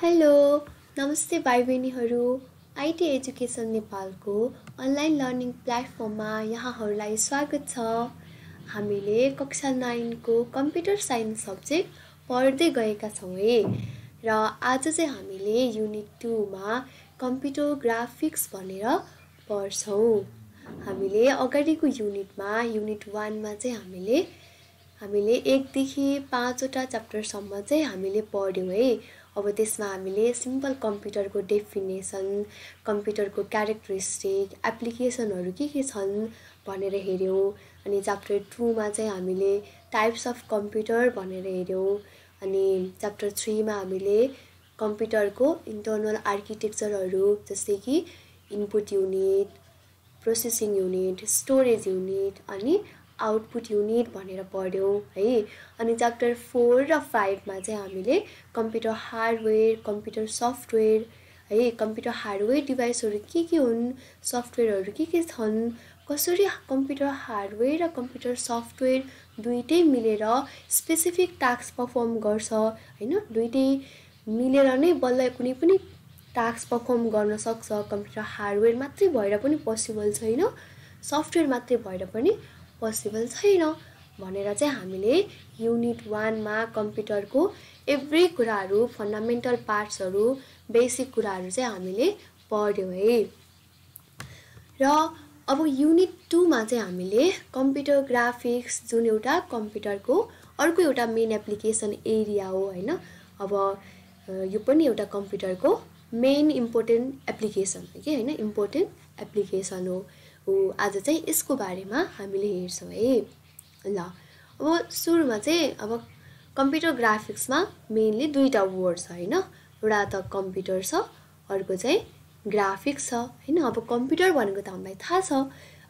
Hello नमस्ते भाइ बहिनीहरू आइटी एजुकेसन नेपालको अनलाइन लर्निङ प्लेटफर्ममा यहाँहरूलाई स्वागत छ। हामीले कक्षा नाइनको कम्प्युटर साइन्स सब्जेक्ट पढ्दै गएका छौँ है। र आज चाहिँ हामीले युनिट टूमा कम्प्युटर ग्राफिक्स भनेर पढ्छौँ। हामीले अगाडिको युनिटमा युनिट वानमा चाहिँ हामीले हामीले एकदेखि पाँचवटा च्याप्टरसम्म चाहिँ हामीले पढ्यौँ है। अब त्यसमा हामीले सिम्पल कम्प्युटरको डेफिनेसन कम्प्युटरको क्यारेक्टरिस्टिक एप्लिकेसनहरू के के छन् भनेर हेऱ्यौँ। अनि च्याप्टर टूमा चाहिँ हामीले टाइप्स अफ कम्प्युटर भनेर हेऱ्यौँ। अनि च्याप्टर थ्रीमा हामीले कम्प्युटरको इन्टर्नल आर्किटेक्चरहरू जस्तै कि input unit processing unit storage unit अनि आउटपुट युनिट भनेर पढ्यौँ है। अनि च्याप्टर फोर र फाइभमा चाहिँ हामीले कम्प्युटर हार्डवेयर कम्प्युटर सफ्टवेयर है। कम्प्युटर हार्डवेयर डिभाइसहरू के के हुन् सफ्टवेयरहरू के के छन् कसरी कम्प्युटर हार्डवेयर र कम्प्युटर सफ्टवेयर दुइटै मिलेर स्पेसिफिक टास्क पर्फर्म गर्छ होइन। दुइटै मिलेर नै बल्ल कुनै पनि टास्क पर्फर्म गर्न सक्छ। कम्प्युटर हार्डवेयर मात्रै भएर पनि पोसिबल छैन। सफ्टवेयर मात्रै भएर पनि पोसिबल छैन भनेर चाहिँ हामीले युनिट वानमा कम्प्युटरको एभ्री कुराहरू फन्डामेन्टल पार्ट्सहरू बेसिक कुराहरू चाहिँ हामीले पढ्यौँ है। र अब युनिट टूमा चाहिँ हामीले कम्प्युटर ग्राफिक्स जुन एउटा कम्प्युटरको अर्को एउटा मेन एप्लिकेसन एरिया हो होइन? अब यो पनि एउटा कम्प्युटरको मेन इम्पोर्टेन्ट एप्लिकेसन हो कि होइन? इम्पोर्टेन्ट एप्लिकेसन हो। हो आज चाहिँ यसको बारेमा हामीले हेर्छौँ है। ल अब सुरुमा चाहिँ अब कम्प्युटर ग्राफिक्समा मेनली दुईवटा वर्ड छ होइन? एउटा त कम्प्युटर छ अर्को चाहिँ ग्राफिक्स छ होइन? अब कम्प्युटर भनेको त हामीलाई थाहा छ।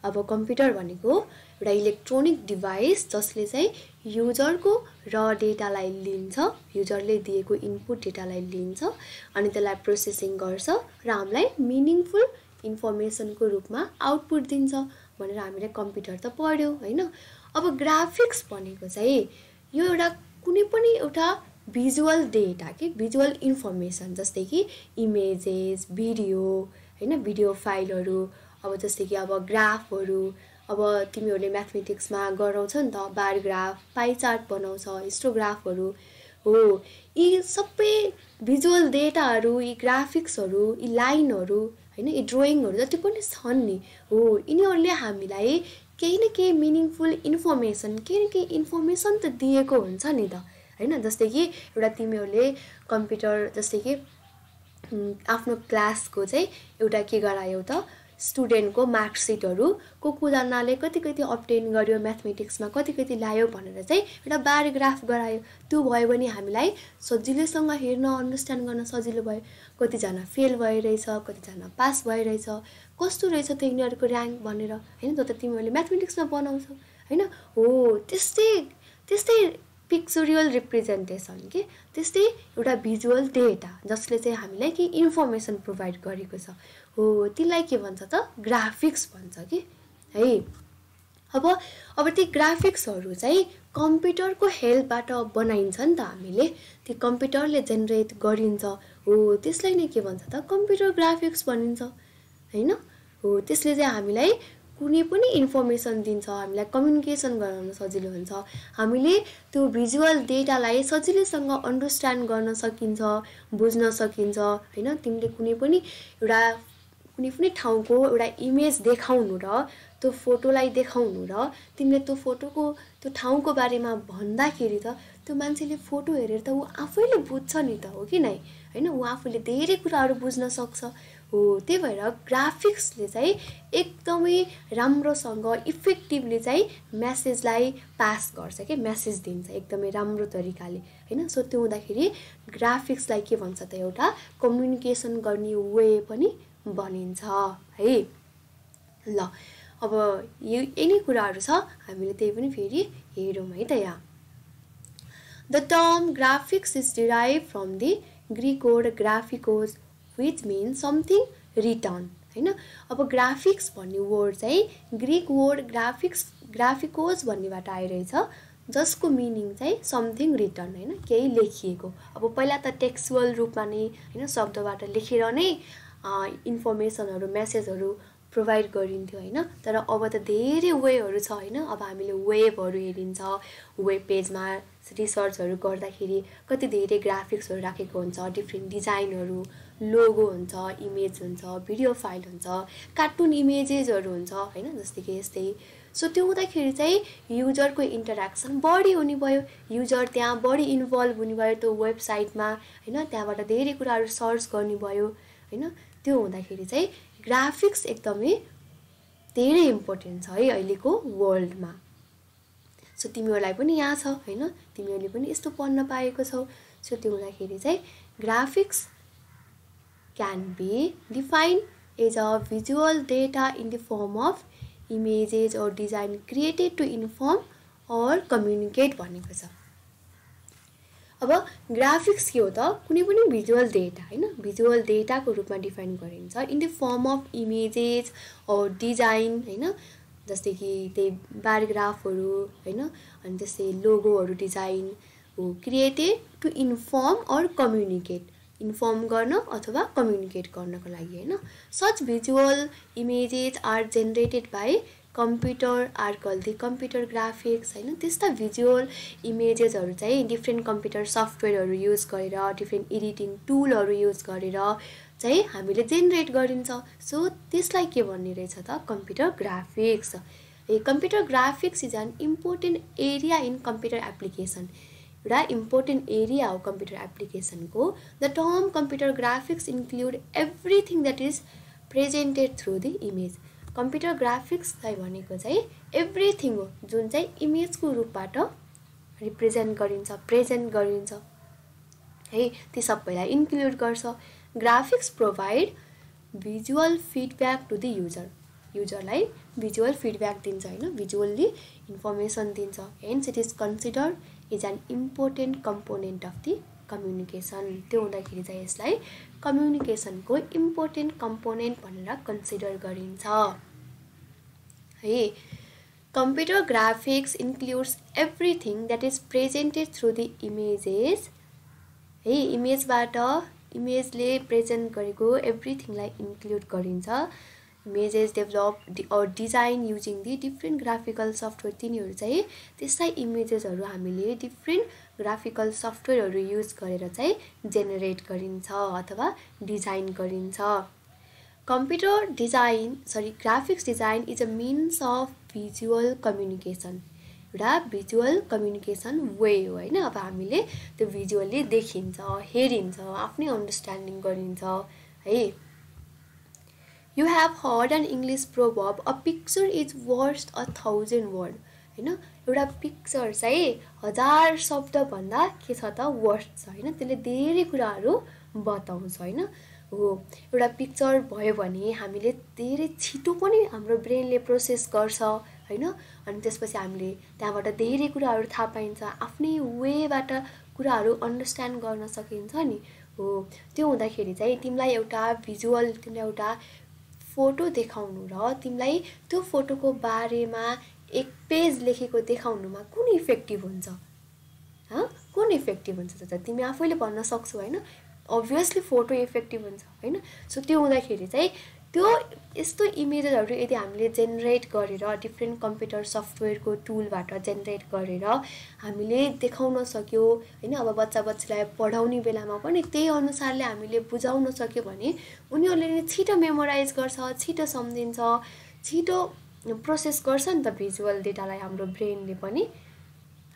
अब कम्प्युटर भनेको एउटा इलेक्ट्रोनिक डिभाइस जसले चाहिँ युजरको र डेटालाई लिन्छ युजरले दिएको इनपुट डेटालाई लिन्छ अनि त्यसलाई प्रोसेसिङ गर्छ र हामीलाई मिनिङफुल इन्फर्मेसनको रूपमा आउटपुट दिन्छ भनेर हामीले कम्प्युटर त पढ्यौँ होइन? अब ग्राफिक्स भनेको चाहिँ यो एउटा कुनै पनि एउटा भिजुअल डेटा कि? भिजुअल इन्फर्मेसन जस्तै कि इमेजेस भिडियो होइन? भिडियो फाइलहरू अब जस्तै कि अब ग्राफहरू अब तिमीहरूले म्याथमेटिक्समा गराउँछ नि त बार ग्राफ पाइ चार्ट बनाउँछ हिस्टोग्राफहरू हो? यी सबै भिजुअल डेटाहरू यी ग्राफिक्सहरू यी लाइनहरू होइन यी ड्रइङहरू जति पनि छन् नि हो यिनीहरूले हामीलाई केही न केही मिनिङफुल इन्फर्मेसन केही न केही इन्फर्मेसन त दिएको हुन्छ नि त होइन? जस्तै कि एउटा तिमीहरूले कम्प्युटर जस्तै कि आफ्नो क्लासको चाहिँ एउटा के गरायो त स्टुडेन्टको मार्कसिटहरू को कोजनाले कति कति अप्टेन गर्यो म्याथमेटिक्समा कति कति ल्यायो भनेर चाहिँ एउटा बायोग्राफ गरायो। त्यो भयो भने हामीलाई सजिलैसँग हेर्न अन्डरस्ट्यान्ड गर्न सजिलो भयो। कतिजना फेल भइरहेछ कतिजना पास भइरहेछ। कस्तो रहेछ त यिनीहरूको ऱ्याङ्क भनेर होइन त तिमीहरूले म्याथमेटिक्समा बनाउँछौ होइन? हो त्यस्तै त्यस्तै पिक्चोरियल रिप्रेजेन्टेसन के? त्यस्तै एउटा भिजुअल डेटा जसले चाहिँ हामीलाई केही इन्फर्मेसन प्रोभाइड गरेको छ। हो त्यसलाई के भन्छ त? ग्राफिक्स भन्छ कि? है अब अब ती ग्राफिक्सहरू चाहिँ कम्प्युटरको हेल्पबाट बनाइन्छ नि त हामीले। त्यो कम्प्युटरले जेनेरेट गरिन्छ। हो त्यसलाई नै के भन्छ त? कम्प्युटर ग्राफिक्स भनिन्छ। होइन? हो त्यसले चाहिँ हामीलाई कुनै पनि इन्फर्मेसन दिन्छ हामीलाई कम्युनिकेसन गराउन सजिलो हुन्छ। हामीले त्यो भिजुअल डेटालाई सजिलैसँग अन्डरस्ट्यान्ड गर्न सकिन्छ बुझ्न सकिन्छ। होइन? तिमीले कुनै पनि एउटा कुनै पनि ठाउँको एउटा इमेज देखाउनु र त्यो फोटोलाई देखाउनु र तिमीले त्यो फोटोको त्यो ठाउँको बारेमा भन्दाखेरि त त्यो मान्छेले फोटो हेरेर त ऊ आफैले बुझ्छ नि त हो कि नै? होइन? ऊ आफूले धेरै कुराहरू बुझ्न सक्छ। हो त्यही भएर ग्राफिक्सले चाहिँ एकदमै राम्रोसँग इफेक्टिभली चाहिँ म्यासेजलाई पास गर्छ कि? म्यासेज दिन्छ एकदमै राम्रो तरिकाले। होइन? सो त्यो हुँदाखेरि ग्राफिक्सलाई के भन्छ त एउटा कम्युनिकेसन गर्ने वे पनि बनिन्छ है? ल अब यो यिनै कुराहरू छ हामीले त्यही पनि फेरि हेरौँ है त यहाँ। The term graphics is derive from the Greek word graphikos which means something written होइन? अब ग्राफिक्स भन्ने वर्ड चाहिँ ग्रिक वर्ड ग्राफिक्स ग्राफिकोज भन्नेबाट आइरहेछ जसको मिनिङ चाहिँ समथिङ रिटर्न होइन? केही लेखिएको। अब पहिला त टेक्सुअल रूपमा नै होइन शब्दबाट लेखेर नै इन्फर्मेसनहरू मेसेजहरू प्रोभाइड गरिन्थ्यो होइन? तर अब त धेरै वेहरू छ होइन? अब हामीले वेबहरू हेरिन्छ वेब पेजमा रिसर्चहरू गर्दाखेरि कति धेरै ग्राफिक्सहरू राखेको हुन्छ डिफ्रेन्ट डिजाइनहरू लोगो हुन्छ इमेज हुन्छ भिडियो फाइल हुन्छ कार्टुन इमेजेसहरू हुन्छ होइन? जस्तै कि यस्तै। सो त्यो हुँदाखेरि चाहिँ युजरको इन्टरेक्सन बढी हुने भयो युजर त्यहाँ बढी इन्भल्भ हुने भयो त्यो वेबसाइटमा होइन? त्यहाँबाट धेरै कुराहरू सर्च गर्ने भयो होइन? त्यो हुँदाखेरि चाहिँ ग्राफिक्स एकदमै धेरै इम्पोर्टेन्ट छ है अहिलेको वर्ल्डमा सो तिमीहरूलाई पनि यहाँ छ होइन? तिमीहरूले पनि यस्तो पढ्न पाएको छौ। सो त्यो हुँदाखेरि चाहिँ graphics can be define as a visual data in the form of images or design created to inform or communicate भनेको छ। अब ग्राफिक्स के हो त कुनै पनि भिजुअल डेटा होइन? भिजुअल डेटाको रूपमा डिफाइन गरिन्छ। In the form of images or design होइन? जस्तै कि त्यही प्याराग्राफहरू होइन? अनि त्यस्तै लोगोहरू डिजाइन हो। Created to inform or communicate inform गर्न अथवा कम्युनिकेट गर्नको लागि होइन? Such visual images are generated by computer are call the computer graphics होइन त्यस्ता भिजुअल इमेजेसहरू चाहिँ डिफ्रेन्ट कम्प्युटर सफ्टवेयरहरू युज गरेर डिफ्रेन्ट एडिटिङ टुलहरू युज गरेर चाहिँ हामीले जेनेरेट गरिन्छ। सो त्यसलाई के भन्ने रहेछ त? Computer graphics a computer graphics is an important area in computer application एउटा इम्पोर्टेन्ट एरिया हो computer एप्लिकेसनको the term computer graphics include everything that is presented through the image computer ग्राफिक्सलाई भनेको चाहिँ एभ्रिथिङ हो जुन चाहिँ इमेजको रूपबाट रिप्रेजेन्ट गरिन्छ प्रेजेन्ट गरिन्छ। है ती सबैलाई इन्क्लुड गर्छ। Graphics provide visual feedback to the user युजरलाई visual feedback दिन्छ होइन? भिजुअल्ली इन्फर्मेसन दिन्छ। Hence it is consider is an important component of the communication त्यो हुँदाखेरि चाहिँ यसलाई कम्युनिकेसनको इम्पोर्टेन्ट कम्पोनेन्ट भनेर कन्सिडर गरिन्छ। है computer graphics includes everything that is presented through the images. है इमेजबाट इमेजले प्रेजेन्ट गरेको एभ्रिथिङलाई इन्क्लुड गरिन्छ। Images develop or design using the different graphical software तिनीहरू चाहिँ त्यस्तै इमेजेसहरू हामीले डिफ्रेन्ट ग्राफिकल सफ्टवेयरहरू युज गरेर चाहिँ जेनेरेट गरिन्छ अथवा डिजाइन गरिन्छ। Computer design sorry graphics design is a means of visual communication एउटा भिजुअल कम्युनिकेसन वे हो होइन? अब हामीले त्यो भिजुअल्ली देखिन्छ हेरिन्छ आफ्नै अन्डरस्ट्यान्डिङ गरिन्छ है? You have heard and English proverb a picture is worth a thousand word होइन? एउटा पिक्चर चाहिँ हजार शब्दभन्दा के छ त वर्स्ट छ होइन? त्यसले धेरै कुराहरू बताउँछ होइन? हो एउटा पिक्चर भयो भने हामीले धेरै छिटो पनि हाम्रो ब्रेनले प्रोसेस गर्छ होइन? अनि त्यसपछि हामीले त्यहाँबाट धेरै कुराहरू थाहा पाइन्छ आफ्नै वेबाट कुराहरू अन्डरस्ट्यान्ड गर्न सकिन्छ नि। हो त्यो हुँदाखेरि चाहिँ तिमीलाई एउटा भिजुअल तिमीलाई एउटा फोटो देखाउनु र तिमीलाई त्यो फोटोको बारेमा एक पेज लेखेको देखाउनुमा कुन इफेक्टिभ हुन्छ? कुन इफेक्टिभ हुन्छ त तिमी आफैले भन्न सक्छौ होइन? अभियसली फोटो इफेक्टिभ हुन्छ होइन? सो त्यो हुँदाखेरि चाहिँ त्यो यस्तो इमेजेसहरू यदि हामीले जेनेरेट गरेर डिफ्रेन्ट कम्प्युटर सफ्टवेयरको टुलबाट जेनेरेट गरेर हामीले देखाउन सक्यो होइन? अब बच्चा बच्चीलाई पढाउने बेलामा पनि त्यही अनुसारले हामीले बुझाउन सक्यो भने उनीहरूले नि छिटो मेमोराइज गर्छ छिटो सम्झिन्छ छिटो प्रोसेस गर्छ नि त भिजुअल डेटालाई हाम्रो ब्रेनले पनि।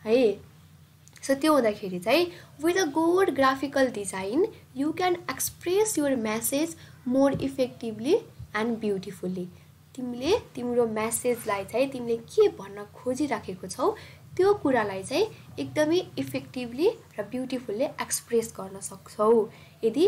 है? सो त्यो हुँदाखेरि चाहिँ with a good graphical design you can express your message more effectively and beautifully तिमीले तिम्रो म्यासेजलाई चाहिँ तिमीले के भन्न खोजिराखेको छौ त्यो कुरालाई चाहिँ एकदमै इफेक्टिभली र ब्युटिफुल्ली एक्सप्रेस गर्न सक्छौ। यदि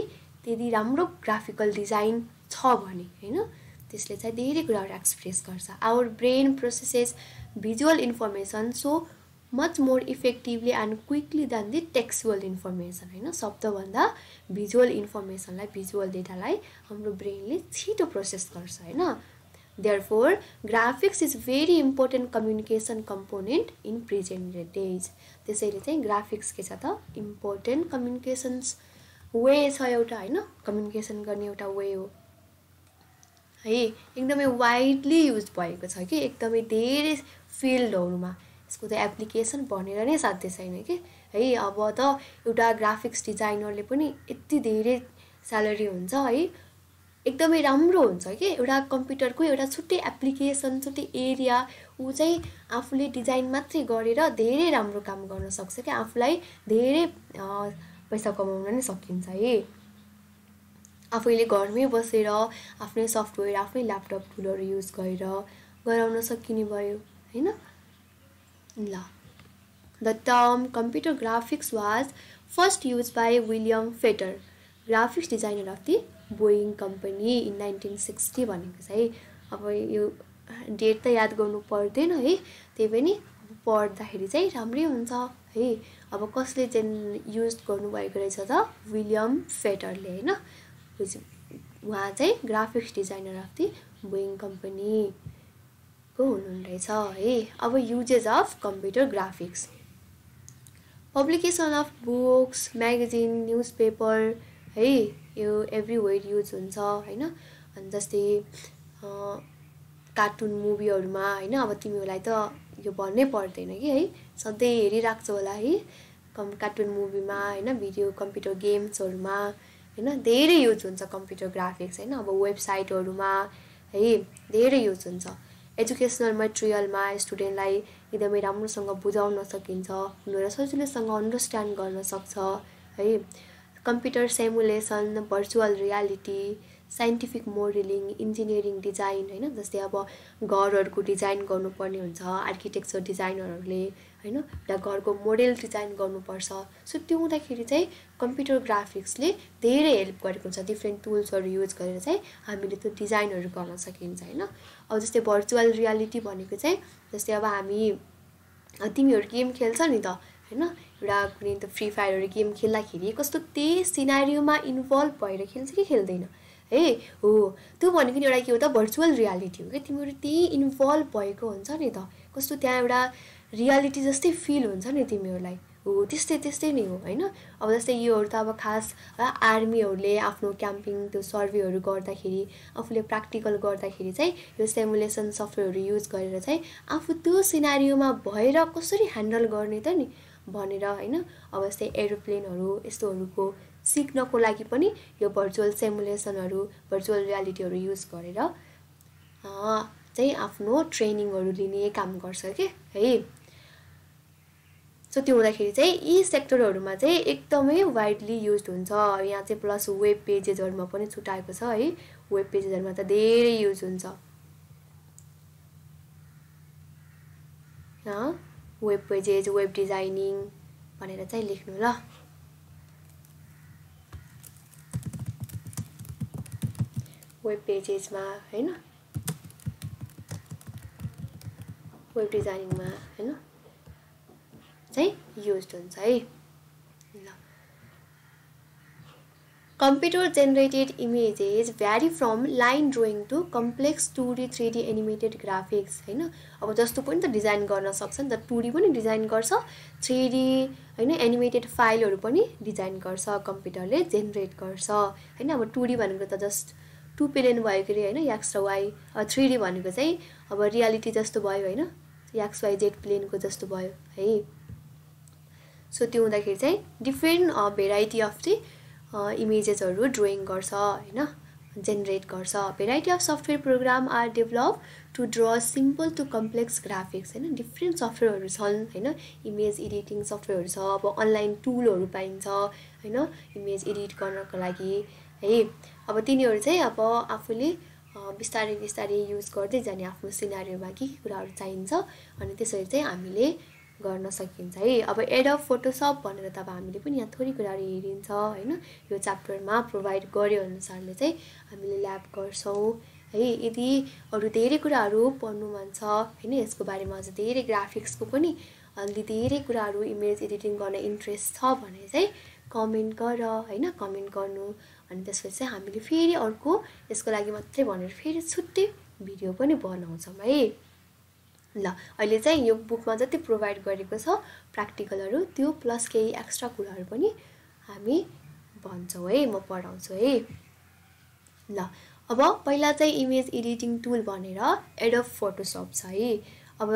यदि राम्रो ग्राफिकल डिजाइन छ भने होइन? त्यसले चाहिँ धेरै कुराहरू एक्सप्रेस गर्छ। Our brain processes visual information so much more effectively and quickly than the textual information होइन? शब्दभन्दा भिजुअल इन्फर्मेसनलाई भिजुअल डेटालाई हाम्रो ब्रेनले छिटो प्रोसेस गर्छ होइन? Therefore graphics is very important communication component in present days त्यसैले चाहिँ ग्राफिक्स के छ त? इम्पोर्टेन्ट कम्युनिकेसन्स वे छ एउटा होइन? कम्युनिकेसन गर्ने एउटा वे हो। है एकदमै वाइडली युज भएको छ कि एकदमै धेरै फिल्डहरूमा। यसको त एप्लिकेसन भनेर नै साध्य छैन कि। है अब त एउटा ग्राफिक्स डिजाइनरले पनि यति धेरै स्यालेरी हुन्छ है। एकदमै राम्रो हुन्छ कि एउटा कम्प्युटरको एउटा छुट्टै एप्लिकेसन छुट्टै एरिया ऊ चाहिँ आफूले डिजाइन मात्रै गरेर धेरै राम्रो काम गर्न सक्छ कि आफूलाई धेरै पैसा कमाउन नै सकिन्छ है। आफैले घरमै बसेर आफ्नै सफ्टवेयर आफ्नै ल्यापटप टुलहरू युज गरेर गराउन सकिने भयो होइन? ल। The term computer graphics was first use by William Fetter graphics designer of the Boeing company in nineteen sixty भनेको चाहिँ अब यो डेट त याद गर्नु पर्दैन है त्यही पनि पढ्दाखेरि चाहिँ राम्रै हुन्छ है। अब कसले चाहिँ युज गर्नुभएको रहेछ त? विलियम फेटरले होइन? उहाँ चाहिँ graphics designer of the Boeing कम्पनीको हुनुहुँदैछ है? अब uses of computer graphics publication of books magazine newspaper है यो एभ्री वेयर युज हुन्छ होइन? अनि जस्तै कार्टुन मुभीहरूमा होइन? अब तिमीहरूलाई त यो भन्नै पर्दैन कि है? सधैँ हेरिराख्छौ होला है कम् कार्टुन मुभीमा होइन? भिडियो कम्प्युटर गेम्सहरूमा होइन धेरै युज हुन्छ कम्प्युटर ग्राफिक्स होइन? अब वेबसाइटहरूमा है धेरै युज हुन्छ। एजुकेसनल मटेरियलमा स्टुडेन्टलाई एकदमै राम्रोसँग बुझाउन सकिन्छ उनीहरूलाई सजिलोसँग अन्डरस्ट्यान्ड गर्न सक्छ है? Computer simulation virtual reality scientific modelling engineering design होइन? जस्तै अब घरहरूको डिजाइन गर्नुपर्ने हुन्छ आर्किटेक्चर डिजाइनरहरूले होइन एउटा घरको मोडेल डिजाइन गर्नुपर्छ। सो त्यो हुँदाखेरि चाहिँ कम्प्युटर ग्राफिक्सले धेरै हेल्प गरेको हुन्छ। डिफ्रेन्ट टुल्सहरू युज गरेर चाहिँ हामीले त्यो डिजाइनहरू गर्न सकिन्छ होइन? अब जस्तै भर्चुअल रियालिटी भनेको चाहिँ जस्तै अब हामी तिमीहरू गेम खेल्छ नि त होइन? एउटा कुनै त फ्री फायरहरू गेम खेल्दाखेरि कस्तो त्यही सिनारीमा इन्भल्भ भएर खेल्छ कि खेल्दैन? है हो। त्यो भनेको नि एउटा के हो त? भर्चुअल रियालिटी हो क्या तिमीहरू त्यही इन्भल्भ भएको हुन्छ नि त। कस्तो त्यहाँ एउटा रियालिटी जस्तै फिल हुन्छ नि तिमीहरूलाई। हो त्यस्तै त्यस्तै नै हो होइन? अब जस्तै योहरू त अब खास आर्मीहरूले आफ्नो क्याम्पिङ त्यो सर्वेहरू गर्दाखेरि आफूले प्र्याक्टिकल गर्दाखेरि चाहिँ यो सेमुलेसन सफ्टवेयरहरू युज गरेर चाहिँ आफू त्यो सिनारीमा भएर कसरी ह्यान्डल गर्ने त नि? भनेर होइन? अब यस्तै एरोप्लेनहरू यस्तोहरूको सिक्नको लागि पनि यो भर्चुअल सेमुलेसनहरू भर्चुअल रियालिटीहरू युज गरेर चाहिँ आफ्नो ट्रेनिङहरू लिने काम गर्छ कि? है? सो त्यो हुँदाखेरि चाहिँ यी सेक्टरहरूमा चाहिँ एकदमै वाइडली युज हुन्छ। यहाँ चाहिँ प्लस वेब पेजेसहरूमा पनि छुट्याएको छ है। वेब पेजेसहरूमा त धेरै युज हुन्छ। वेब पेजेस वेब डिजाइनिङ भनेर चाहिँ लेख्नु ल। वेब पेजेसमा होइन। वेब डिजाइनिङमा होइन? चाहिँ युज हुन्छ है। Computer generated images vary from line drawing to complex 2D 3D animated graphics होइन? अब जस्तो पनि त डिजाइन गर्न सक्छ नि त टु डी पनि डिजाइन गर्छ थ्री डी होइन एनिमेटेड फाइलहरू पनि डिजाइन गर्छ कम्प्युटरले जेनेरेट गर्छ होइन? अब टु डी भनेको त जस्ट टु प्लेन भयो के होइन? याक्स र वाइ थ्री डी भनेको चाहिँ अब रियालिटी जस्तो भयो होइन? याक्स वाइ जेड प्लेनको जस्तो भयो है? सो त्यो हुँदाखेरि चाहिँ डिफ्रेन्ट भेराइटी अफ चाहिँ इमेजेसहरू ड्रइङ गर्छ होइन? जेनेरेट गर्छ. Variety of software program are develop to draw simple to complex graphics होइन? डिफ्रेन्ट सफ्टवेयरहरू छन् होइन? इमेज एडिटिङ सफ्टवेयरहरू छ अब अनलाइन टुलहरू पाइन्छ होइन? इमेज एडिट गर्नको लागि है? अब तिनीहरू चाहिँ अब आफूले बिस्तारै बिस्तारै युज गर्दै जाने आफ्नो सिनारीमा के के कुराहरू चाहिन्छ अनि त्यसरी चाहिँ हामीले गर्न सकिन्छ। है अब एडप फोटोसप भनेर त अब हामीले पनि यहाँ थोरै कुराहरू हेरिन्छ होइन? यो च्याप्टरमा प्रोभाइड गरे अनुसारले चाहिँ हामीले ल्याब गर्छौँ। है यदि अरू धेरै कुराहरू पढ्नु मन छ होइन? यसको बारेमा अझ धेरै ग्राफिक्सको पनि अलि धेरै कुराहरू इमेज एडिटिङ गर्न इन्ट्रेस्ट छ भने चाहिँ कमेन्ट गर होइन? कमेन्ट गर्नु। अनि त्यसपछि चाहिँ हामीले फेरि अर्को यसको लागि मात्रै भनेर फेरि छुट्टै भिडियो पनि बनाउँछौँ है। ल अहिले चाहिँ यो बुकमा जति प्रोभाइड गरेको छ प्र्याक्टिकलहरू त्यो प्लस केही एक्स्ट्रा कुराहरू पनि हामी भन्छौँ है म पढाउँछु है। ल अब पहिला चाहिँ इमेज एडिटिङ टुल भनेर एडप फोटोसप छ है। अब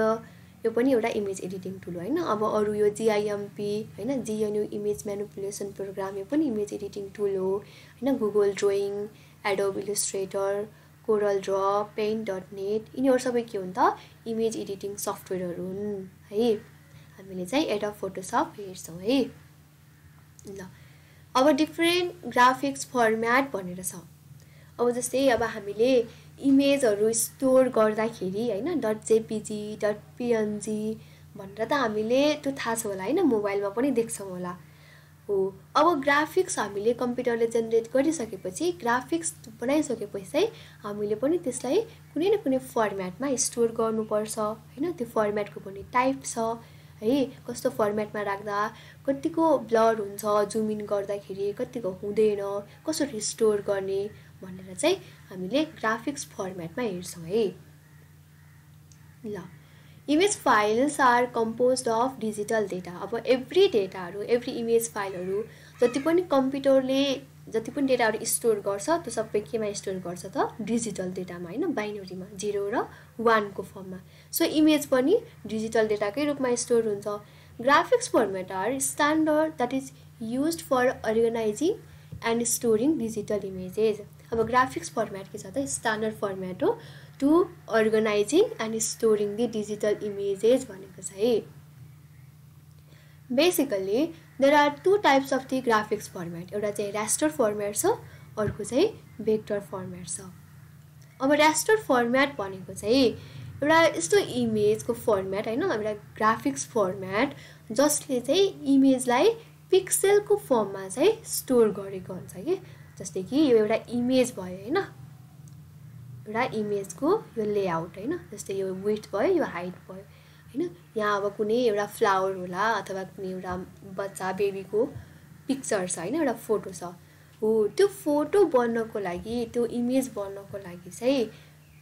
यो पनि एउटा इमेज एडिटिङ टुल होइन? अब अरू यो जिआइएमपी होइन? जिएनयु इमेज मेनुपुलेसन प्रोग्राम यो पनि इमेज एडिटिङ टुल हो होइन? Google drawing Adobe Illustrator Corel draw paint dot net यिनीहरू सबै के हुन् त इमेज एडिटिङ सफ्टवेयरहरू हुन् है? हामीले चाहिँ एडप फोटोसप हेर्छौँ है? ल अब डिफ्रेन्ट ग्राफिक्स फर्म्याट भनेर छ। अब जस्तै अब हामीले इमेजहरू स्टोर गर्दाखेरि होइन डट जेपिजी डट पिएनजी भनेर त हामीले त्यो थाहा छ होला होइन? मोबाइलमा पनि देख्छौँ होला। हो। अब ग्राफिक्स हामीले कम्प्युटरले जेनेरेट गरिसकेपछि ग्राफिक्स बनाइसकेपछि चाहिँ हामीले पनि त्यसलाई कुनै न कुनै फर्मेटमा स्टोर गर्नुपर्छ होइन? त्यो फर्मेटको पनि टाइप छ है? कस्तो फर्मेटमा राख्दा कतिको ब्लर हुन्छ जुम इन गर्दाखेरि कतिको हुँदैन कसरी स्टोर गर्ने भनेर चाहिँ हामीले ग्राफिक्स फर्मेटमा हेर्छौँ है। ल। Image files are compose of digital data अब एभ्री डेटाहरू एभ्री इमेज फाइलहरू जति पनि कम्प्युटरले जति पनि डेटाहरू स्टोर गर्छ त्यो सबै केमा स्टोर गर्छ त डिजिटल डेटामा होइन? बाइनोरीमा जिरो र वानको फर्ममा सो इमेज पनि डिजिटल डेटाकै रूपमा स्टोर हुन्छ। Graphics format are standard that is use for organizing and storing digital images अब ग्राफिक्स फर्मेट के छ त? स्ट्यान्डर्ड फर्मेट हो। To organizing and storing the digital images भनेको छ है। Basically there are two types of the graphics format एउटा चाहिँ रेस्टर फर्मेट छ अर्को चाहिँ भेक्टर फर्मेट छ। अब रेस्टर फर्मेट भनेको चाहिँ एउटा यस्तो इमेजको फर्मेट होइन एउटा ग्राफिक्स फर्मेट जसले चाहिँ इमेजलाई पिक्सेलको फर्ममा चाहिँ स्टोर गरेको हुन्छ कि। जस्तै कि यो एउटा इमेज भयो होइन। एउटा इमेजको यो लेआउट होइन जस्तै यो वेट भयो यो हाइट भयो होइन? यहाँ अब कुनै एउटा फ्लावर होला अथवा कुनै एउटा बच्चा बेबीको पिक्चर छ होइन एउटा फोटो छ। हो त्यो फोटो बन्नको लागि त्यो इमेज बन्नको लागि चाहिँ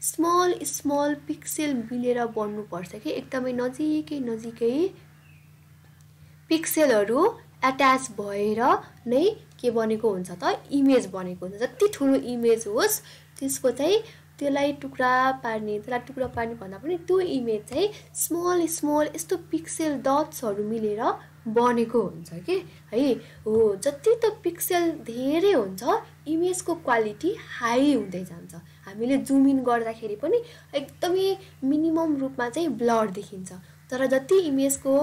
स्मल स्मल पिक्सेल मिलेर बन्नुपर्छ कि एकदमै नजिकै नजिकै पिक्सेलहरू एट्याच भएर नै के बनेको हुन्छ त? इमेज बनेको हुन्छ। जति ठुलो इमेज होस् त्यसको चाहिँ त्यसलाई टुक्रा पार्ने त्यसलाई टुक्रा पार्ने भन्दा पनि त्यो इमेज चाहिँ स्मल स्मल यस्तो पिक्सेल डट्सहरू मिलेर बनेको हुन्छ कि? है? हो जति त पिक्सेल धेरै हुन्छ इमेजको क्वालिटी हाई हुँदै जान्छ। हामीले जुम इन गर्दाखेरि पनि एकदमै मिनिमम रूपमा चाहिँ ब्लर देखिन्छ। तर जति इमेजको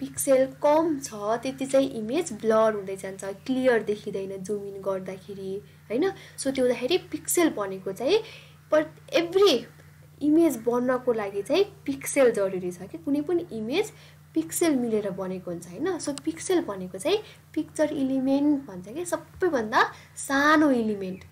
पिक्सेल कम छ त्यति चाहिँ इमेज ब्लर हुँदै जान्छ क्लियर देखिँदैन जुम इन गर्दाखेरि होइन? सो त्यो हुँदाखेरि पिक्सेल भनेको चाहिँ पर एभ्री इमेज बन्नको लागि चाहिँ पिक्सेल जरुरी छ कि कुनै पनि इमेज पिक्सेल मिलेर बनेको हुन्छ होइन। सो पिक्सेल भनेको चाहिँ पिक्चर इलिमेन्ट भन्छ कि सबैभन्दा सानो इलिमेन्ट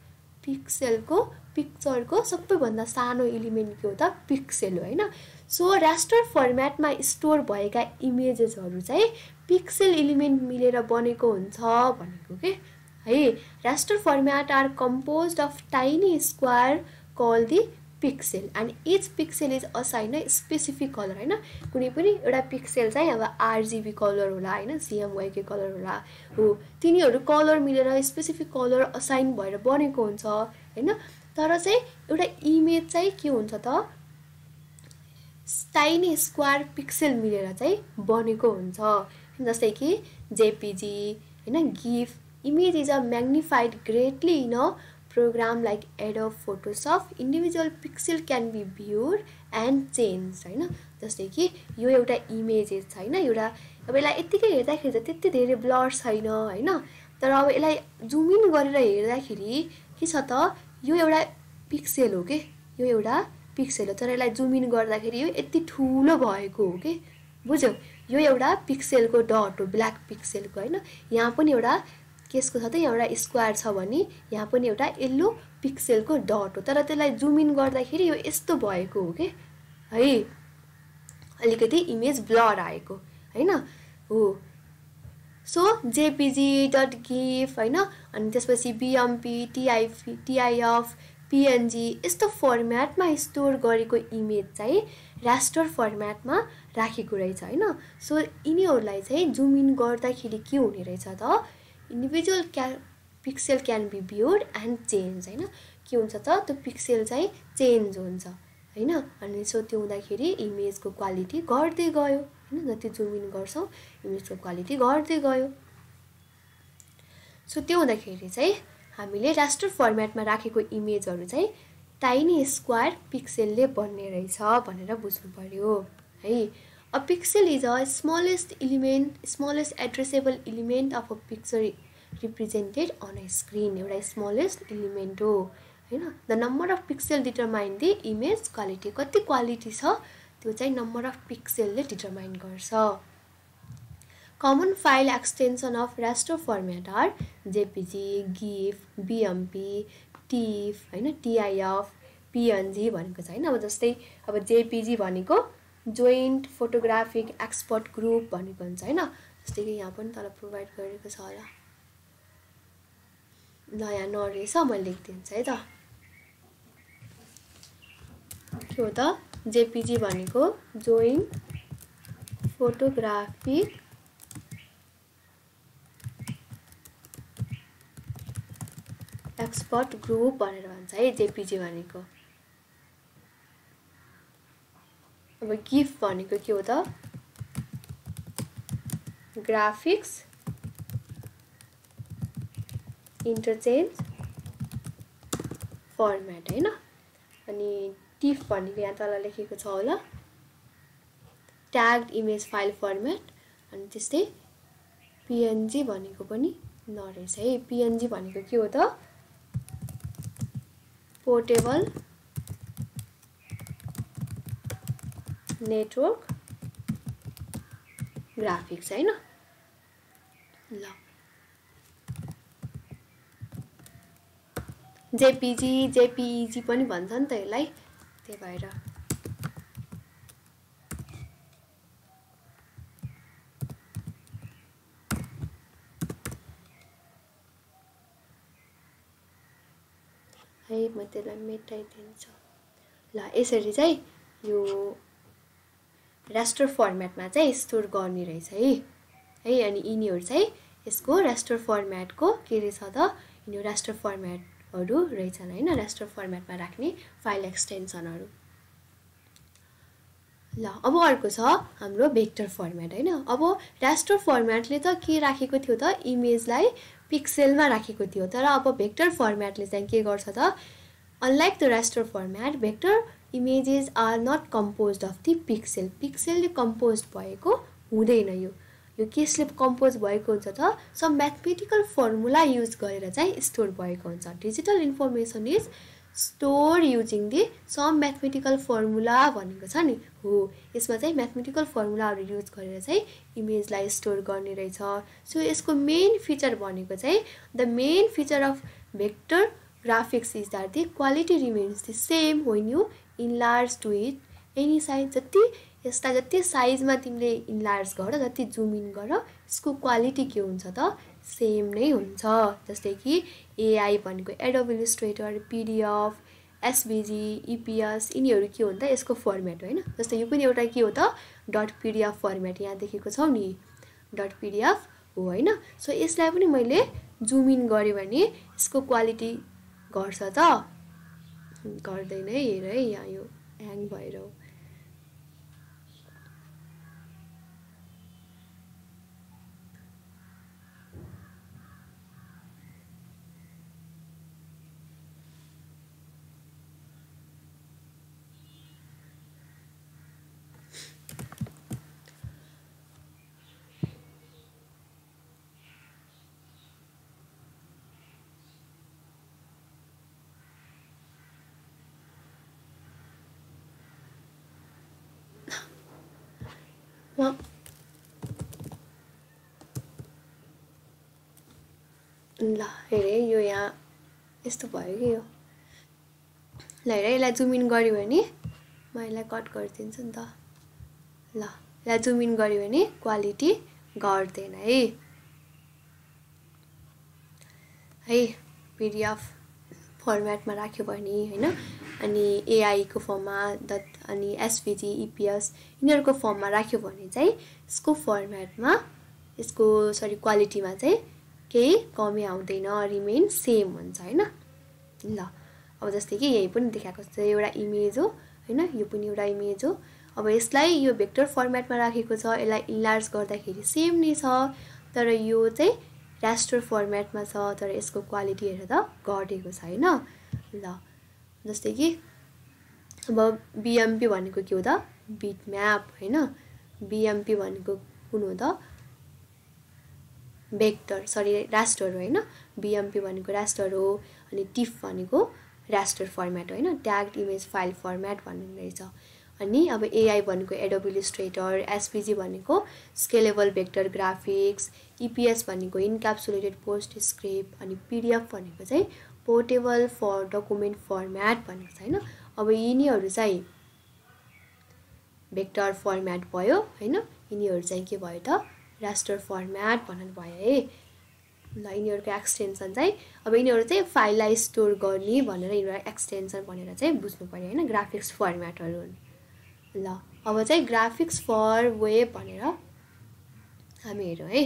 पिक्सेलको पिक्चरको सबैभन्दा सानो इलिमेन्ट के हो त? पिक्सेल हो होइन। सो रास्टर फर्मेटमा स्टोर भएका इमेजेसहरू चाहिँ पिक्सेल इलिमेन्ट मिलेर बनेको हुन्छ भनेको के? है raster format are compose of tiny square call the pixel and each pixel is assign a specific colour होइन कुनै पनि एउटा पिक्सेल चाहिँ अब आरजिबी कलर होला होइन सिएमवाइके कलर होला हो तिनीहरू कलर मिलेर स्पेसिफिक कलर असाइन भएर बनेको हुन्छ होइन तर चाहिँ एउटा इमेज चाहिँ के हुन्छ त स्टाइनी स्क्वायर पिक्सेल मिलेर चाहिँ बनेको हुन्छ जस्तै कि जेपिजी होइन GIF image is a magnified greatly in a program like Adobe Photoshop individual pixel can be viewed and change होइन? जस्तै कि यो एउटा इमेजेस होइन? एउटा अब यसलाई यत्तिकै हेर्दाखेरि त त्यति धेरै ब्लर छैन होइन? तर अब यसलाई जुम इन गरेर हेर्दाखेरि के छ त यो एउटा पिक्सेल हो कि? यो एउटा पिक्सेल हो। तर यसलाई जुम इन गर्दाखेरि यो यति ठुलो भएको हो कि? बुझ्यौ? यो एउटा पिक्सेलको डट हो ब्ल्याक पिक्सेलको होइन? यहाँ पनि एउटा केसको यहाँ एउटा स्क्वायर छ भने यहाँ पनि एउटा यल्लो पिक्सेलको डट हो। तर त्यसलाई जुम इन गर्दाखेरि यो यस्तो भएको हो कि? है? अलिकति इमेज ब्लर आएको होइन? हो। सो जेपिजी डट गिफ होइन? अनि त्यसपछि बिएमपी टिआइपी टिआइएफ पिएनजी यस्तो फर्मेटमा स्टोर गरेको इमेज चाहिँ रास्टर फर्मेटमा राखेको रहेछ होइन? सो यिनीहरूलाई चाहिँ जुम इन गर्दाखेरि के हुने रहेछ त? इन्डिभिजुअल क्या pixel can be viewed and change होइन? के हुन्छ त? त्यो पिक्सेल चाहिँ चेन्ज हुन्छ होइन? अनि सो त्यो हुँदाखेरि इमेजको क्वालिटी घट्दै गयो होइन? जति जुम इन गर्छौँ इमेजको क्वालिटी घट्दै गयो। सो त्यो हुँदाखेरि चाहिँ हामीले राष्ट्र फर्मेटमा राखेको इमेजहरू चाहिँ टाइनी स्क्वायर पिक्सेलले बन्ने रहेछ भनेर बुझ्नु पऱ्यो है? A pixel is a smallest element smallest addressable element of a picture represented on a screen एउटा स्मलेस्ट इलिमेन्ट हो होइन the number of pixel determine the image quality कति क्वालिटी छ त्यो चाहिँ नम्बर अफ पिक्सेलले डिटरमाइन गर्छ common file extension of raster format are JPG GIF BMP TIFF होइन टिआइएफ पिएनजी भनेको छ होइन अब जस्तै अब जेपिजी भनेको जोइन्ट फोटोग्राफिक एक्सपर्ट ग्रुप भनेको हुन्छ होइन? जस्तै कि यहाँ पनि तल प्रोभाइड गरेको छ होला। ल यहाँ नरहेछ मैले लेखिदिन्छु है त। के हो त? जेपिजी भनेको जोइन्ट फोटोग्राफिक एक्सपर्ट ग्रुप भनेर भन्छ है जेपिजी भनेको। अब गिफ्ट भनेको के हो त? ग्राफिक्स इन्टरचेन्ज फर्मेट होइन? अनि टिफ भनेको यहाँ तल लेखेको छ होला। ट्याग इमेज फाइल फर्मेट अनि त्यस्तै पिएनजी भनेको पनि नरहेछ है। पिएनजी भनेको के हो त? पोर्टेबल नेटवर्क ग्राफिक्स होइन ल। जेपिजी जेपिइजी पनि भन्छ नि त यसलाई त्यही भएर। है म त्यसलाई मेटाइदिन्छु। ल यसरी चाहिँ यो राष्ट्र फर्मेटमा चाहिँ स्टोर गर्ने रहेछ है। है अनि यिनीहरू चाहिँ यसको राष्ट्र फर्मेटको के रहेछ त? यिनीहरू राष्ट्र फर्मेटहरू रहेछन् होइन राष्ट्र फर्मेटमा राख्ने फाइल एक्सटेन्सनहरू ल अब अर्को छ हाम्रो भेक्टर फर्मेट होइन। अब राष्ट्र फर्मेटले त के राखेको थियो त? इमेजलाई पिक्सेलमा राखेको थियो। तर अब भेक्टर फर्मेटले चाहिँ के गर्छ त? Unlike the raster format vector images are not compose of the pixel पिक्सेलले compose भएको हुँदैन यो। यो केसले कम्पोज भएको हुन्छ त? सम म्याथमेटिकल फर्मुला युज गरेर चाहिँ स्टोर भएको हुन्छ। Digital information is store using the some mathematical formula भनेको छ नि। हो। यसमा चाहिँ म्याथमेटिकल फर्मुलाहरू युज गरेर चाहिँ इमेजलाई स्टोर गर्ने रहेछ। सो यसको मेन फिचर भनेको चाहिँ the main feature of vector graphics is that the quality remains the same when you enlarge to it any size जति यसलाई जति साइजमा तिमीले इनलार्ज गर जति जुम इन गर यसको क्वालिटी के हुन्छ त? सेम नै हुन्छ। जस्तै कि एआई भनेको एडोब इलिस्ट्रेटर पिडिएफ एसबिजी इपिएस यिनीहरू के हो त? यसको फर्मेट होइन? जस्तै यो पनि एउटा के हो त? डट पिडिएफ फर्मेट यहाँ देखेको छौ नि। डट पिडिएफ हो होइन? सो यसलाई पनि मैले जुम इन गरेँ भने यसको क्वालिटी घट्छ त। गर्दैन है हेर है यहाँ यो ह्याङ भएर ल हेरे यो यहाँ यस्तो भयो कि यो? ल हेर यसलाई जुम इन गऱ्यो भने म यसलाई कट गरिदिन्छु नि त। ल यसलाई जुम इन गऱ्यो भने क्वालिटी घट्दैन है। है पिडिएफ फर्मेटमा राख्यो भने होइन? अनि एआईको फर्ममा दट अनि एसपिजी इपिएस यिनीहरूको फर्ममा राख्यो भने चाहिँ यसको फर्मेटमा यसको सरी क्वालिटीमा चाहिँ केही कमी आउँदैन रिमेन सेम हुन्छ होइन? ल अब जस्तै कि यही पनि देखाएको छ एउटा इमेज हो होइन? यो पनि एउटा इमेज हो। अब यसलाई यो भेक्टर फर्मेटमा राखेको छ यसलाई इन्लार्ज गर्दाखेरि सेम नै छ तर यो चाहिँ राष्ट्र फर्मेटमा छ तर यसको क्वालिटी हेरेर त घटेको छ होइन ल जस्तै कि अब बिएमपी भनेको के हो त? बिट म्याप होइन बिएमपी भनेको कुन हो त? भेक्टर सरी रास्टर होइन? बिएमपी भनेको रास्टर हो अनि टिफ भनेको रास्टर फर्मेट होइन? ट्याग इमेज फाइल फर्मेट भन्ने रहेछ। अनि अब एआई भनेको एडोब इलिस्ट्रेटर एसपिजी भनेको स्केलेबल भेक्टर ग्राफिक्स इपिएस भनेको इन्क्याप्सुलेटेड पोस्ट स्क्रिप्ट अनि पिडिएफ भनेको चाहिँ पोर्टेबल फर डकुमेन्ट फर्मेट भनेको छ होइन? अब यिनीहरू चाहिँ भेक्टर फर्मेट भयो होइन? यिनीहरू चाहिँ के भयो त? रास्टर फर्मेट भनेर भयो है? ल यिनीहरूको एक्सटेन्सन चाहिँ अब यिनीहरू चाहिँ फाइललाई स्टोर गर्ने भनेर यिनीहरू एक्सटेन्सन भनेर चाहिँ बुझ्नु पऱ्यो होइन? ग्राफिक्स फर्मेटहरू ल अब चाहिँ ग्राफिक्स फर वेब भनेर हामी हेरौँ है?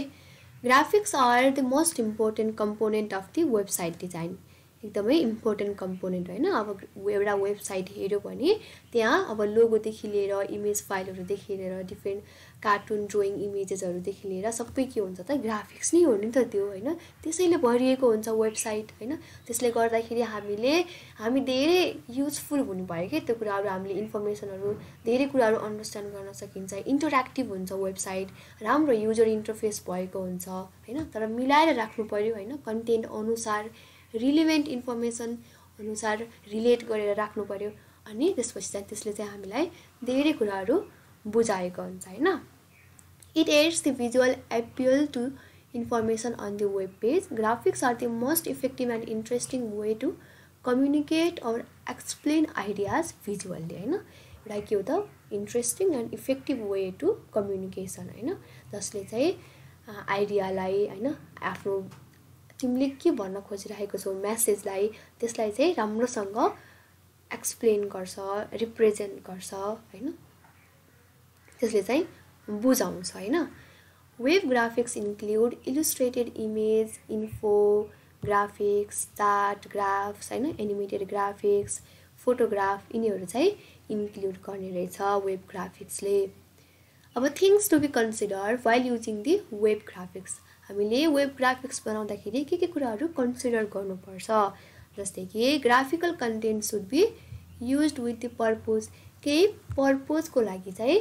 Graphics are the most important component of the website design एकदमै इम्पोर्टेन्ट कम्पोनेन्ट होइन। अब एउटा वेबसाइट हेऱ्यो भने त्यहाँ अब लोगोदेखि लिएर इमेज फाइलहरूदेखि लिएर डिफ्रेन्ट कार्टुन ड्रोइङ इमेजेसहरूदेखि लिएर सबै के हुन्छ त? ग्राफिक्स नै हो नि त त्यो होइन। त्यसैले भरिएको हुन्छ वेबसाइट होइन। त्यसले गर्दाखेरि हामीले हामी धेरै युजफुल हुनुभयो कि त्यो कुराहरू। हामीले इन्फर्मेसनहरू धेरै कुराहरू अन्डरस्ट्यान्ड गर्न सकिन्छ। इन्टरेक्टिभ हुन्छ वेबसाइट राम्रो युजर इन्टरफेस भएको हुन्छ होइन? तर मिलाएर राख्नु पऱ्यो होइन? कन्टेन्ट अनुसार रिलिभेन्ट इन्फर्मेसन अनुसार रिलेट गरेर राख्नु पऱ्यो अनि त्यसपछि चाहिँ त्यसले चाहिँ हामीलाई धेरै कुराहरू बुझाएको हुन्छ होइन? It aids the visual appeal to information on the web page graphics are the most effective and interesting way to communicate or explain ideas visually होइन? एउटा के हो त interesting and effective way to communication होइन? जसले चाहिँ आइडियालाई होइन आफ्नो तिमीले के भन्न खोजिरहेको छौ म्यासेजलाई त्यसलाई चाहिँ राम्रोसँग एक्सप्लेन गर्छ रिप्रेजेन्ट गर्छ होइन? त्यसले चाहिँ बुझाउँछ होइन? Web graphics include illustrated image info graphics chart graphs होइन? एनिमेटेड ग्राफिक्स फोटोग्राफ यिनीहरू चाहिँ इन्क्लुड गर्ने रहेछ वेब ग्राफिक्सले अब things to be consider while using the web graphics हामीले वेब ग्राफिक्स बनाउँदाखेरि के के कुराहरू कन्सिडर गर्नुपर्छ? जस्तै कि graphical content should be use with the purpose केही पर्पोजको लागि चाहिँ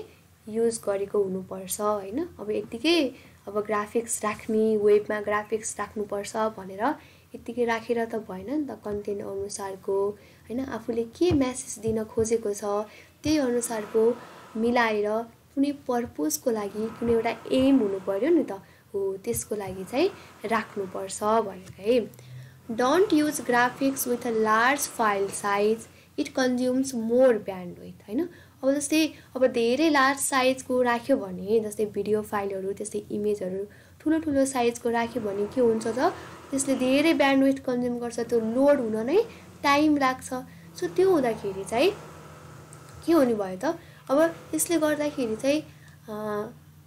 युज गरेको हुनुपर्छ होइन? अब यत्तिकै अब ग्राफिक्स राख्ने वेबमा ग्राफिक्स राख्नुपर्छ भनेर यत्तिकै राखेर त भएन नि त कन्टेन्ट अनुसारको होइन? आफूले के म्यासेज दिन खोजेको छ त्यही अनुसारको मिलाएर कुनै पर्पोजको लागि कुनै एउटा एम हुनु पऱ्यो नि त। हो त्यसको लागि चाहिँ राख्नुपर्छ भनेर है। Don't use graphics with a large file size it consumes more bandwidth होइन? अब जस्तै अब धेरै लार्ज साइजको राख्यो भने जस्तै भिडियो फाइलहरू त्यस्तै इमेजहरू ठुलो ठुलो साइजको राख्यो भने के हुन्छ त? त्यसले धेरै ब्यान्ड विथ कन्ज्युम गर्छ त्यो लोड हुन नै टाइम लाग्छ। सो त्यो हुँदाखेरि चाहिँ के हुने भयो त? अब यसले गर्दाखेरि चाहिँ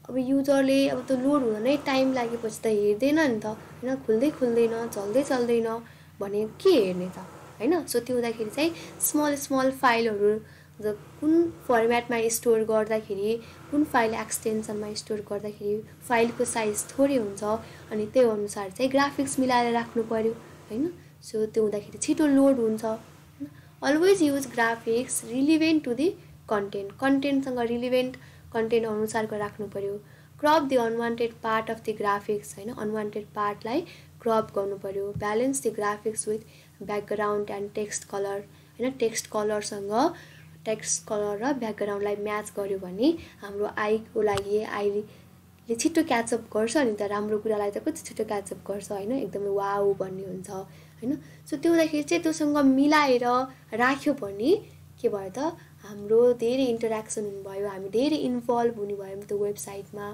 अब युजरले अब त्यो लोड हुन नै टाइम लागेपछि त हेर्दैन नि त। होइन खुल्दै खुल्दैन चल्दै चल्दैन भने के हेर्ने त? होइन सो त्यो हुँदाखेरि चाहिँ स्मल स्मल फाइलहरू कुन फर्मेटमा स्टोर गर्दाखेरि कुन फाइल एक्सटेन्सनमा स्टोर गर्दाखेरि फाइलको साइज थोरै हुन्छ अनि त्यो अनुसार चाहिँ ग्राफिक्स मिलाएर राख्नु पऱ्यो होइन सो त्यो हुँदाखेरि छिटो लोड हुन्छ। Always use graphics relevant to the content कन्टेन्टसँग relevant content अनुसारको राख्नु पऱ्यो crop the unwanted part of the graphics होइन? अनवान्टेड पार्टलाई क्रप गर्नु पऱ्यो balance the graphics with background and text colour होइन? टेक्स्ट कलरसँग टेक्स्ट कलर र ब्याकग्राउन्डलाई म्याच गर्यो भने हाम्रो आईको लागि आईले छिटो क्याचअप गर्छ अनि त। राम्रो कुरालाई त कति छिटो क्याचअप गर्छ होइन? एकदमै वाउ भन्ने हुन्छ होइन? सो त्यो हुँदाखेरि चाहिँ त्योसँग मिलाएर राख्यो भने के भयो त? हाम्रो धेरै इन्टरेक्सन हुनुभयो हामी धेरै इन्भल्भ हुनुभयो त्यो वेबसाइटमा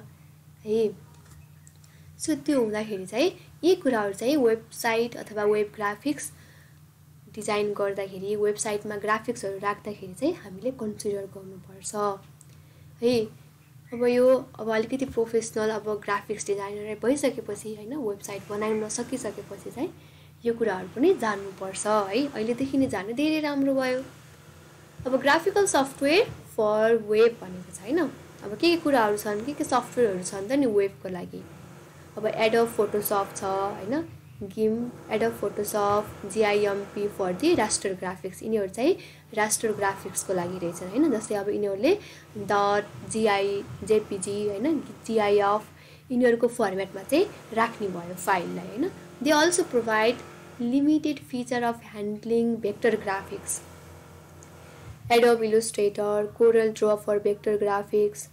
है। सो त्यो हुँदाखेरि चाहिँ यी कुराहरू चाहिँ वेबसाइट अथवा वेब ग्राफिक्स डिजाइन गर्दाखेरि वेबसाइटमा ग्राफिक्सहरू राख्दाखेरि चाहिँ हामीले कन्सिडर गर्नुपर्छ है। अब यो अब अलिकति प्रोफेसनल अब ग्राफिक्स डिजाइनर भइसकेपछि होइन वेबसाइट बनाउन सकिसकेपछि चाहिँ यो कुराहरू पनि जान्नुपर्छ है। अहिलेदेखि नै जानु धेरै राम्रो भयो। अब ग्राफिकल सफ्टवेयर फर वेब भनेको छ होइन? अब के के कुराहरू छन् के के सफ्टवेयरहरू छन् त नि वेबको लागि? अब एडब फोटोसप छ होइन? गिम Adobe Photoshop GIMP for the raster graphics यिनीहरू चाहिँ राष्ट्र ग्राफिक्सको लागि रहेछन् होइन? जस्तै अब यिनीहरूले डट जिआई जेपिजी होइन? जिआइएफ यिनीहरूको फर्मेटमा चाहिँ राख्ने भयो फाइललाई होइन? They also provide limited feature of handling vector graphics Adobe Illustrator Corel Draw for vector graphics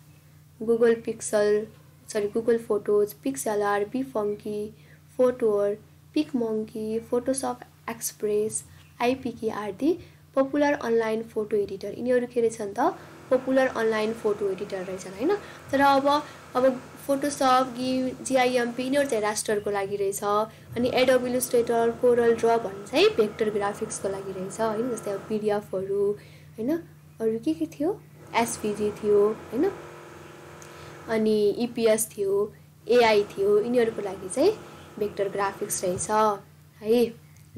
Google Pixel sorry Pixlr BeFunky Fotor PicMonkey Photoshop Express iPiccy आदि पपुलर अनलाइन फोटो एडिटर यिनीहरू के रहेछन् त पपुलर अनलाइन फोटो एडिटर रहेछन् होइन तर अब अब फोटोसप गि जिआइएमपी यिनीहरू चाहिँ रास्टरको लागि रहेछ अनि एडोब इलुस्ट्रेटर कोरल ड्र भन्ने चाहिँ भेक्टर ग्राफिक्सको लागि रहेछ होइन जस्तै अब पिडिएफहरू होइन? अरू के के थियो? एसपिजी थियो होइन? अनि इपिएस थियो एआई थियो यिनीहरूको लागि चाहिँ भेक्टर ग्राफिक्स रहेछ है?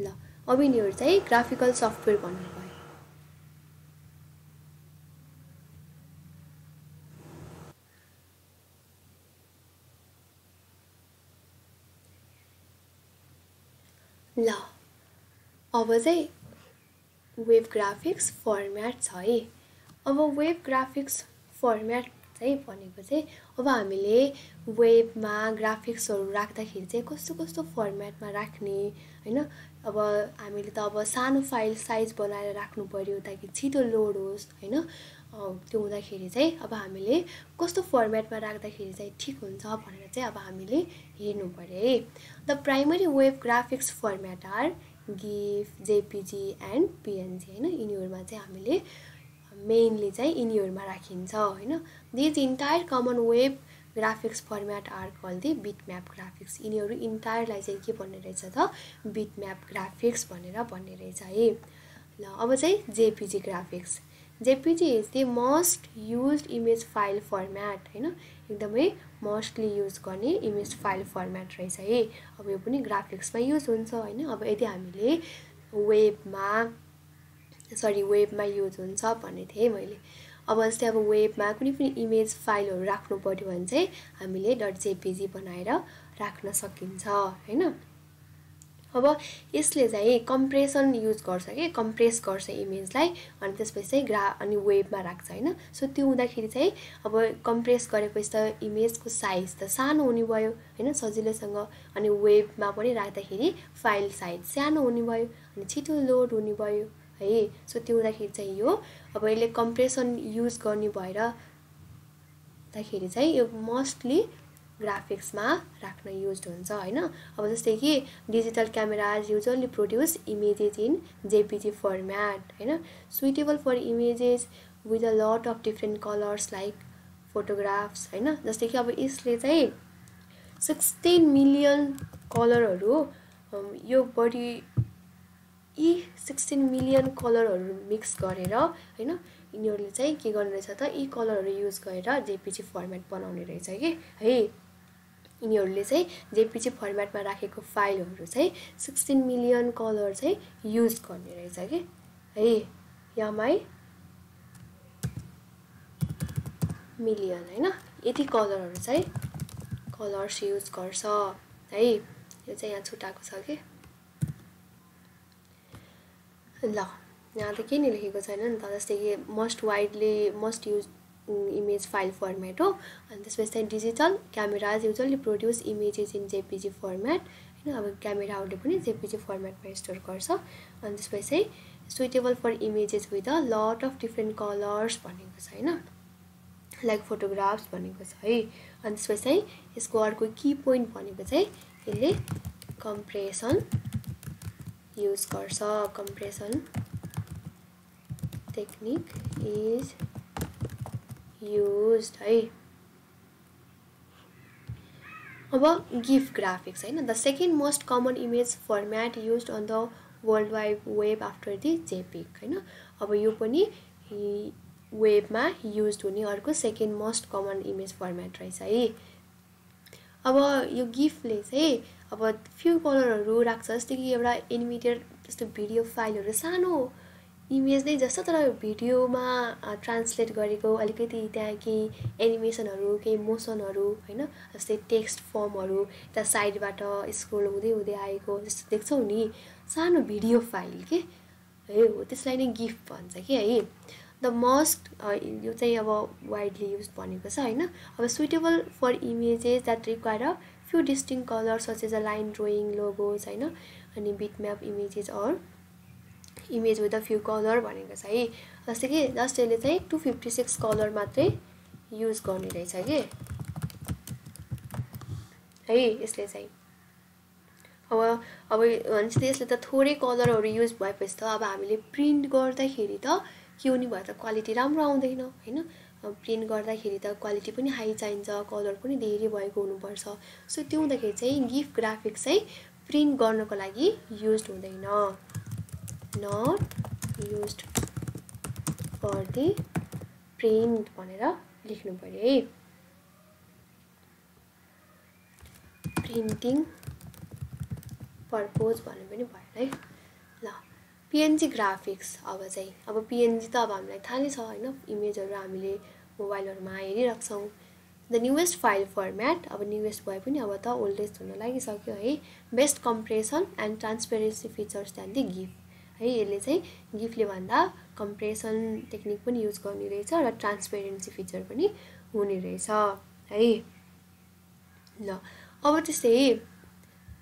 ल अब यिनीहरू चाहिँ ग्राफिकल सफ्टवेयर भन्नु भयो ल अब चाहिँ वेब ग्राफिक्स फर्म्याट छ है। अब वेब ग्राफिक्स फर्म्याट चाहिँ भनेको चाहिँ अब हामीले वेबमा ग्राफिक्सहरू राख्दाखेरि चाहिँ कस्तो कस्तो फर्मेटमा राख्ने होइन? अब हामीले त अब सानो फाइल साइज बनाएर राख्नु पऱ्यो ताकि छिटो लोड होस् होइन? त्यो हुँदाखेरि चाहिँ अब हामीले कस्तो फर्मेटमा राख्दाखेरि चाहिँ ठिक हुन्छ भनेर चाहिँ अब हामीले हेर्नु पऱ्यो है। The primary web graphics format are GIF JPG and PNG होइन? यिनीहरूमा चाहिँ हामीले मेनली चाहिँ यिनीहरूमा राखिन्छ होइन? These entire common web graphics format are call the bitmap graphics यिनीहरू इन्टायरलाई चाहिँ के भन्ने रहेछ त? बिट म्याप ग्राफिक्स भनेर भन्ने रहेछ है। ल अब चाहिँ JPG graphics JPG is the most use image file format होइन एकदमै मोस्टली युज गर्ने इमेज फाइल फर्मेट रहेछ है। अब यो पनि ग्राफिक्समा युज हुन्छ होइन अब यदि हामीले वेबमा सरी वेबमा युज हुन्छ भन्ने थिएँ मैले। अब जस्तै अब वेबमा कुनै पनि इमेज फाइलहरू राख्नु पऱ्यो भने चाहिँ हामीले डट जेपिजी बनाएर राख्न सकिन्छ होइन अब यसले चाहिँ कम्प्रेसन युज गर्छ कि कम्प्रेस गर्छ इमेजलाई अनि त्यसपछि चाहिँ ग्रा अनि वेबमा राख्छ होइन? सो त्यो हुँदाखेरि चाहिँ अब कम्प्रेस गरेपछि त इमेजको साइज त सानो हुने भयो होइन? सजिलैसँग अनि वेबमा पनि राख्दाखेरि फाइल साइज सानो हुने भयो अनि छिटो लोड हुने भयो है? सो त्यो हुँदाखेरि चाहिँ यो अब यसले कम्प्रेसन युज गर्ने भएर हुँदाखेरि चाहिँ यो मोस्टली ग्राफिक्समा राख्न युज हुन्छ होइन? अब जस्तै कि digital cameras usually produce images in JPG format होइन? Suitable for images with a lot of different colours like photographs होइन? जस्तै कि अब यसले चाहिँ सिक्सटिन मिलियन कलरहरू यो बढी यी सिक्सटिन मिलियन कलरहरू मिक्स गरेर होइन? यिनीहरूले चाहिँ के गर्ने रहेछ त यी कलरहरू युज गरेर जेपिजी फर्मेट बनाउने रहेछ कि? है? यिनीहरूले चाहिँ जेपिजी फर्मेटमा राखेको फाइलहरू चाहिँ सिक्सटिन मिलियन कलर चाहिँ युज गर्ने रहेछ कि? है यहाँमै मिलियन होइन? यति कलरहरू चाहिँ कलर्स युज गर्छ है? यो चाहिँ यहाँ छुट्याएको छ कि? ल यहाँ त केही नै लेखेको छैन नि त जस्तै कि most widely most use image file format हो। अनि त्यसपछि चाहिँ digital cameras usually produce images in JPG format होइन अब क्यामेराहरूले पनि जेपिजी फर्मेटमा स्टोर गर्छ। अनि त्यसपछि चाहिँ suitable for images with a lot of different colours भनेको छ होइन। लाइक फोटोग्राफ्स भनेको छ है। अनि त्यसपछि चाहिँ यसको अर्को कि पोइन्ट भनेको चाहिँ यसले कम्प्रेसन युज गर्छ। कम्प्रेसन टेक्निक इज युज है। अब गिफ ग्राफिक्स होइन? The second most common image format use on the world wide web after the JPEG होइन? अब यो पनि वेबमा युज हुने अर्को second most common image format रहेछ है। अब यो गिफ्टले चाहिँ अब फ्यु कलरहरू राख्छ जस्तै कि एउटा एनिमेटेड जस्तो भिडियो फाइलहरू सानो इमेज नै जस्तो तर भिडियोमा ट्रान्सलेट गरेको अलिकति त्यहाँ केही एनिमेसनहरू केही मोसनहरू होइन? जस्तै टेक्स्ट फर्महरू यता साइडबाट स्क्रोल हुँदै हुँदै आएको जस्तो देख्छौ नि? सानो भिडियो फाइल के? है हो त्यसलाई नै गिफ्ट भन्छ कि है? द मस्ट यो चाहिँ अब वाइडली युज भनेको छ होइन? अब suitable for images that require few distinct colour as a line drawing logos होइन? अनि bitmap images or image with a few colour भनेको छ है। जस्तै कि जस्ट यसले चाहिँ टु फिफ्टी सिक्स कलर मात्रै युज गर्ने रहेछ कि। है यसले चाहिँ। अब अब भनेपछि यसले त थोरै कलरहरू युज भएपछि त अब हामीले प्रिन्ट गर्दाखेरि त के हुने भयो त क्वालिटी राम्रो आउँदैन होइन? प्रिन्ट गर्दाखेरि त क्वालिटी पनि हाई चाहिन्छ कलर पनि धेरै भएको हुनुपर्छ। सो त्यो हुँदाखेरि चाहिँ गिफ्ट ग्राफिक्स चाहिँ प्रिन्ट गर्नको लागि युज हुँदैन। Not use for the print भनेर लेख्नु पऱ्यो है। प्रिन्टिङ पर्पोज भन्नु पनि भयो है। ल पिएनजी ग्राफिक्स अब चाहिँ अब पिएनजी त अब हामीलाई थाहा नै छ होइन इमेजहरू हामीले मोबाइलहरूमा हेरिराख्छौँ द न्युएस्ट फाइल फर्मेट अब न्युएस्ट भए पनि अब त ओल्डेस्ट हुन लागिसक्यो है। Best compression and transparency features than the gift है यसले चाहिँ गिफ्टले भन्दा कम्प्रेसन टेक्निक पनि युज गर्ने रहेछ र ट्रान्सपेरेन्सी फिचर पनि हुने रहेछ है। ल अब त्यस्तै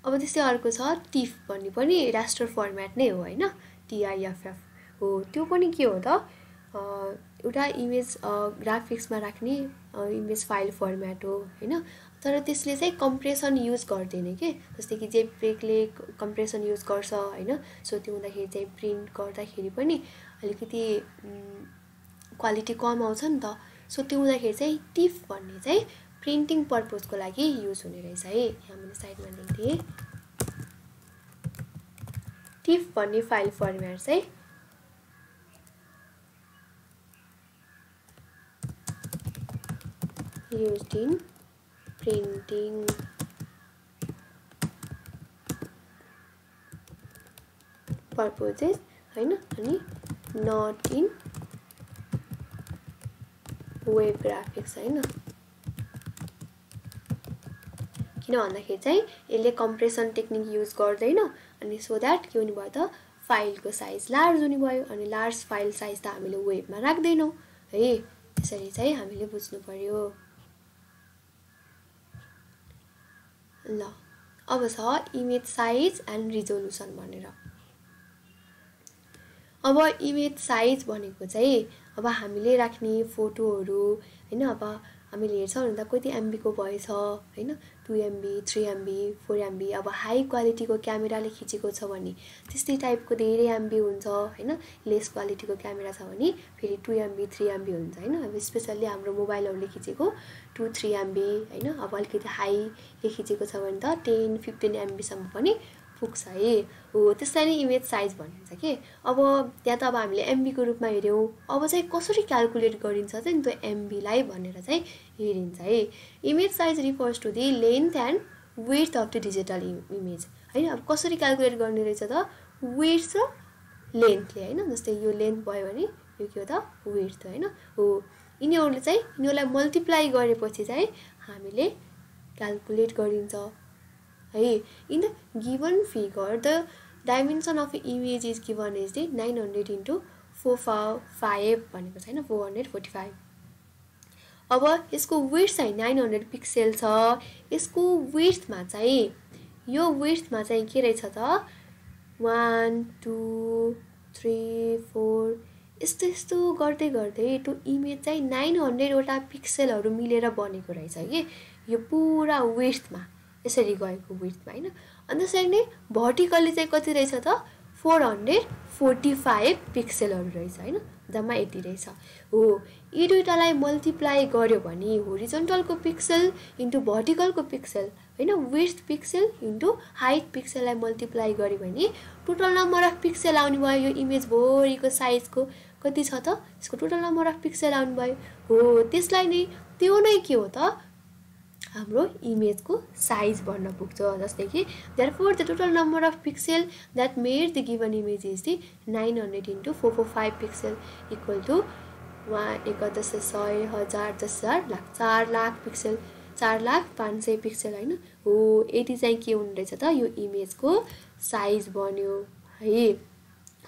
अब त्यस्तै अर्को छ टिफ भन्ने पनि रास्टर फर्मेट नै हो होइन? टिआइएफएफ हो। त्यो पनि के हो त? एउटा इमेज ग्राफिक्समा राख्ने इमेज फाइल फर्मेट हो होइन? तर त्यसले चाहिँ कम्प्रेसन युज गर्दैन कि? जस्तै कि जे ब्रेकले कम्प्रेसन युज गर्छ होइन? सो त्यो हुँदाखेरि चाहिँ प्रिन्ट गर्दाखेरि पनि अलिकति क्वालिटी कम आउँछ नि त। सो त्यो हुँदाखेरि चाहिँ टिफ भन्ने चाहिँ प्रिन्टिङ पर्पजको लागि युज हुने रहेछ है। यहाँ मैले साइडमा लेख्थेँ टिफ भन्ने फाइल फर्मेट चाहिँ used in printing. Purposes होइन अनि नट इन वेब ग्राफिक्स होइन किन भन्दाखेरि चाहिँ यसले कम्प्रेसन टेक्निक युज गर्दैन अनि सो द्याट के हुने भयो त फाइलको साइज लार्ज हुने भयो अनि लार्ज फाइल साइज त हामीले वेबमा राख्दैनौँ। है त्यसरी चाहिँ हामीले बुझ्नु पऱ्यो ल अब छ इमेज साइज एन्ड रिजोल्युसन भनेर। अब इमेज साइज भनेको चाहिँ अब हामीले राख्ने फोटोहरू होइन अब हामीले हेर्छौँ भने त कति एमबीको भएछ होइन? Two MB three MB four MB अब हाई क्वालिटीको क्यामेराले खिचेको छ भने त्यस्तै टाइपको धेरै एमबी हुन्छ होइन? लेस क्वालिटीको क्यामेरा छ भने फेरि टु एमबी थ्री एमबी हुन्छ होइन? अब स्पेसल्ली हाम्रो मोबाइलहरूले खिचेको टु थ्री एमबी होइन? अब अलिकति हाईले खिचेको छ भने त टेन फिफ्टिन एमबीसम्म पनि पुग्छ है। हो त्यसलाई नै इमेज साइज भनिन्छ कि। अब त्यहाँ त अब हामीले एमबीको रूपमा हेऱ्यौँ। अब चाहिँ कसरी क्यालकुलेट गरिन्छ चाहिँ त्यो एमबीलाई भनेर चाहिँ हेरिन्छ है। Image size refers to the length and width of the digital image. होइन अब कसरी क्यालकुलेट गर्ने रहेछ त? वेथ र लेन्थले होइन जस्तै यो लेन्थ भयो भने यो के हो त? वेथ होइन। हो यिनीहरूले चाहिँ यिनीहरूलाई मल्टिप्लाई गरेपछि चाहिँ हामीले क्यालकुलेट गरिन्छ। है। In the given figure the dimension of image is given is the nine hundred into four फा फाइभ भनेको छ होइन? फोर हन्ड्रेड फोर्टी फाइभ अब यसको वेथ चाहिँ नाइन हन्ड्रेड पिक्सेल छ। यसको वेथमा चाहिँ यो वेथमा चाहिँ के रहेछ त? वान टू थ्री फोर यस्तो यस्तो गर्दै गर्दै त्यो इमेज चाहिँ नाइन हन्ड्रेडवटा पिक्सेलहरू मिलेर बनेको रहेछ कि यो पुरा वेथमा यसरी गएको विर्थमा होइन? अनि त्यसरी नै भर्टिकल्ली चाहिँ कति रहेछ त? फोर हन्ड्रेड फोर्टी फाइभ पिक्सेलहरू रहेछ होइन? जम्मा यति रहेछ। हो यी दुइटालाई मल्टिप्लाई गर्यो भने होरिजन्टलको पिक्सेल इन्टु भर्टिकलको पिक्सेल होइन? वेस्ट पिक्सेल इन्टु हाइट पिक्सेललाई मल्टिप्लाई गर्यो भने टोटल नम्बर अफ पिक्सेल आउने भयो यो इमेजभरिको साइजको कति छ त? यसको टोटल नम्बर अफ पिक्सेल आउनु भयो। हो त्यसलाई नै त्यो नै के हो त? हाम्रो इमेजको साइज भन्न पुग्छ। जस्तै कि therefore the total number of pixel that made the given image is the nine hundred into four four five pixel equal to one एक दस सय हजार दस हजार लाख चार लाख पिक्सेल चार लाख पाँच सय पिक्सेल होइन? हो यति चाहिँ के हुने रहेछ त? यो इमेजको साइज बन्यो है।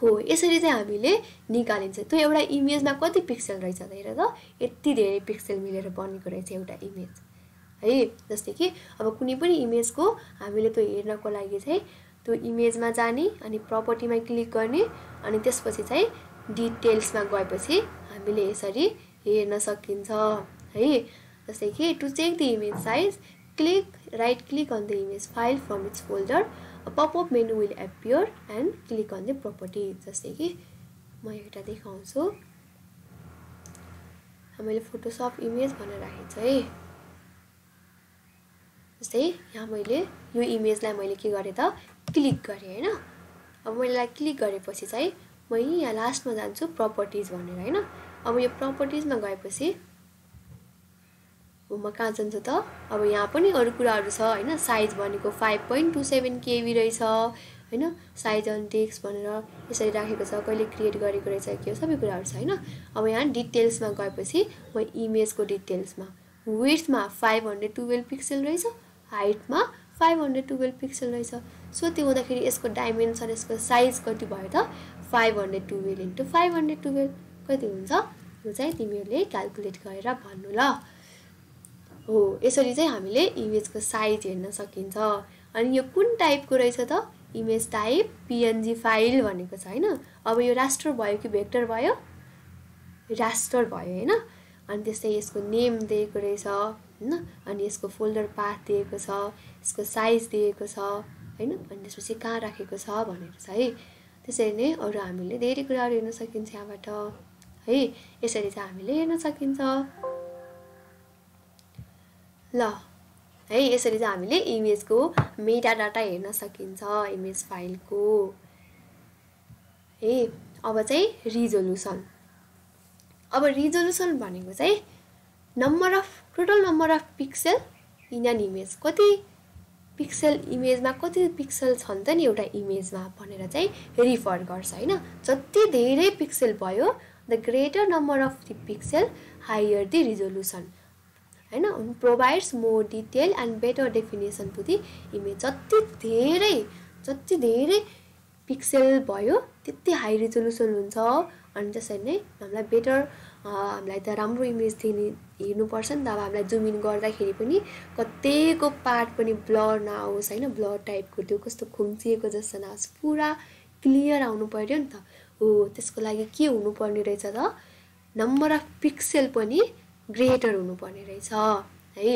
हो यसरी चाहिँ हामीले निकालिन्छ। त्यो एउटा इमेजमा कति पिक्सेल रहेछ त हेर त? यति धेरै पिक्सेल मिलेर बनेको रहेछ एउटा इमेज है जस्तै कि अब कुनै पनि इमेजको हामीले त्यो हेर्नको लागि चाहिँ त्यो इमेजमा जाने अनि प्रपर्टीमा क्लिक गर्ने अनि त्यसपछि चाहिँ डिटेल्समा गएपछि हामीले यसरी हेर्न सकिन्छ है। जस्तै कि to check the image size click right click on the image file from its folder popup menu will appear and click on the property जस्तै कि म एउटा देखाउँछु। मैले फोटोसप इमेज भनेर राखेको छु है। जस्तै यहाँ मैले यो इमेजलाई मैले के गरेँ त क्लिक गरेँ होइन? अब मैले क्लिक गरेपछि चाहिँ म यहाँ लास्टमा जान्छु प्रपर्टिज भनेर होइन? अब यो प्रपर्टिजमा गएपछि म कहाँ जान्छु त? अब यहाँ पनि अरू कुराहरू छ होइन? साइज भनेको five point two seven KB रहेछ होइन? साइज अन टेक्स भनेर यसरी राखेको छ कहिले क्रिएट गरेको रहेछ के हो सबै कुराहरू छ होइन? अब यहाँ डिटेल्समा गएपछि म इमेजको डिटेल्समा वेट्समा फाइभ हन्ड्रेड टुवेल्भ पिक्सेल रहेछ हाइटमा फाइभ हन्ड्रेड टुवेल्भ पिक्सल रहेछ। सो त्यो हुँदाखेरि यसको डाइमेन्सन यसको साइज कति भयो त? Five hundred twelve into five hundred twelve कति हुन्छ? यो चाहिँ तिमीहरूले क्यालकुलेट गरेर भन्नु ल। हो यसरी चाहिँ हामीले इमेजको साइज हेर्न सकिन्छ। अनि यो कुन टाइपको रहेछ त? इमेज टाइप पिएनजी फाइल भनेको छ होइन? अब यो राष्ट्र भयो कि भेक्टर भयो? राष्ट्र भयो होइन? अनि त्यस्तै यसको नेम दिएको रहेछ। होइन? अनि यसको फोल्डर पाथ दिएको छ यसको साइज दिएको छ होइन? अनि त्यसपछि कहाँ राखेको छ भनेर छ है? त्यसरी नै अरू हामीले धेरै कुराहरू हेर्न सकिन्छ यहाँबाट है? यसरी चाहिँ हामीले हेर्न सकिन्छ। ल है? यसरी चाहिँ हामीले इमेजको मेटा डाटा हेर्न सकिन्छ इमेज फाइलको। है? अब चाहिँ रिजोल्युसन अब रिजोल्युसन भनेको चाहिँ number of total number of pixel in an image कति पिक्सेल इमेजमा कति पिक्सेल छन् त नि एउटा इमेजमा भनेर चाहिँ रिफर गर्छ होइन? जति धेरै पिक्सेल भयो the greater number of the pixel higher the resolution होइन? Provides more detail and better definition to the image जति धेरै जति धेरै पिक्सेल भयो त्यति हाई रिजोल्युसन हुन्छ। अनि त्यसरी नै हामीलाई बेटर हामीलाई त राम्रो इमेज दिने हेर्नुपर्छ नि त अब हामीलाई जुम इन गर्दाखेरि पनि कतिको पार्ट पनि ब्लर नआओस् होइन? ब्लर टाइपको त्यो कस्तो खुम्चिएको जस्तो नआओस् पुरा क्लियर आउनु पऱ्यो नि त। हो त्यसको लागि के हुनुपर्ने रहेछ त? नम्बर अफ पिक्सेल पनि ग्रेटर हुनुपर्ने रहेछ है?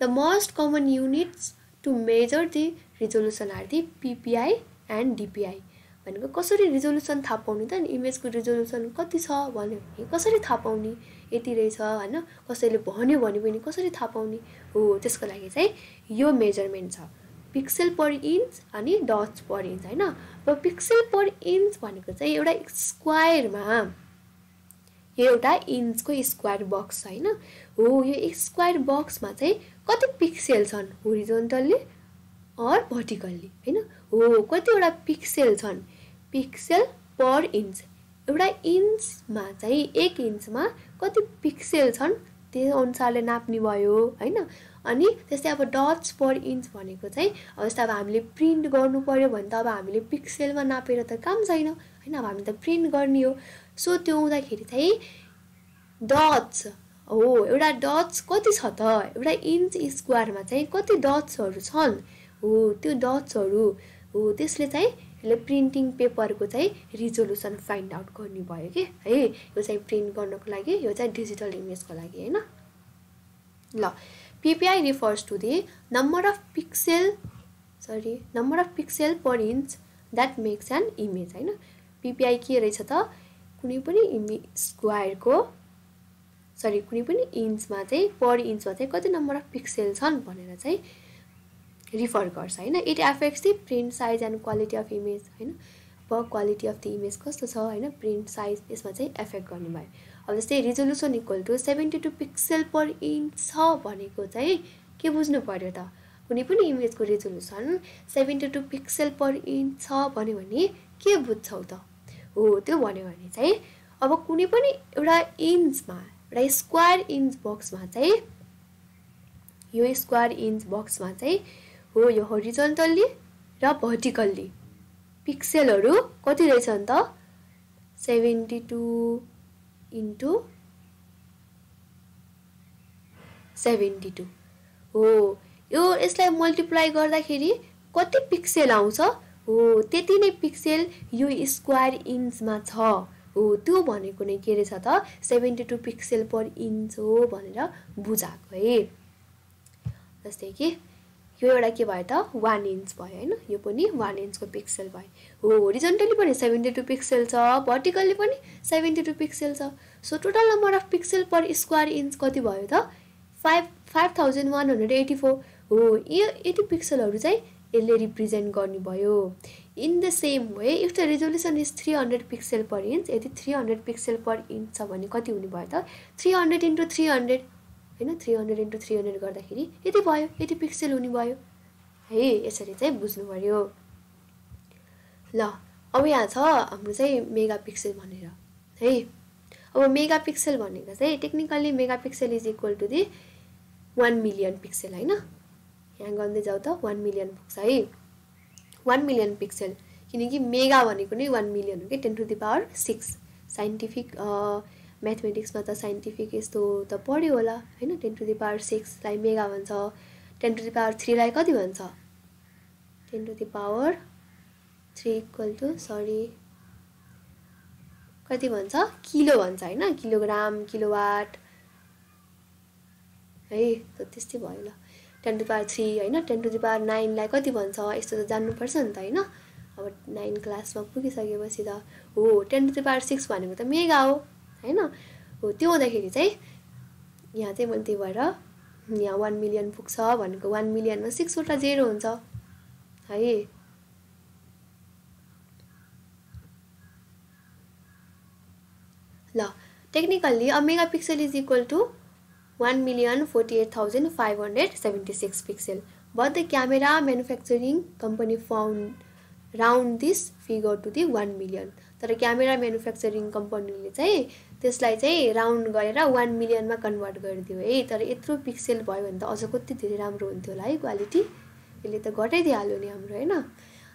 The most common units to measure the resolution are the PPI and DPI भनेको कसरी रिजोल्युसन थाहा पाउने त इमेजको रिजोल्युसन कति छ भन्यो भने कसरी थाहा पाउने यति रहेछ होइन कसैले भन्यो भने पनि कसरी थाहा पाउने? हो त्यसको लागि चाहिँ यो मेजरमेन्ट छ। पिक्सेल पर इन्च अनि डट्स पर इन्च होइन? अब पिक्सेल पर इन्च भनेको चाहिँ एउटा स्क्वायरमा यो एउटा इन्चको स्क्वायर बक्स होइन? हो यो स्क्वायर बक्समा चाहिँ कति पिक्सेल छन्? होरिजोन्टल्ली अर भर्टिकल्ली होइन? हो कतिवटा पिक्सेल छन्? पिक्सेल पर इन्च एउटा इन्चमा चाहिँ एक इन्चमा कति पिक्सेल छन् त्यो अनुसारले नाप्ने भयो होइन? अनि त्यस्तै अब डट्स पर इन्च भनेको चाहिँ अब जस्तै अब हामीले प्रिन्ट गर्नु पऱ्यो भने त अब हामीले पिक्सेलमा नापेर त काम छैन होइन? अब हामी त प्रिन्ट गर्ने हो। सो त्यो हुँदाखेरि चाहिँ डट्स हो एउटा डट्स कति छ त? एउटा इन्च स्क्वायरमा चाहिँ कति डट्सहरू छन्? हो त्यो डट्सहरू हो त्यसले चाहिँ यसले प्रिन्टिङ पेपरको चाहिँ रिजोल्युसन फाइन्ड आउट गर्ने भयो कि? है यो चाहिँ प्रिन्ट गर्नको लागि यो चाहिँ डिजिटल इमेजको लागि होइन? ल PPI refers to the number of pixel sorry number of pixel per inch that makes an image होइन? पिपिआई के रहेछ त? कुनै पनि इमे स्क्वायरको सरी कुनै पनि इन्चमा चाहिँ पर इन्चमा चाहिँ कति नम्बर अफ पिक्सेल छन् भनेर चाहिँ रिफर गर्छ होइन? It affects the print size and quality of image होइन? अब क्वालिटी अफ द इमेज कस्तो छ होइन? प्रिन्ट साइज यसमा चाहिँ एफेक्ट गर्नु भयो अब जस्तै resolution equal to seventy two pixel per inch छ भनेको चाहिँ के बुझ्नु पऱ्यो त? कुनै पनि इमेजको resolution seventy two pixel per inch छ भन्यो भने के बुझ्छौ त? हो त्यो भन्यो भने चाहिँ अब कुनै पनि एउटा इन्चमा एउटा स्क्वायर इन्च बक्समा चाहिँ यो स्क्वायर इन्च बक्समा चाहिँ हो यो हरिजन्टल्ली र भर्टिकल्ली पिक्सेलहरू कति रहेछ नि त seventy two into seventy two हो यो यसलाई मल्टिप्लाई गर्दाखेरि कति पिक्सेल आउँछ? हो त्यति नै पिक्सेल यो स्क्वायर इन्चमा छ। हो त्यो भनेको नै के रहेछ त? Seventy two pixel per inch हो भनेर बुझाएको है। जस्तै कि यो एउटा के भयो त? वान इन्च भयो होइन? यो पनि वान इन्चको पिक्सेल भयो। हो होरिजन्टली पनि सेभेन्टी टू पिक्सेल छ भर्टिकल्ली पनि सेभेन्टी टू पिक्सेल छ। So total number of pixel per square inch कति भयो त? Five five thousand one hundred eighty four हो यो एटी पिक्सलहरू चाहिँ यसले रिप्रेजेन्ट गर्ने भयो। In the same way if the resolution is three hundred pixel per inch यदि three hundred pixel per inch छ भने कति हुने भयो त? Three hundred into three hundred होइन? Three hundred into three hundred गर्दाखेरि। यति भयो यति पिक्सेल हुने भयो। है यसरी चाहिँ बुझ्नु पऱ्यो ल अब यहाँ छ हाम्रो चाहिँ मेगा पिक्सेल भनेर है? अब मेगा पिक्सेल भनेको चाहिँ technically mega pixel is equal to the one million pixel होइन? यहाँ गर्दै जाउँ त वान मिलियन पुग्छ है? वान मिलियन पिक्सेल किनकि मेगा भनेको नै वान मिलियन हो कि? Ten to the power six scientific म्याथमेटिक्समा त साइन्टिफिक यस्तो त पढ्यो होला होइन? टेन टु दि पावर सिक्सलाई मेगा भन्छ टेन टु दि पावर थ्रीलाई कति भन्छ? Ten to the power three equal to sorry कति भन्छ? किलो भन्छ होइन? किलोग्राम किलोवाट है त त्यस्तै भयो ल। टेन टु पावर थ्री होइन? टेन टु दि पावर नाइनलाई कति भन्छ? यस्तो त जान्नुपर्छ नि त होइन? अब नाइन क्लासमा पुगिसकेपछि त हो ten to the power six भनेको त मेगा हो। होइन? हो त्यो हुँदाखेरि चाहिँ यहाँ चाहिँ मैले त्यही भएर यहाँ वान मिलियन पुग्छ भनेको वान मिलियनमा सिक्सवटा जेरो हुन्छ। है? ल technically a mega pixel is equal to one million forty eight thousand five hundred seventy six pixel but the camera manufacturing company found round this figure to the one million तर camera manufacturing कम्पनीले चाहिँ त्यसलाई चाहिँ round गरेर one मिलियनमा convert गरिदियो है। तर यत्रो पिक्सेल भयो भने त अझ कति धेरै राम्रो हुन्थ्यो होला है क्वालिटी यसले त घटाइदिइहाल्यो नि हाम्रो होइन?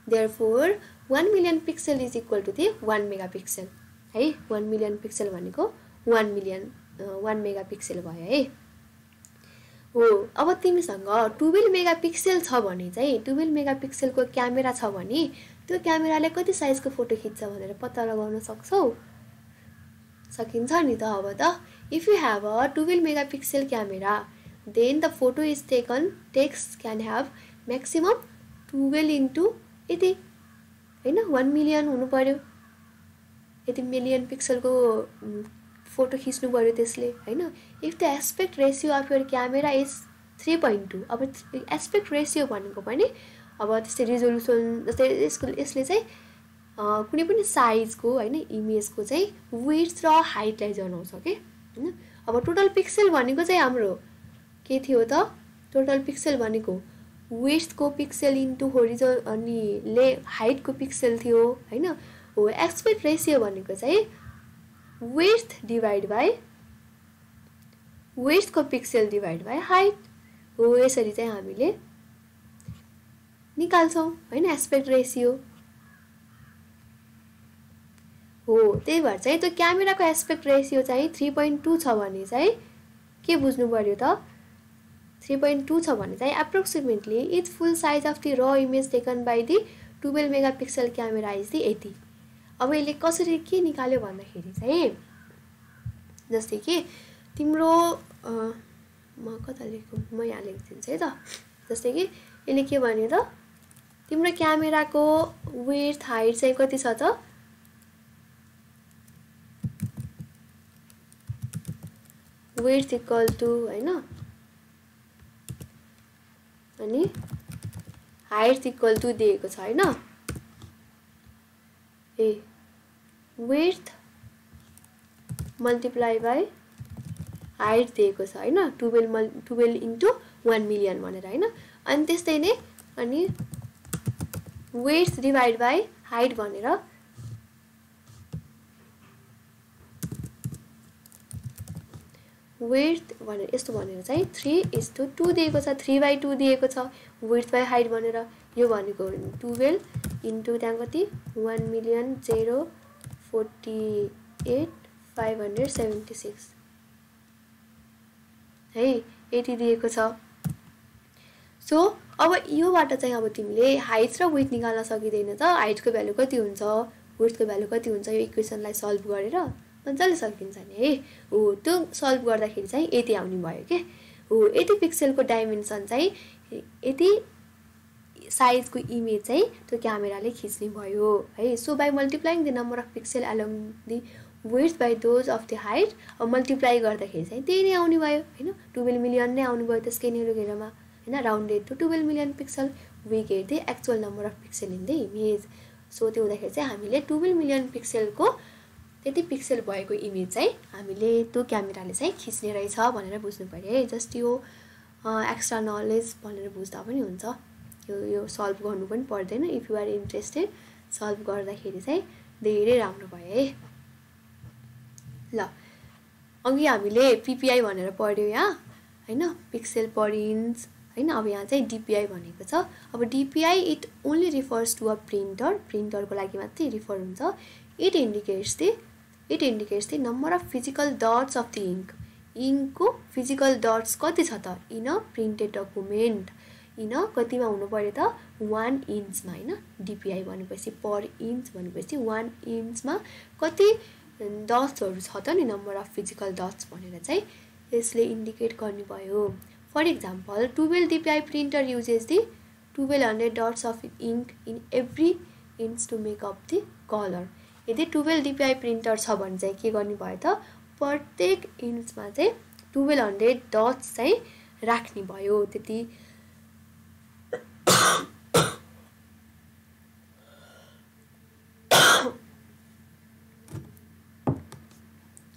Therefore one million pixel is equal to the one mega pixel है? वान मिलियन पिक्सेल भनेको one million one mega pixel भयो है। हो अब तिमीसँग टुवेल्भ मेगा पिक्सेल छ भने चाहिँ टुवेल्भ मेगा पिक्सेलको क्यामेरा छ भने त्यो क्यामेराले कति साइजको फोटो खिच्छ भनेर पत्ता लगाउन सक्छौ? सकिन्छ नि त अब त. If you have a twelve mega pixel camera then the photo is taken takes can have maximum twelve into यति होइन? वान मिलियन हुनु पऱ्यो यति मिलियन पिक्सलको फोटो खिच्नु पऱ्यो त्यसले होइन? If the aspect ratio of your camera is three point two अब एस्पेक्ट रेसियो भनेको पनि अब त्यस्तै रिजोल्युसन जस्तै यसको यसले चाहिँ कुनै पनि साइजको होइन इमेजको चाहिँ वेट्स र हाइटलाई जनाउँछ कि होइन? अब टोटल पिक्सेल भनेको चाहिँ हाम्रो के थियो त? टोटल पिक्सेल भनेको वेस्टको पिक्सेल इन्टु होरिजो अनि ले हाइटको पिक्सेल थियो होइन? हो एक्सपेक्ट रेसियो भनेको चाहिँ वेस्ट डिभाइड बाई वेस्टको पिक्सेल डिभाइड बाई हाइट हो यसरी चाहिँ हामीले निकाल्छौँ होइन एस्पेक्ट रेसियो हो त्यही भएर चाहिँ त्यो क्यामेराको एस्पेक्ट रेसियो चाहिँ थ्री पोइन्ट टू छ भने चाहिँ के बुझ्नु पऱ्यो त? थ्री पोइन्ट टू छ भने चाहिँ approximately is full size of the र image taken by the twelve mega pixel camera is the यति अब यसले कसरी के निकाल्यो भन्दाखेरि चाहिँ जस्तै कि तिम्रो म कता लेखौँ? म यहाँ लेखिदिन्छु है त। जस्तै कि यसले के भन्यो त? तिम्रो क्यामेराको वेथ हाइट चाहिँ कति छ त? वेथ इक्वल टु होइन? अनि हाइट इक्वल टु दिएको छ होइन? A width multiply by height दिएको छ होइन? टुवेल्भ मल् टुवेल्भ इन्टु वान मिलियन भनेर होइन? अनि त्यस्तै नै अनि वेथ डिभाइड बाई हाइट भनेर वेथ भनेर यस्तो भनेर चाहिँ थ्री इज टु टू दिएको छ थ्री बाई टू दिएको छ। वेथ बाई हाइट भनेर यो भनेको टुवेल्भ इन्टु त्यहाँ कति? One million zero forty eight five hundred seventy six है यति दिएको छ। सो अब योबाट चाहिँ अब तिमीले हाइट र वेट निकाल्न सकिँदैन त। हाइटको भ्यालु कति हुन्छ? वेटको भ्यालु कति हुन्छ? यो इक्वेसनलाई सल्भ गरेर। मजाले सकिन्छ नि। है हो त्यो सल्भ गर्दाखेरि चाहिँ यति आउने भयो कि? हो यति पिक्सेलको डाइमेन्सन चाहिँ यति साइजको इमेज चाहिँ त्यो क्यामेराले खिच्ने भयो है। So by multiplying the number of pixel along the width by those of the height अब मल्टिप्लाई गर्दाखेरि चाहिँ त्यही नै आउने भयो होइन? टुवेल्भ मिलियन नै आउनु भयो त्यसकै घेरमा होइन? Rounded to twelve million pixel we get the actual number of pixel in the image so त्यो हुँदाखेरि चाहिँ हामीले टुवेल्भ मिलियन पिक्सेलको त्यति पिक्सेल भएको इमेज चाहिँ हामीले त्यो क्यामेराले चाहिँ खिच्ने रहेछ भनेर बुझ्नु पऱ्यो है। जस्ट यो एक्स्ट्रा नलेज भनेर बुझ्दा पनि हुन्छ। यो यो सल्भ गर्नु पनि पर्दैन। If you are interested solve गर्दाखेरि चाहिँ धेरै राम्रो भयो है। ल अघि हामीले पिपिआई भनेर पढ्यौँ यहाँ होइन? पिक्सेल पर इन्च होइन? अब यहाँ चाहिँ डिपिआई भनेको छ। अब DPI it only refers to a printer प्रिन्टरको लागि मात्रै रिफर हुन्छ। It indicates the it indicates the number of physical dots of the ink इङ्कको physical dots कति छ त in a printed document in कतिमा हुनु पऱ्यो त वान इन्चमा होइन डिपिआई भनेपछि पर इन्च भनेपछि वान इन्चमा कति डट्सहरू छ त नि नम्बर अफ फिजिकल डट्स भनेर चाहिँ यसले इन्डिकेट गर्ने भयो for example twelve DPI printer uses the twelve hundred dots of ink in every inch to make up the colour यदि टुवेल्भ डिपिआई प्रिन्टर छ भने चाहिँ के गर्ने भयो त? प्रत्येक इन्चमा चाहिँ टुवेल्भ हन्ड्रेड डट्स चाहिँ राख्ने भयो। त्यति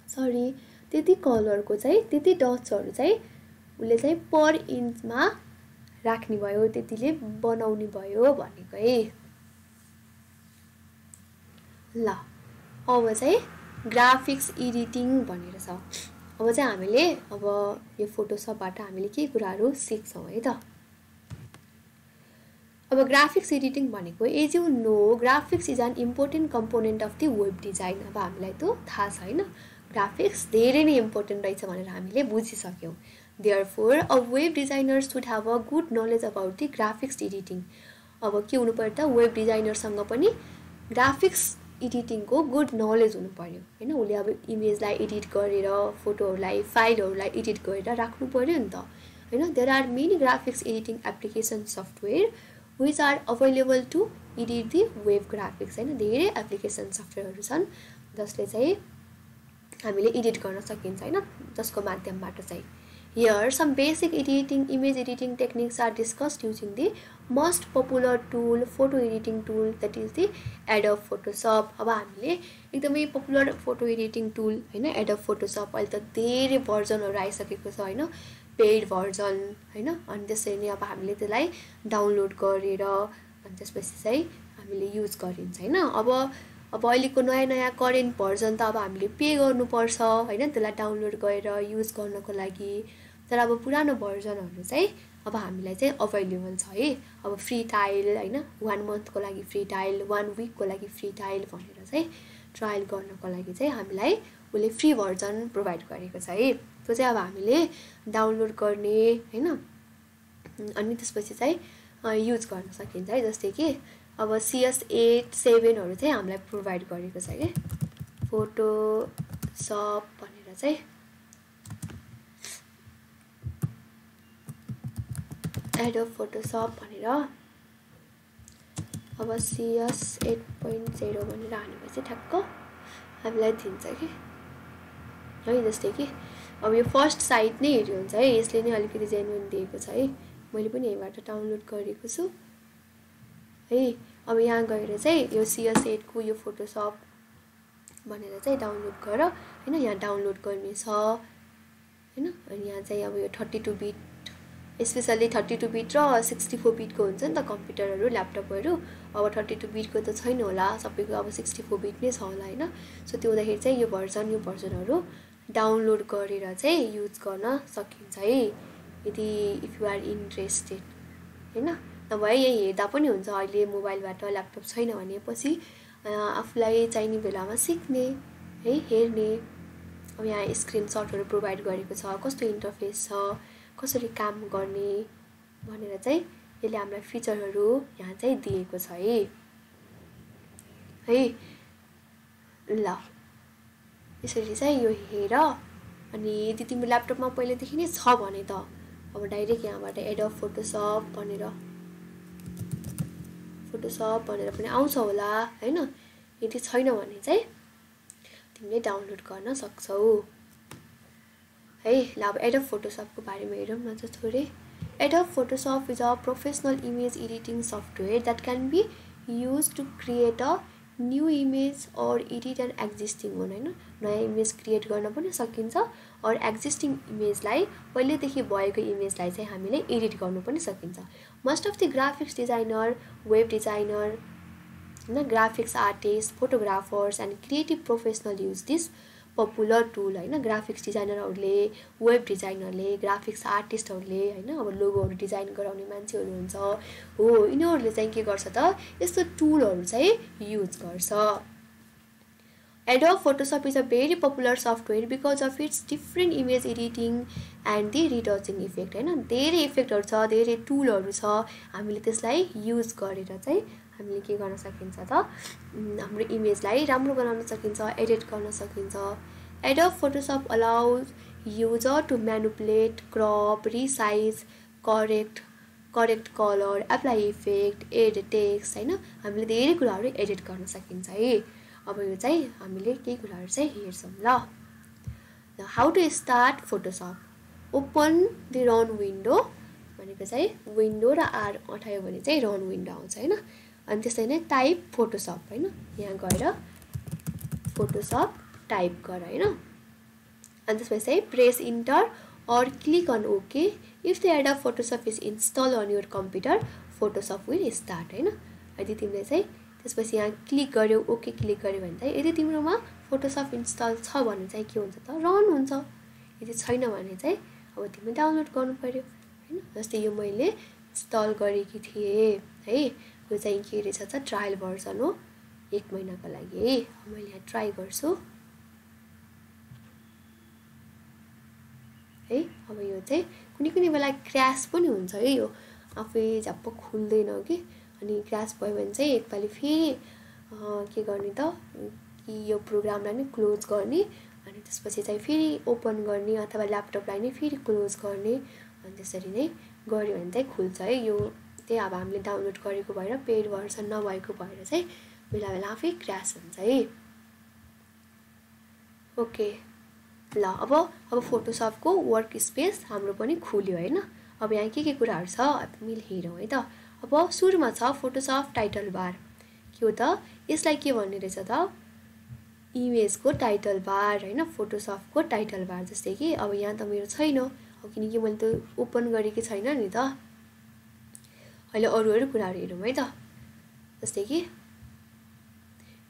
सरी त्यति कलरको चाहिँ त्यति डट्सहरू चाहिँ उसले चाहिँ पर इन्चमा राख्ने भयो। त्यतिले बनाउने भयो भनेको है। ल अब चाहिँ ग्राफिक्स एडिटिङ भनेर छ। अब चाहिँ हामीले अब यो फोटोसपबाट हामीले के कुराहरू सिक्छौँ है त? अब ग्राफिक्स एडिटिङ भनेको as you know graphics is an important component of the web design अब हामीलाई त थाहा छ होइन ग्राफिक्स धेरै नै इम्पोर्टेन्ट रहेछ भनेर हामीले बुझिसक्यौँ। Therefore a web designer should have a good knowledge about the graphics editing अब के हुनु पऱ्यो त वेब डिजाइनरसँग पनि ग्राफिक्स एडिटिङको गुड नलेज हुनु पऱ्यो होइन उसले अब इमेजलाई एडिट गरेर फोटोहरूलाई फाइलहरूलाई एडिट गरेर राख्नु पऱ्यो नि त। होइन there are many graphics editing application software which are available to edit the web graphics होइन धेरै एप्लिकेसन सफ्टवेयरहरू छन् जसले चाहिँ हामीले एडिट गर्न सकिन्छ। होइन जसको माध्यमबाट चाहिँ। Here, some basic editing, image editing techniques are discussed using the most popular tool, photo editing tool that is the Adobe Photoshop. अब हामीले एकदमै पपुलर फोटो एडिटिङ टुल होइन एडब फोटोसप अहिले त धेरै भर्जनहरू आइसकेको छ होइन पेड भर्जन होइन अनि त्यसरी नै अब हामीले त्यसलाई डाउनलोड गरेर अनि त्यसपछि चाहिँ हामीले युज गरिन्छ होइन अब अब अहिलेको नयाँ नयाँ करेन्ट भर्जन त अब हामीले पे गर्नुपर्छ होइन त्यसलाई डाउनलोड गरेर युज गर्नको लागि तर अब पुरानो भर्जनहरू चाहिँ अब हामीलाई चाहिँ अभाइलेबल छ है। अब फ्री टाइल होइन वान मन्थको लागि फ्री टाइल वान विकको लागि फ्री टाइल भनेर चाहिँ ट्रायल गर्नको लागि चाहिँ हामीलाई उसले फ्री भर्जन प्रोभाइड गरेको छ है। त्यो चाहिँ अब हामीले डाउनलोड गर्ने होइन? अनि त्यसपछि चाहिँ युज गर्न सकिन्छ है। जस्तै कि अब सिएस एट सेभेनहरू चाहिँ हामीलाई प्रोभाइड गरेको छ कि फोटो सप भनेर चाहिँ एडोब फोटोसप भनेर। अब सिएस एट पोइन्ट जेरो भनेर हानेपछि ठ्याक्क हामीलाई दिन्छ कि? है जस्तै कि। अब यो फर्स्ट साइट नै हेऱ्यो हुन्छ है यसले नै अलिकति जेन्युन दिएको छ है। मैले पनि यहीँबाट डाउनलोड गरेको छु। है अब यहाँ गएर चाहिँ यो सिएस एटको यो फोटोसप भनेर चाहिँ डाउनलोड गर। होइन यहाँ डाउनलोड गर्ने छ होइन अनि यहाँ चाहिँ अब यो thirty two bit specially thirty two bit र सिक्सटी फोर बिटको हुन्छ नि त कम्प्युटरहरू ल्यापटपहरू अब थर्टी टू बिटको त छैन होला सबैको अब सिक्सटी फोर बिट नै छ होला होइन? सो त्यो हुँदाखेरि चाहिँ यो भर्जन यो भर्जनहरू डाउनलोड गरेर चाहिँ युज गर्न सकिन्छ है यदि इफ यु आर इन्ट्रेस्टेड होइन? नभए यही हेर्दा पनि हुन्छ अहिले मोबाइलबाट ल्यापटप छैन भनेपछि आफूलाई चाहिने बेलामा सिक्ने है हेर्ने। अब यहाँ स्क्रिनसटहरू प्रोभाइड गरेको छ कस्तो इन्टरफेस छ कसरी काम गर्ने भनेर चाहिँ यसले हामीलाई फिचरहरू यहाँ चाहिँ दिएको छ है। है ल यसरी चाहिँ यो हेर अनि यदि तिम्रो ल्यापटपमा पहिलेदेखि नै छ भने त अब डाइरेक्ट यहाँबाट एड अफ फोटोसप भनेर फोटोसप भनेर पनि आउँछ होला होइन? यदि छैन भने चाहिँ तिमीले डाउनलोड गर्न सक्छौ। है ल अब एडप फोटोसपको बारेमा हेरौँ न त थोरै। Adobe Photoshop is a professional image editing software that can be use to create a new image or edit and existing हुन होइन? नयाँ इमेज क्रिएट गर्न पनि सकिन्छ अर एक्जिस्टिङ इमेजलाई पहिल्यैदेखि भएको इमेजलाई चाहिँ हामीले एडिट गर्नु पनि सकिन्छ। Most of the graphics designer web designer होइन? Graphics artist photographers and creative professional use this popular tool होइन? ग्राफिक्स डिजाइनरहरूले वेब डिजाइनरले ग्राफिक्स आर्टिस्टहरूले होइन? अब लोगोहरू डिजाइन गराउने मान्छेहरू हुन्छ। हो यिनीहरूले चाहिँ के गर्छ त? यस्तो टुलहरू चाहिँ युज गर्छ। Adobe Photoshop is a very popular software because of its different image editing and the retouching effect होइन? धेरै इफेक्टहरू छ धेरै टुलहरू छ। हामीले त्यसलाई युज गरेर चाहिँ हामीले के गर्न सकिन्छ त? हाम्रो इमेजलाई राम्रो बनाउन सकिन्छ एडिट गर्न सकिन्छ। Adobe Photoshop allows user to manipulate crop resize correct correct colour apply effect add text होइन? हामीले धेरै कुराहरू एडिट गर्न सकिन्छ है। अब यो चाहिँ हामीले केही कुराहरू चाहिँ हेर्छौँ ल। How to start Photoshop open the run window भनेको चाहिँ विन्डो र आर अठायो भने चाहिँ रन विन्डो आउँछ होइन? अनि त्यसरी नै टाइप फोटोसप होइन? यहाँ गएर फोटोसप टाइप गर होइन? अनि त्यसपछि चाहिँ press enter or click on okay if the add of Photoshop is install on your computer Photoshop will start होइन? यदि तिमीले चाहिँ त्यसपछि यहाँ क्लिक गऱ्यौ ओके क्लिक गऱ्यो भने चाहिँ यदि तिम्रोमा फोटोसप इन्स्टल छ भने चाहिँ के हुन्छ त? रन हुन्छ। यदि छैन भने चाहिँ अब तिमीले डाउनलोड गर्नु पऱ्यो होइन? जस्तै यो मैले इन्स्टल गरेकी थिएँ है? यो चाहिँ के रहेछ त ट्रायल भर्सन हो। एक महिनाको लागि है मैले यहाँ ट्राई गर्छु। है अब यो चाहिँ कुनै कुनै बेला क्रास पनि हुन्छ है यो। आफै झप्प खुल्दैन कि। अनि क्रास भयो भने चाहिँ एकपालि फेरि के गर्ने त कि यो प्रोग्रामलाई नै क्लोज गर्ने अनि त्यसपछि चाहिँ फेरि ओपन गर्ने अथवा ल्यापटपलाई नै फेरि क्लोज गर्ने अनि त्यसरी नै गऱ्यो भने चाहिँ खुल्छ है यो। त्यही अब हामीले डाउनलोड गरेको भएर पेड भर्सन नभएको भएर चाहिँ बेला बेला आफै क्रास हुन्छ है। ओके ल अब अब फोटोसपको वर्क स्पेस हाम्रो पनि खुल्यो होइन। अब यहाँ के के कुराहरू छ मिल हेरौँ है त। अब सुरुमा छ फोटोसप टाइटल बार के हो त? यसलाई के भन्ने रहेछ त? इमेजको टाइटल बार होइन फोटोसपको टाइटल बार जस्तै कि अब यहाँ त मेरो छैन। किनकि मैले त ओपन गरेकै छैन नि त। अहिले अरू अरू कुराहरू हेरौँ है त। जस्तै कि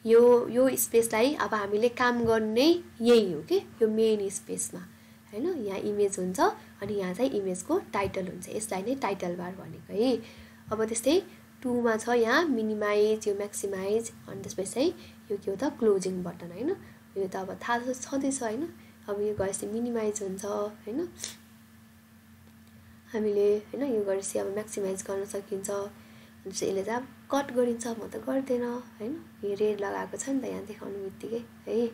यो यो स्पेसलाई अब हामीले काम गर्ने यही हो कि यो मेन स्पेसमा। होइन यहाँ इमेज हुन्छ अनि यहाँ चाहिँ इमेजको टाइटल हुन्छ। यसलाई नै टाइटल बार भनेको है। अब त्यस्तै टुमा छ यहाँ मिनिमाइज यो म्याक्सिमाइज अनि त्यसपछि चाहिँ यो के हो त क्लोजिङ बटन होइन? यो त अब थाहा छँदैछ होइन? अब यो गरेपछि मिनिमाइज हुन्छ होइन? हामीले होइन यो गरेपछि अब म्याक्सिमाइज गर्न सकिन्छ। अनि यसले चाहिँ अब कट गरिन्छ म त गर्दैन होइन? यो रेड लगाएको छ नि त यहाँ देखाउने बित्तिकै है?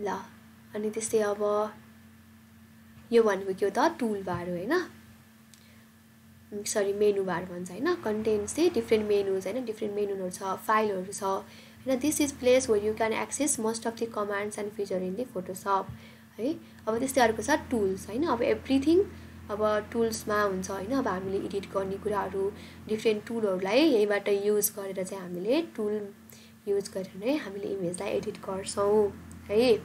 ल अनि त्यस्तै अब यो भनेको के हो त? टुल बार होइन? सरी मेनु बार भन्छ होइन? कन्टेन्ट्स चाहिँ डिफ्रेन्ट मेनुज होइन? डिफ्रेन्ट मेनुहरू छ फाइलहरू छ होइन? This is place where you can access most of the commands and feature in the Photoshop है? अब त्यस्तै अर्को छ टुल्स होइन? अब एभ्रिथिङ अब टुल्समा हुन्छ होइन अब हामीले एडिट गर्ने कुराहरू डिफ्रेन्ट टुलहरूलाई यहीँबाट युज गरेर चाहिँ हामीले टुल युज गरेर नै हामीले इमेजलाई एडिट गर्छौँ है।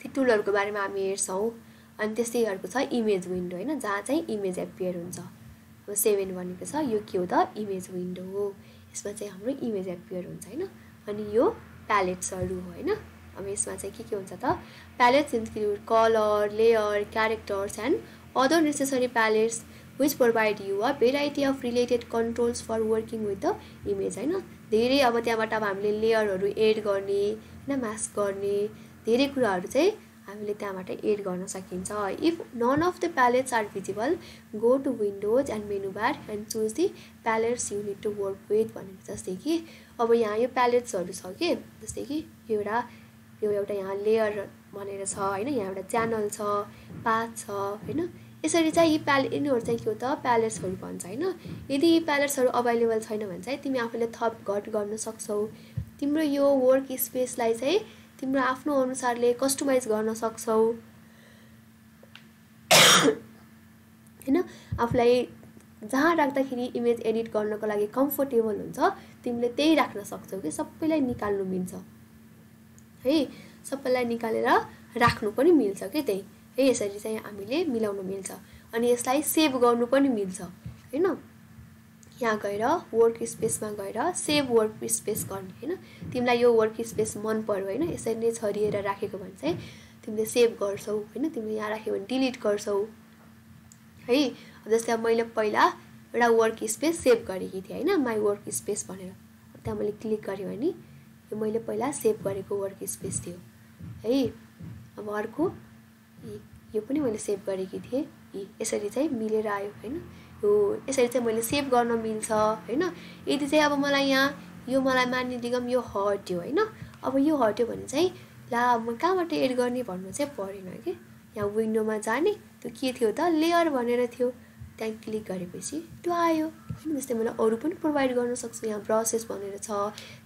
त्यो टुलहरूको बारेमा हामी हेर्छौँ अनि त्यस्तै अर्को छ इमेज विन्डो होइन जहाँ चाहिँ इमेज एपियर हुन्छ। अब सेभेन भनेको छ यो के हो त? इमेज विन्डो हो। यसमा चाहिँ हाम्रो इमेज एपियर हुन्छ होइन अनि यो प्यालेट्सहरू हो होइन। अब यसमा चाहिँ के के हुन्छ त? Palettes include colour layer characters and other necessary palettes which provide you a variety of related controls for working with the image होइन? धेरै अब त्यहाँबाट अब हामीले लेयरहरू एड गर्ने होइन मास्क गर्ने धेरै कुराहरू चाहिँ हामीले त्यहाँबाट एड गर्न सकिन्छ। If none of the palettes are visible go to windows and menu bar and choose the palettes unit to work with भनेको जस्तै कि अब यहाँ यो प्यालेट्सहरू छ कि? जस्तै कि एउटा यो एउटा यहाँ लेयर भनेर छ होइन? यहाँ एउटा च्यानल छ पाथ छ होइन? यसरी चाहिँ यी प्याले यिनीहरू चाहिँ के हो त? प्यालेट्सहरू भन्छ होइन? यदि यी प्यालेट्सहरू अभाइलेबल छैन भने चाहिँ तिमी आफूले थप घट गर्न सक्छौ। तिम्रो यो वर्क स्पेसलाई चाहिँ तिम्रो आफ्नो अनुसारले कस्टमाइज गर्न सक्छौ। होइन? आफूलाई जहाँ राख्दाखेरि इमेज एडिट गर्नको लागि कम्फोर्टेबल हुन्छ तिमीले त्यही राख्न सक्छौ कि सबैलाई निकाल्नु मिल्छ। है सबैलाई निकालेर राख्नु पनि मिल्छ कि त्यही। है यसरी चाहिँ हामीले मिलाउनु मिल्छ। अनि यसलाई सेभ गर्नु पनि मिल्छ। होइन? यहाँ गएर वर्क स्पेसमा गएर सेभ वर्क स्पेस गर्ने होइन? तिमीलाई यो वर्क स्पेस मन पर्यो होइन? यसरी नै छरिएर राखेको भने चाहिँ तिमीले सेभ गर्छौ होइन? तिमीले यहाँ राख्यो भने डिलिट गर्छौ। है? जस्तै अब मैले पहिला एउटा वर्क स्पेस सेभ गरेकी थिएँ होइन? माई वर्क स्पेस भनेर। त्यहाँ मैले क्लिक गरेँ भने यो मैले पहिला सेभ गरेको वर्क स्पेस थियो। है अब अर्को यो पनि मैले सेभ गरेकी थिएँ। यी यसरी चाहिँ मिलेर आयो होइन? यो यसरी चाहिँ मैले सेभ गर्न मिल्छ होइन? यदि चाहिँ अब मलाई यहाँ यो मलाई मानिलिगम यो हट्यो होइन? अब यो हट्यो भने चाहिँ ला म कहाँबाट एड गर्ने भन्नु चाहिँ परेन कि? यहाँ विन्डोमा जाने त्यो के थियो त? लेयर भनेर थियो। त्यहाँ क्लिक गरेपछि त्यो आयो। जस्तै मैले अरू पनि प्रोभाइड गर्न सक्छु यहाँ ब्रसेस भनेर छ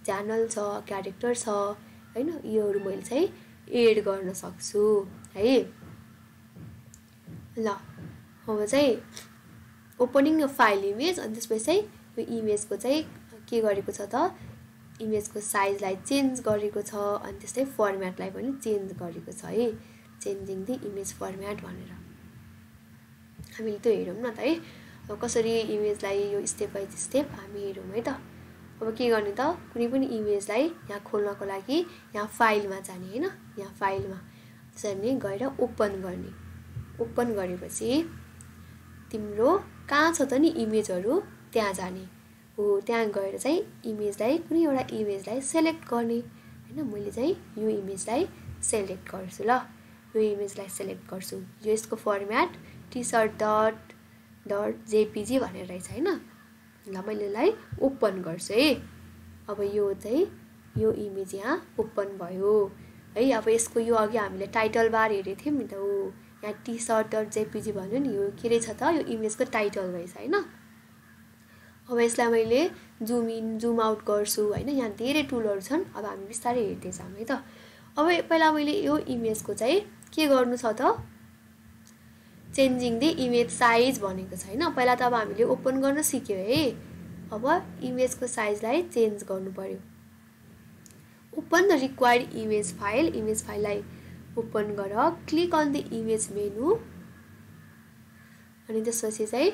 च्यानल छ क्यारेक्टर छ होइन? योहरू मैले चाहिँ एड गर्न सक्छु है? ल अब चाहिँ ओपनिङ फाइल इमेज अनि त्यसपछि चाहिँ यो इमेजको चाहिँ के गरेको छ त? इमेजको साइजलाई चेन्ज गरेको छ अनि त्यस्तै फर्मेटलाई पनि चेन्ज गरेको छ है? चेन्जिङ दि इमेज फर्मेट भनेर। हामीले त्यो हेरौँ न त है? कसरी इमेजलाई यो स्टेप बाई स्टेप हामी हेरौँ है त। अब के गर्ने त? कुनै पनि इमेजलाई यहाँ खोल्नको लागि यहाँ फाइलमा जाने होइन? यहाँ फाइलमा त्यसरी नै गएर ओपन गर्ने। ओपन गरेपछि तिम्रो कहाँ छ त नि इमेजहरू त्यहाँ जाने। हो त्यहाँ गएर चाहिँ इमेजलाई कुनै एउटा इमेजलाई सेलेक्ट गर्ने। होइन मैले चाहिँ यो इमेजलाई सेलेक्ट गर्छु ल। यो इमेजलाई सेलेक्ट गर्छु। यो यसको format T shirt dot dot JPG भनेर रहेछ होइन? ल मैले यसलाई ओपन गर्छु है। अब यो चाहिँ यो इमेज यहाँ ओपन भयो। है अब यसको यो अघि हामीले टाइटल बार हेरेको थियौँ नि त ऊ यहाँ टी सर्ट डट जेपिजी भन्यो नि यो के रहेछ त? यो इमेजको टाइटल रहेछ होइन? अब यसलाई मैले जुम इन जुम आउट गर्छु होइन? यहाँ धेरै टुलहरू छन् अब हामी बिस्तारै हेर्दै जाऊँ है त। अब पहिला मैले यो इमेजको चाहिँ के गर्नु छ त? चेन्जिङ दि इमेज साइज भनेको छ होइन? पहिला त अब हामीले ओपन गर्न सिक्यो है। अब इमेजको साइजलाई चेन्ज गर्नु पऱ्यो open the required image file. Image फाइललाई open गर। Click on the image menu. अनि त्यसपछि चाहिँ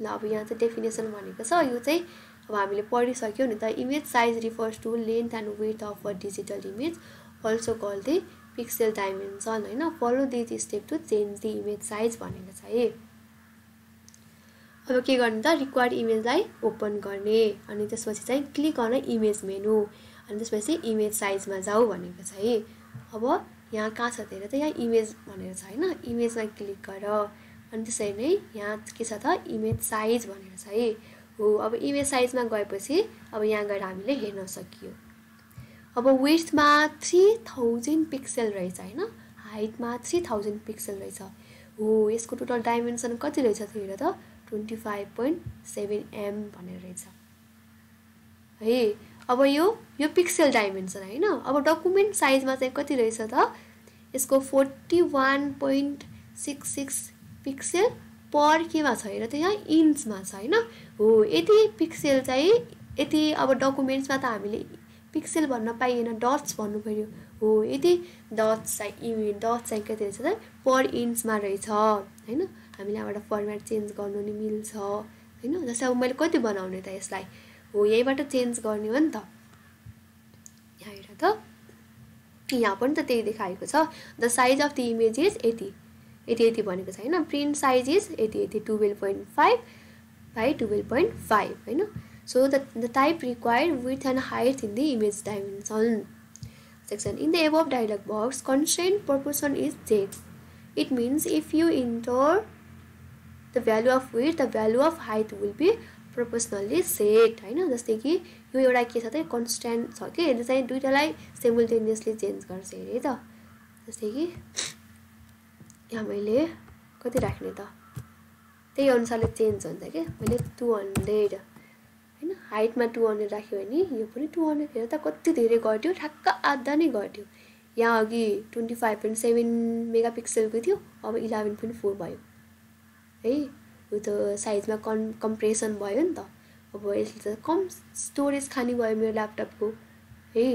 ल अब यहाँ चाहिँ डेफिनेसन भनेको छ। यो चाहिँ अब हामीले पढिसक्यौँ नि त। Image size refers to length and width of a digital image. Also call the pixel dimension होइन follow this step to change the image size भनेको छ है। अब के गर्ने त? रिक्वायर्ड इमेजलाई ओपन गर्ने अनि त्यसपछि चाहिँ क्लिक गर्न इमेज मेनु अनि त्यसपछि इमेज साइजमा जाऊ भनेको छ है। अब यहाँ कहाँ छ धेरै त यहाँ इमेज भनेर छ होइन इमेजमा क्लिक गर अनि त्यसरी नै यहाँ के छ त? इमेज साइज भनेर छ है। हो अब इमेज साइजमा गएपछि अब यहाँ गएर हामीले हेर्न सकियो। अब वेस्टमा थ्री थाउजन्ड पिक्सेल रहेछ होइन? हाइटमा थ्री थाउजन्ड पिक्सेल रहेछ। हो यसको टोटल डाइमेन्सन कति रहेछ त्यो हेर त? Twenty five point seven M भनेर रहेछ। है अब यो यो पिक्सेल डाइमेन्सन होइन? अब डकुमेन्ट साइजमा चाहिँ कति रहेछ त? यसको forty one point six six pixel per केमा छ? हेर त यहाँ इन्चमा छ होइन? हो यति पिक्सेल चाहिँ यति अब डकुमेन्ट्समा त हामीले पिक्सेल भन्न पाइएन डट्स भन्नु पऱ्यो हो यति डट्स चाहिँ डट्स चाहिँ कति रहेछ त? पर इन्चमा रहेछ होइन? हामीले यहाँबाट फर्मेट चेन्ज गर्नु नि मिल्छ होइन? जस्तै अब मैले कति बनाउने त यसलाई? हो यहीँबाट चेन्ज गर्ने हो नि त। यहाँ हेर त। यहाँ पनि त त्यही देखाएको छ। The size of the image is यति यति यति भनेको छ होइन? प्रिन्ट साइज इज यति यति twelve point five by twelve point five होइन? So the the type required width and height in the image dimension section. In the above dialog box, constraint proportion is changed. It means if you enter the value of width, the value of height will be proportionally set होइन जस्तै कि यो एउटा के छ त constant छ कि यसले चाहिँ दुइटालाई सेमुल्टेनियसली चेन्ज गर्छ अरे त जस्तै कि यहाँ मैले कति राख्ने त त्यही अनुसारले चेन्ज हुन्छ कि मैले टु हन्ड्रेड होइन? हाइटमा टु हन्ड्रेड राख्यो भने यो पनि टु हन्ड्रेड हेर त कति धेरै घट्यो? ठ्याक्क आधा नै घट्यो। यहाँ अघि twenty five point seven mega पिक्सलको थियो अब इलेभेन पोइन्ट फोर भयो। है? यो त साइजमा कन् कम्प्रेसन भयो नि त। अब यसले त कम स्टोरेज खाने भयो मेरो ल्यापटपको। है?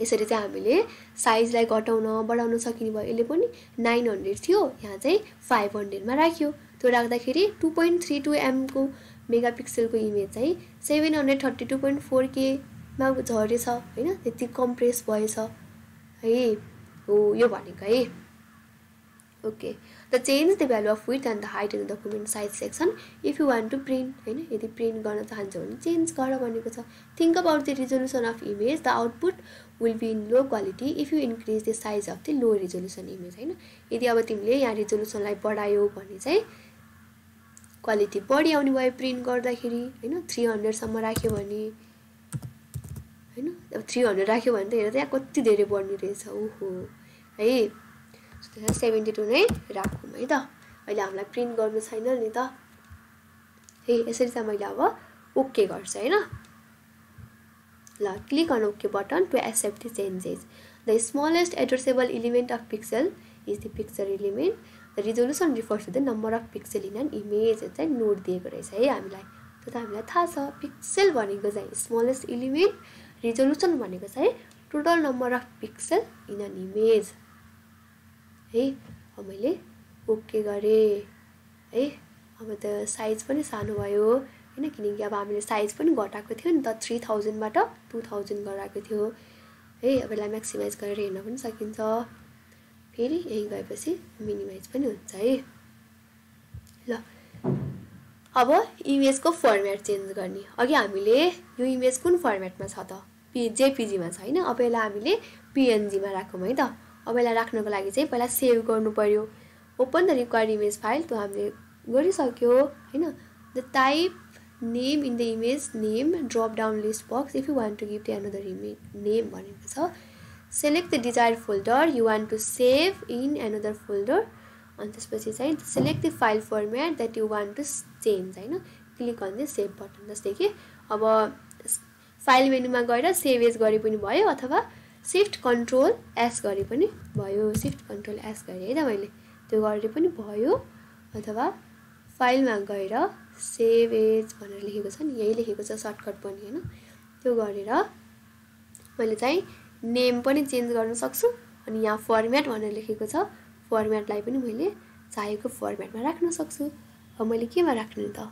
यसरी चाहिँ हामीले साइजलाई घटाउन बढाउन सकिने भयो। यसले पनि नाइन हन्ड्रेड थियो। यहाँ चाहिँ फाइभ हन्ड्रेडमा राख्यो। त्यो राख्दाखेरि टु पोइन्ट थ्री टू एमको मेगा पिक्सलको इमेज चाहिँ seven hundred thirty two point four केमा झरेछ होइन? त्यति कम्प्रेस भएछ है? हो यो भनेको है। Okay the change the value of width and the height in document size section if you want to print होइन? यदि प्रिन्ट गर्न चाहन्छौ भने चेन्ज गर भनेको छ। Think about the resolution of image the output will be in low quality if you increase the size of the low resolution image होइन? यदि अब तिमीले यहाँ रिजोल्युसनलाई बढायो भने चाहिँ क्वालिटी बढी आउने भयो प्रिन्ट गर्दाखेरि होइन? थ्री हन्ड्रेडसम्म राख्यो भने होइन? अब थ्री हन्ड्रेड राख्यो भने त हेर त यहाँ कति धेरै बढ्ने रहेछ ओहो। है? सेभेन्टी टू नै राखौँ है त। अहिले हामीलाई प्रिन्ट गर्नु छैन नि त। है यसरी चाहिँ मैले अब ओके गर्छु होइन? ल click on okay button to accept the changes. The smallest addressable element of pixel is the picture element. Resolution refers to the number of pixel in an image चाहिँ नोट दिएको रहेछ है हामीलाई त्यो त हामीलाई थाहा छ पिक्सेल भनेको चाहिँ स्मलेस्ट इलिमेन्ट रिजोल्युसन भनेको चाहिँ total number of pixel in an image है अब मैले ओके गरेँ है अब त साइज पनि सानो भयो होइन किनकि अब हामीले साइज पनि घटाएको थियो नि त थ्री थाउजन्डबाट टु थाउजन्ड गराएको थियो है अब यसलाई म्याक्सिमाइज गरेर हेर्न पनि सकिन्छ फेरि यहीँ गएपछि मिनिमाइज पनि हुन्छ है। ल अब इमेजको फर्मेट चेन्ज गर्ने। अघि हामीले यो इमेज कुन फर्मेटमा छ त? पि जेपिजीमा छ होइन? अब यसलाई हामीले पिएनजीमा राखौँ है त। अब यसलाई राख्नको लागि चाहिँ पहिला सेभ गर्नु पऱ्यो open the required image file त्यो हामीले गरिसक्यो होइन? The type name in the image name drop down list box if you want to give the another image name भनेको छ। Select the desire folder you want to save in another folder अनि त्यसपछि चाहिँ select the file format that you want to change होइन click on the save button जस्तै कि अब file मेनुमा गएर सेभ एज गरे पनि भयो अथवा सिफ्ट कन्ट्रोल एस गरे पनि भयो। सिफ्ट कन्ट्रोल एस गरेँ है त मैले? त्यो गरे पनि भयो। अथवा फाइलमा गएर सेभ एज भनेर लेखेको छ नि यही लेखेको छ सर्टकट पनि होइन त्यो गरेर मैले चाहिँ नेम पनि चेन्ज गर्न सक्छु। अनि यहाँ फर्मेट भनेर लेखेको छ। फर्मेटलाई पनि मैले चाहेको फर्मेटमा राख्न सक्छु। अब मैले केमा राख्ने त?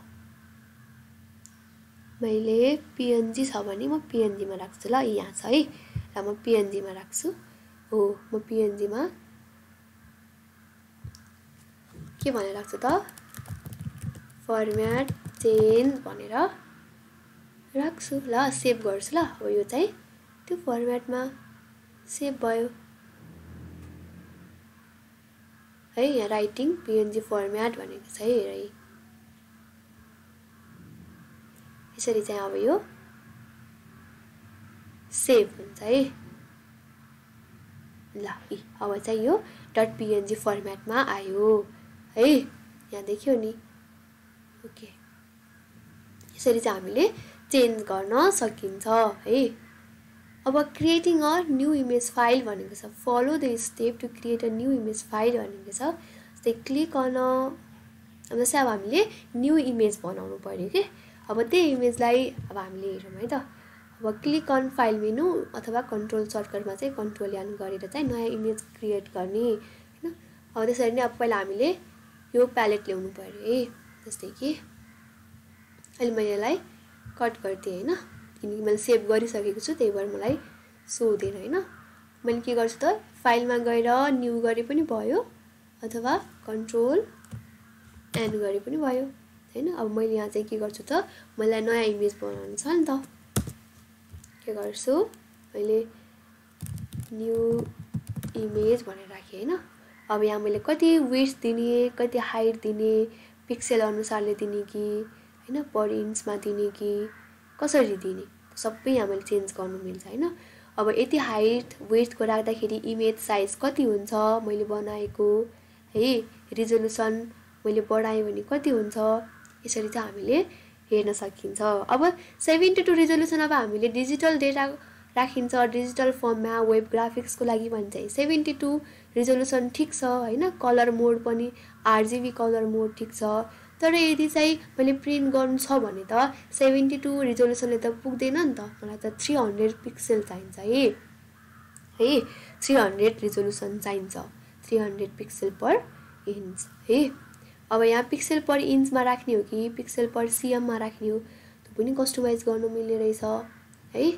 मैले पिएनजी छ भने म पिएनजीमा राख्छु ल। यहाँ छ है। र म पिएनजीमा राख्छु। हो म पिएनजीमा के भनेर राख्छु त? फर्मेट चेन्ज भनेर राख्छु। ल सेभ गर्छु ल। अब यो चाहिँ त्यो फर्मेटमा सेभ भयो। है यहाँ राइटिङ पिएनजी फर्मेट भनेको छ है हेर यसरी चाहिँ अब यो सेभ हुन्छ है। ल अब चाहिँ यो डट पिएनजी फर्मेटमा आयो है। यहाँ देख्यो नि। ओके यसरी चाहिँ हामीले चेन्ज गर्न सकिन्छ है। अब creating a new image file भनेको छ. Follow the step to create a new image file भनेको छ. जस्तै क्लिक अन अब जस्तै अब हामीले न्यू इमेज बनाउनु पऱ्यो कि? अब त्यही इमेजलाई अब हामीले हेरौँ है त। अब क्लिक अन फाइल मेनु अथवा कन्ट्रोल सर्टकटमा चाहिँ कन्ट्रोल यान गरेर चाहिँ नयाँ इमेज क्रिएट गर्ने होइन? अब त्यसरी नै अब पहिला हामीले यो प्यालेट ल्याउनु पऱ्यो है जस्तै कि अहिले मैले यसलाई कट गरिदिएँ होइन? किनकि मैले सेभ गरिसकेको छु त्यही भएर मलाई सो हुँदैन होइन? मैले के गर्छु त फाइलमा गएर न्यू गरे पनि भयो अथवा कन्ट्रोल एन गरे पनि भयो होइन? अब मैले यहाँ चाहिँ के गर्छु त मलाई नयाँ इमेज बनाउनु छ नि त। के गर्छु मैले न्यू इमेज भनेर राखेँ होइन? अब यहाँ मैले कति वेट्स दिने कति हाइट दिने पिक्सेल अनुसारले दिने कि होइन? पर इन्चमा दिने कि कसरी दिने? सबै यहाँ मैले चेन्ज गर्नु मिल्छ होइन? अब यति हाइट वेटको राख्दाखेरि इमेज साइज कति हुन्छ मैले बनाएको? है रिजोल्युसन मैले बढाएँ भने कति हुन्छ? यसरी चाहिँ हामीले हेर्न सकिन्छ। अब सेभेन्टी टू रिजोल्युसन अब हामीले डिजिटल डेटा राखिन्छ डिजिटल फर्ममा वेब ग्राफिक्सको लागि भने चाहिँ सेभेन्टी टू रिजोल्युसन ठिक छ होइन? कलर मोड पनि आरजिबी कलर मोड ठिक छ। तर यदि चाहिँ मैले प्रिन्ट गर्नु छ भने त सेभेन्टी टू रिजोल्युसनले त पुग्दैन नि त। मलाई त थ्री हन्ड्रेड पिक्सेल चाहिन्छ है। है थ्री हन्ड्रेड रिजोल्युसन चाहिन्छ। Three hundred pixel per inch है। अब यहाँ पिक्सेल पर इन्चमा राख्ने हो कि पिक्सेल पर सिएममा राख्ने हो त्यो पनि कस्टमाइज गर्नु मिल्ने रहेछ है।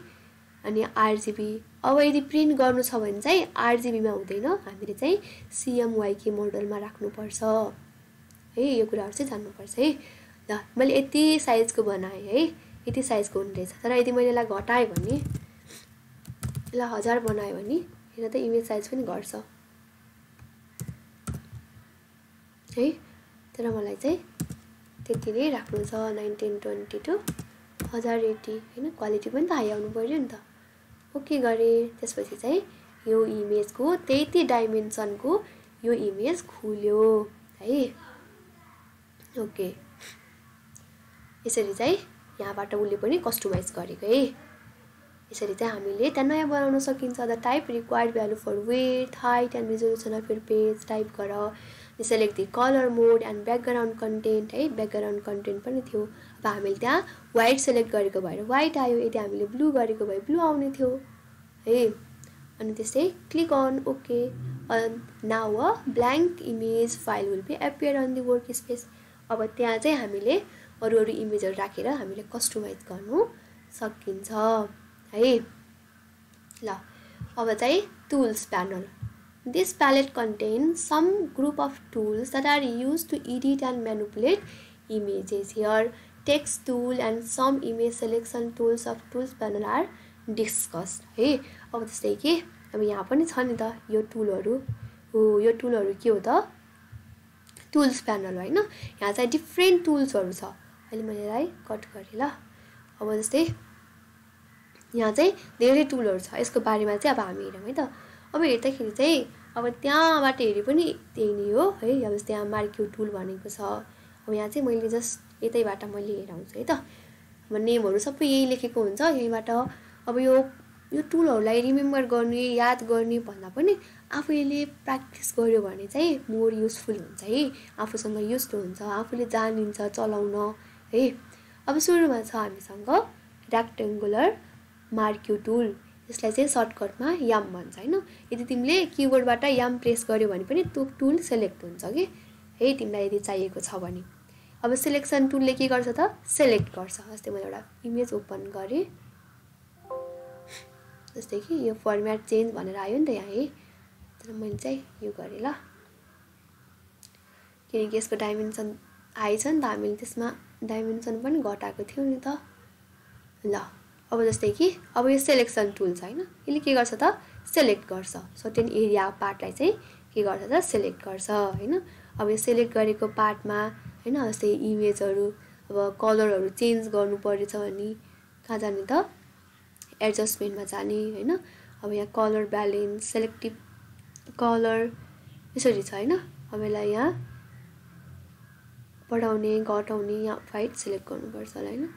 अनि आरजिबी अब यदि प्रिन्ट गर्नु छ भने चाहिँ आरजिबीमा हुँदैन। हामीले चाहिँ सिएमवाइके मोडलमा राख्नुपर्छ। है यो कुराहरू चाहिँ जान्नुपर्छ है। ल मैले यति साइजको बनाएँ है। यति साइजको हुने रहेछ तर यदि मैले यसलाई घटाएँ भने यसलाई हजार बनायो भने हेर त इमेज साइज पनि घट्छ। है तर मलाई चाहिँ त्यति नै राख्नु छ नाइन्टिन ट्वेन्टी टू हजार एट्टी होइन। क्वालिटी पनि त हाई आउनु पऱ्यो नि त। ओके गरेँ त्यसपछि चाहिँ यो इमेजको त्यति डाइमेन्सनको यो इमेज खुल्यो है। ओके। यसरी चाहिँ यहाँबाट उसले पनि कस्टमाइज गरेको है। यसरी चाहिँ हामीले त्यहाँ नयाँ बनाउन सकिन्छ। The type required value for width height and resolution of page type गर। Select the colour mode and background content है ब्याकग्राउन्ड कन्टेन्ट पनि थियो। अब हामीले त्यहाँ वाइट सेलेक्ट गरेको भएर वाइट आयो। यदि हामीले ब्लू गरेको भए ब्लू आउने थियो है। अनि त्यस्तै click on okay now a blank image file will be appear on the work space अब त्यहाँ चाहिँ हामीले अरू अरू इमेजहरू राखेर हामीले कस्टमाइज गर्नु सकिन्छ है? ल अब चाहिँ tools panel this palette contain some group of tools that are use to edit and manipulate images here text tool and some image selection tools of tools panel are discuss है? अब जस्तै कि अब यहाँ पनि छ नि त यो टुलहरू हो यो टुलहरू के हो त? टुल्स प्यानल होइन यहाँ चाहिँ डिफ्रेन्ट टुल्सहरू छ। अहिले मैले यसलाई कट गरेँ ल। अब जस्तै यहाँ चाहिँ धेरै टुलहरू छ। यसको बारेमा चाहिँ अब हामी हेरौँ है त। अब हेर्दाखेरि चाहिँ अब त्यहाँबाट हेरे पनि त्यही नै हो है। अब जस्तै यहाँ मार्क्यु टुल भनेको छ। अब यहाँ चाहिँ मैले जस्ट यतैबाट मैले हेराउँछु है त। अब नेमहरू सबै यही लेखेको हुन्छ। यहीँबाट अब यो यो टुलहरूलाई रिमेम्बर गर्ने याद गर्ने भन्दा पनि आफूले प्र्याक्टिस गर्यो भने चाहिँ मोर युजफुल हुन्छ है। आफूसँग युज हुन्छ आफूले जानिन्छ चलाउन है। अब सुरुमा छ हामीसँग रेक्टेङ्गुलर मार्क्यु टुल यसलाई चाहिँ सर्टकटमा याम भन्छ होइन? यदि तिमीले किबोर्डबाट याम प्रेस गर्यो भने पनि त्यो टुल सेलेक्ट हुन्छ कि? है तिमीलाई यदि चाहिएको छ भने। अब सेलेक्सन टुलले के गर्छ त? सेलेक्ट गर्छ। जस्तै मैले एउटा इमेज ओपन गरेँ। जस्तै कि यो फर्मेट चेन्ज भनेर आयो नि त यहाँ है। तर मैले चाहिँ यो गरेँ ल। किनकि यसको डाइमेन्सन आएछ नि त हामीले त्यसमा डाइमेन्सन पनि घटाएको थियौँ नि त। ल अब जस्तै कि अब यो सेलेक्सन टुल छ होइन? यसले के गर्छ त? सेलेक्ट गर्छ। सर्टेन एरिया पार्टलाई चाहिँ के गर्छ त? सेलेक्ट गर्छ होइन? अब यो सेलेक्ट गरेको पार्टमा होइन? जस्तै इमेजहरू अब कलरहरू चेन्ज गर्नु परेछ भने कहाँ जाने त? एडजस्टमेन्टमा जाने होइन? अब यहाँ कलर ब्यालेन्स सेलेक्टिभ कलर यसरी छ होइन? यसलाई यहाँ बढाउने घटाउने यहाँ वाइट सेलेक्ट गर्नुपर्छ होला होइन?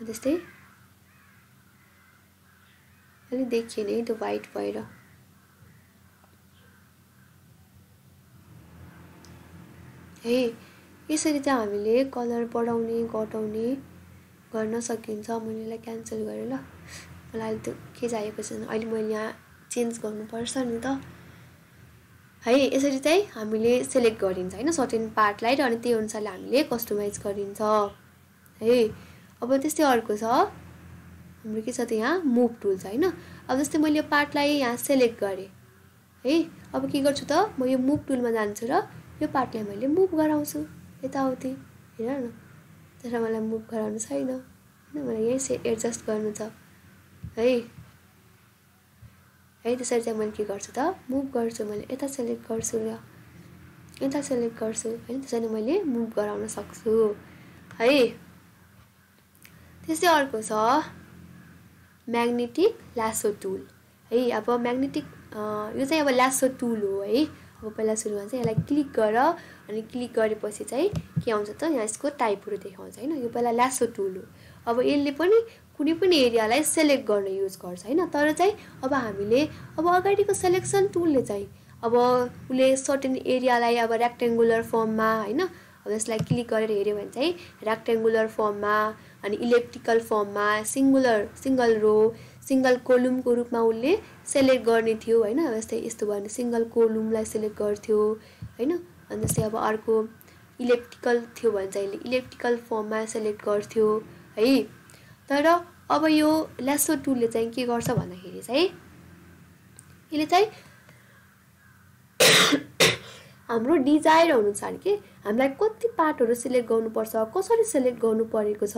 त्यस्तै। अलिक देखिएन है त्यो वाइट भएर। है यसरी चाहिँ हामीले कलर बढाउने घटाउने गर्न सकिन्छ। मैले यसलाई क्यान्सल गरेँ ल। मलाई अहिले त्यो के चाहिएको छैन अहिले मैले यहाँ चेन्ज गर्नुपर्छ नि त। है यसरी चाहिँ हामीले सेलेक्ट गरिन्छ होइन? सर्टेन पार्टलाई र अनि त्यही अनुसारले हामीले कस्टमाइज गरिन्छ। है अब त्यस्तै अर्को छ। हाम्रो के छ त यहाँ? मुभ टुल छ होइन? अब जस्तै मैले यो पार्टलाई यहाँ सेलेक्ट गरेँ। है अब के गर्छु त? म यो मुभ टुलमा जान्छु र यो पार्टलाई मैले मुभ गराउँछु यताउति। हेर न तर मलाई मुभ गराउनु छैन। होइन मलाई यहीँ से एडजस्ट गर्नु छ। है। है त्यसरी चाहिँ मैले के गर्छु त मुभ गर्छु मैले यता सेलेक्ट गर्छु र यता सेलेक्ट गर्छु होइन त्यसरी मैले मुभ गराउन सक्छु है। त्यस्तै अर्को छ म्याग्नेटिक ल्यासो टुल है। अब म्याग्नेटिक यो चाहिँ अब ल्यासो टुल हो है। अब पहिला सुरुमा चाहिँ यसलाई क्लिक गर अनि क्लिक गरेपछि चाहिँ के आउँछ त यहाँ यसको टाइपहरू देखाउँछ होइन। यो पहिला ल्यासो टुल हो। अब यसले पनि कुनै पनि एरियालाई सेलेक्ट गर्न युज गर्छ होइन? तर चाहिँ अब हामीले अब अगाडिको सेलेक्सन टुलले चाहिँ अब उसले सर्टेन एरियालाई अब रेक्टेङ्गुलर फर्ममा होइन? अब यसलाई क्लिक गरेर हेऱ्यो भने चाहिँ रेक्टेङ्गुलर फर्ममा अनि इलेक्ट्रिकल फर्ममा सिङ्गुलर सिङ्गल रो सिङ्गल कोलुमको रूपमा उसले सेलेक्ट गर्ने थियो होइन? यस्तै यस्तो भयो भने सिङ्गल कोलुमलाई सेलेक्ट गर्थ्यो होइन? अनि जस्तै अब अर्को इलेक्ट्रिकल थियो भने चाहिँ इलेक्ट्रिकल फर्ममा सेलेक्ट गर्थ्यो है? तर अब यो ल्यासो टुलले चाहिँ के गर्छ भन्दाखेरि चाहिँ यसले चाहिँ हाम्रो डिजायर अनुसार के हामीलाई कति पार्टहरू सिलेक्ट गर्नुपर्छ कसरी सेलेक्ट गर्नु परेको छ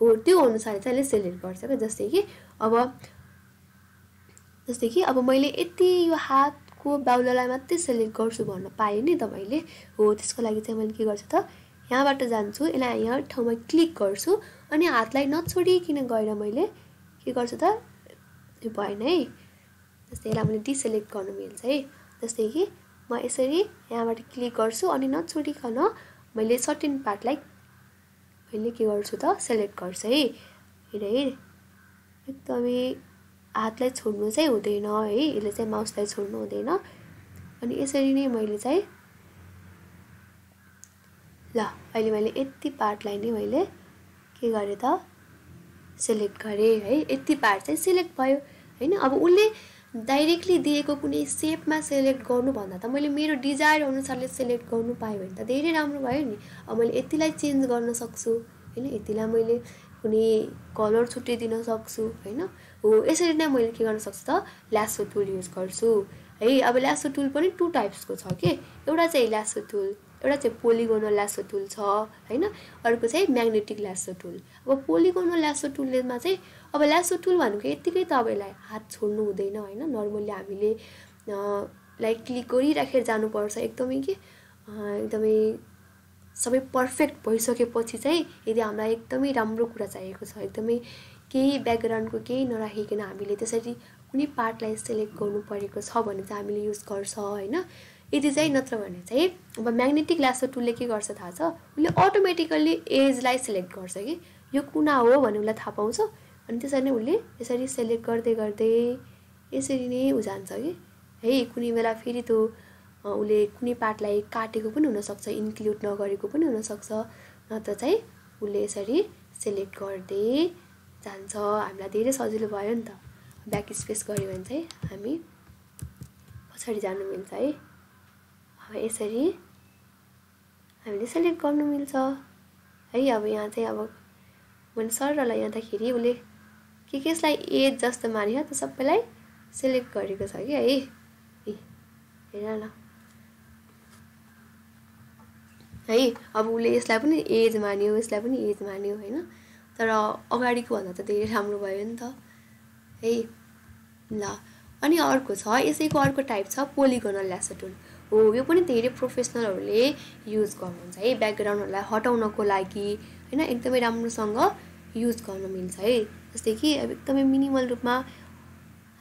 हो त्यो अनुसार चाहिँ यसले सेलेक्ट गर्छ क्या। जस्तै कि अब जस्तै कि अब मैले यति यो हातको बाहुलालाई मात्रै सेलेक्ट गर्छु भन्न पाएँ नि त मैले हो त्यसको लागि चाहिँ मैले के गर्छु त यहाँबाट जान्छु यसलाई यहाँ ठाउँमा क्लिक गर्छु अनि हातलाई नछोडिकन गएर मैले? के गर्छु त? यो भएन है। जस्तै यसलाई मैले डिसेलेक्ट गर्नु मिल्छ है। जस्तै कि म यसरी यहाँबाट क्लिक गर्छु अनि नछोडिकन मैले सर्टेन पार्टलाई मैले के गर्छु त? सेलेक्ट गर्छु है। हेर है एकदमै हातलाई छोड्नु चाहिँ हुँदैन है। यसले चाहिँ माउसलाई छोड्नु हुँदैन। अनि यसरी नै मैले चाहिँ ल अहिले मैले यति पार्टलाई नै मैले के गरेँ त सेलेक्ट गरेँ है? यति पार्ट चाहिँ सेलेक्ट भयो। होइन? अब उसले डाइरेक्टली दिएको कुनै सेपमा सेलेक्ट गर्नुभन्दा त मैले मेरो डिजायर अनुसारले सेलेक्ट गर्नु पाएँ भने त धेरै राम्रो भयो नि। अब मैले यतिलाई चेन्ज गर्न सक्छु होइन? यतिलाई मैले कुनै कलर छुट्याइदिन सक्छु होइन? हो यसरी नै मैले के गर्न सक्छु त? ल्यासो टुल युज गर्छु। है? अब ल्यासो टुल पनि टु टाइप्सको छ कि? एउटा चाहिँ ल्यासो टुल एउटा चाहिँ पोलिगोनल ल्यासो टुल छ होइन? अर्को चाहिँ म्याग्नेटिक ल्यासो टुल। अब पोलिगोनल ल्यासो टुलमा चाहिँ अब ल्यासो टुल भनेको यत्तिकै तपाईँलाई हात छोड्नु हुँदैन होइन? नर्मल्ली हामीले लाइक क्लिक गरिराखेर जानुपर्छ एकदमै कि? एकदमै सबै पर्फेक्ट भइसकेपछि चाहिँ यदि हामीलाई एकदमै राम्रो कुरा चाहिएको छ एकदमै केही ब्याकग्राउन्डको केही नराखिकन हामीले त्यसरी कुनै पार्टलाई सेलेक्ट गर्नु परेको छ भने चाहिँ हामीले युज गर्छ होइन? यदि चाहिँ नत्र भने चाहिँ अब म्याग्नेटिक ल्यासो टुलले के गर्छ थाहा छ? उसले अटोमेटिकल्ली एजलाई सेलेक्ट गर्छ कि? यो कुना हो भने उसलाई थाहा पाउँछ? अनि त्यसरी नै उसले यसरी सेलेक्ट गर्दै गर्दै यसरी नै ऊ जान्छ कि? है कुनै बेला फेरि त्यो उसले कुनै पार्टलाई काटेको पनि हुनसक्छ इन्क्लुड नगरेको पनि हुनसक्छ नत्र चाहिँ उसले यसरी सेलेक्ट गर्दै जान्छ। हामीलाई धेरै सजिलो भयो नि त। ब्याक स्पेस गऱ्यो भने चाहिँ हामी पछाडि जानु मिल्छ है। यसरी हामीले सेलेक्ट गर्नु मिल्छ। है अब यहाँ चाहिँ अब मैले सरलाई हेर्दाखेरि उसले के केसलाई एज जस्तो मानेर त सबैलाई सेलेक्ट गरेको छ कि है? हेर न। है अब उसले यसलाई पनि एज मान्यो यसलाई पनि एज मान्यो होइन? तर अगाडिको भन्दा त धेरै राम्रो भयो नि त। है ल। अनि अर्को छ यसैको अर्को टाइप छ पोलिगोनल ल्यासोटुल हो यो पनि धेरै प्रोफेसनलहरूले युज गर्नुहुन्छ है ब्याकग्राउन्डहरूलाई हटाउनको लागि होइन एकदमै राम्रोसँग युज गर्न मिल्छ है। जस्तै कि अब एकदमै मिनिमल रूपमा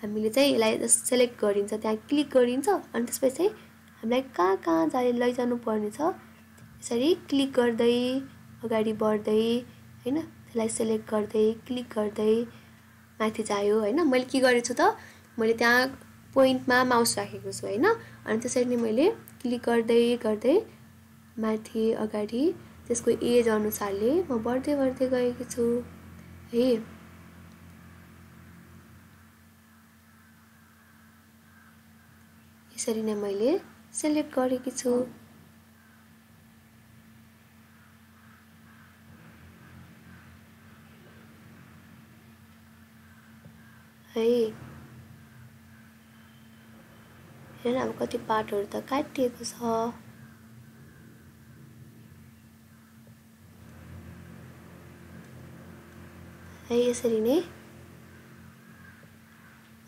हामीले चाहिँ यसलाई सेलेक्ट गरिन्छ त्यहाँ क्लिक गरिन्छ अनि त्यसपछि चाहिँ हामीलाई कहाँ कहाँ जाने लैजानु पर्ने छ यसरी क्लिक गर्दै अगाडि बढ्दै होइन त्यसलाई सेलेक्ट गर्दै क्लिक गर्दै माथि जायो होइन। मैले के गरेको छु त मैले त्यहाँ पोइन्टमा माउस राखेको छु होइन। अनि त्यसरी नै मैले क्लिक गर्दै गर्दै माथि अगाडि त्यसको एज अनुसारले म बढ्दै बढ्दै गएकी छु है। यसरी नै मैले सेलेक्ट गरेकी छु। है। हेर अब कति पार्टहरू त काटिएको छ। है यसरी नै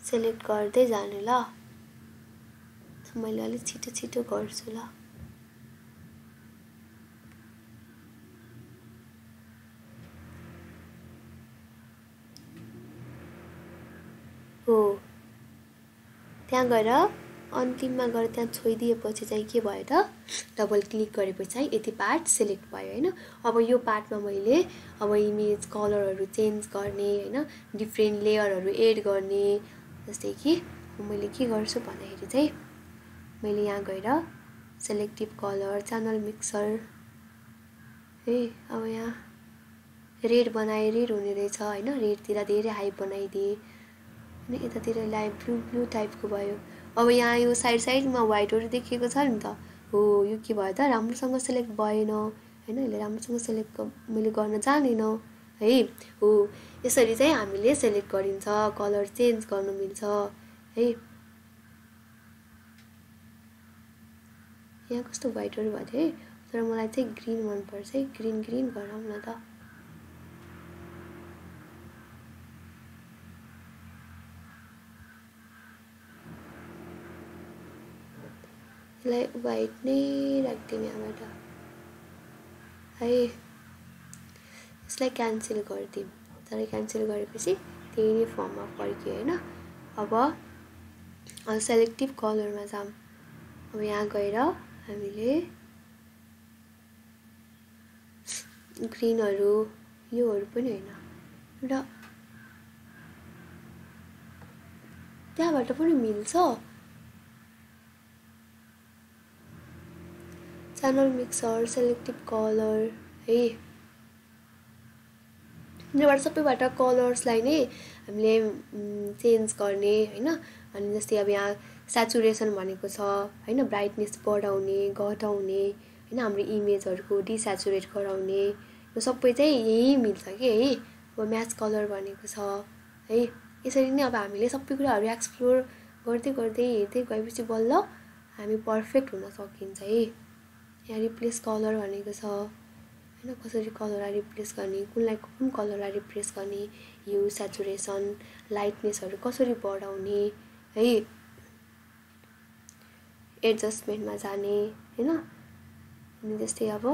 सेलेक्ट गर्दै जाने ल। मैले अलिक छिटो छिटो गर्छु ल। हो। त्यहाँ गएर अन्तिममा गएर त्यहाँ छोइदिएपछि चाहिँ के भयो त? डबल क्लिक गरेपछि चाहिँ यति पार्ट सेलेक्ट भयो होइन? अब यो पार्टमा मैले अब इमेज कलरहरू चेन्ज गर्ने होइन? डिफ्रेन्ट लेयरहरू एड गर्ने जस्तै कि मैले के गर्छु भन्दाखेरि चाहिँ मैले यहाँ गएर सेलेक्टिभ कलर च्यानल मिक्सर है अब यहाँ रेड बनाए रेड हुने रहेछ होइन? रेडतिर धेरै हाइप बनाइदिएँ। होइन यतातिर ल्याए ब्लु ब्लु टाइपको भयो। अब यहाँ यो साइड साइडमा वाइटहरू देखिएको छ नि त। हो यो के भयो त? राम्रोसँग सेलेक्ट भएन। होइन यसले राम्रोसँग सेलेक्ट मैले गर्न जानेन। है हो यसरी चाहिँ हामीले सेलेक्ट गरिन्छ कलर चेन्ज गर्नु मिल्छ है। यहाँ कस्तो वाइटहरू थियो है तर मलाई चाहिँ ग्रिन मनपर्छ है। ग्रिन ग्रिन गरौँ न त। यसलाई वाइट नै राखिदिउँ यहाँबाट है यसलाई क्यान्सल गरिदिउँ तर क्यान्सल गरेपछि त्यही नै फर्ममा फर्क्यो होइन अब सेलेक्टिभ कलरमा जाऊँ अब यहाँ गएर हामीले ग्रिनहरू योहरू पनि होइन र त्यहाँबाट पनि मिल्छ च्यानल मिक्सर सेलेक्टिभ कलर है? यहाँबाट सबैबाट कलर्सलाई नै हामीले चेन्ज गर्ने होइन? अनि जस्तै अब यहाँ सेचुरेसन भनेको छ होइन? ब्राइटनेस बढाउने घटाउने होइन? हाम्रो इमेजहरूको डिसेचुरेट गराउने यो सबै चाहिँ यहीँ मिल्छ कि है? अब म्याच कलर भनेको छ है? यसरी नै अब हामीले सबै कुराहरू एक्सप्लोर गर्दै गर्दै हेर्दै गएपछि बल्ल हामी पर्फेक्ट हुन सकिन्छ है? यहाँ रिप्लेस कलर भनेको छ। होइन कसरी कलरलाई रिप्लेस गर्ने कुनलाई कुन कलरलाई रिप्लेस गर्ने यो सेचुरेसन लाइटनेसहरू कसरी बढाउने है? एडजस्टमेन्टमा जाने होइन? अनि जस्तै अब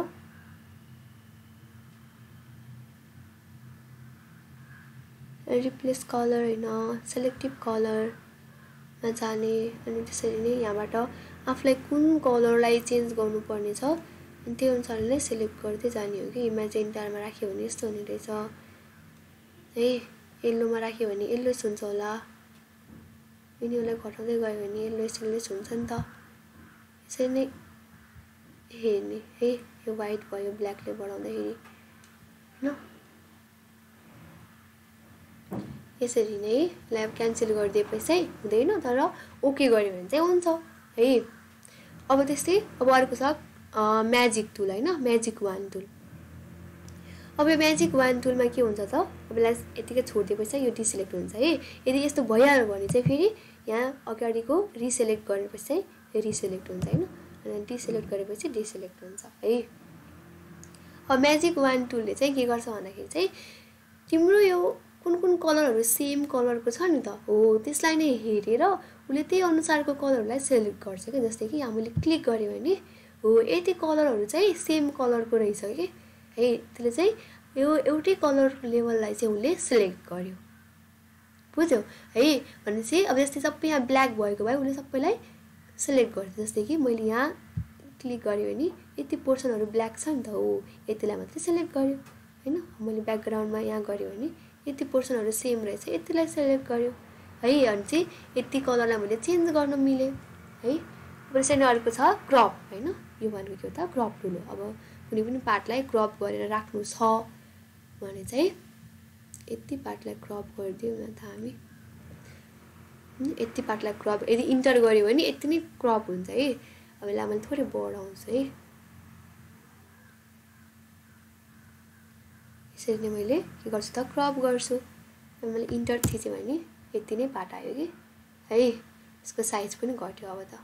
रिप्लेस कलर होइन सेलेक्टिभ कलरमा जाने अनि त्यसरी नै यहाँबाट आफूलाई कुन कलरलाई चेन्ज गर्नुपर्ने छ अनि त्यही अनुसारले नै सेलेक्ट गर्दै जाने हो कि? इमेजेन्टारमा राख्यो भने यस्तो हुने रहेछ। है येल्लोमा राख्यो भने येल्लो हुन्छ होला। यिनीहरूलाई घटाउँदै गयो भने येल्लो यसरी हुन्छ नि त। यसरी नै हेर्ने है यो वाइट भयो ब्ल्याकले बढाउँदाखेरि होइन? यसरी नै ल्याब क्यान्सल गरिदिएपछि हुँदैन तर ओके गऱ्यो भने चाहिँ हुन्छ है? अब त्यस्तै अब अर्को छ म्याजिक टुल होइन म्याजिक वान टुल अब यो म्याजिक वान टुलमा के हुन्छ त? अब यसलाई यतिकै छोडिदिएपछि यो डिसिलेक्ट हुन्छ है। यदि यस्तो भइहाल्यो भने चाहिँ फेरि यहाँ अगाडिको रिसेलेक्ट गरेपछि चाहिँ रिसेलेक्ट हुन्छ होइन। अनि डिसेलेक्ट गरेपछि डिसेलेक्ट हुन्छ है। अब म्याजिक वान टुलले चाहिँ के गर्छ भन्दाखेरि चाहिँ तिम्रो यो कुन कुन कलरहरू सेम कलरको छ नि त? हो त्यसलाई नै हेरेर उसले त्यही अनुसारको कलरलाई सेलेक्ट गर्छ क्या जस्तै कि यहाँ मैले क्लिक गरेँ भने हो यति कलरहरू चाहिँ सेम कलरको रहेछ कि। है त्यसले चाहिँ यो एउटै कलर लेभललाई चाहिँ उसले सेलेक्ट गर्यो। बुझ्यौ? है भनेपछि अब जस्तै सबै यहाँ ब्ल्याक भएको भए उसले सबैलाई सेलेक्ट गर्छ जस्तै कि मैले यहाँ क्लिक गरेँ भने यति पोर्सनहरू ब्ल्याक छ नि त हो यतिलाई मात्रै सेलेक्ट गर्यो होइन? मैले ब्याकग्राउन्डमा यहाँ गरेँ भने यति पोर्सनहरू सेम रहेछ यतिलाई सेलेक्ट गर्यो। है अनि चाहिँ यति कलरलाई मैले चेन्ज गर्न मिलेँ है। अब यसरी नै अर्को छ क्रप होइन। यो भनेको के हो त? क्रप हो। अब कुनै पनि पार्टलाई क्रप गरेर राख्नु छ भने चाहिँ यति पार्टलाई क्रप गरिदिउँ न त हामी। यति पार्टलाई क्रप यदि इन्टर गऱ्यो भने यति नै क्रप हुन्छ है। अब यसलाई मैले थोरै बढाउँछु है। यसरी नै मैले के गर्छु त? क्रप गर्छु। मैले इन्टर थिचेँ भने यति नै पार्ट आयो कि? है यसको साइज पनि घट्यो अब त।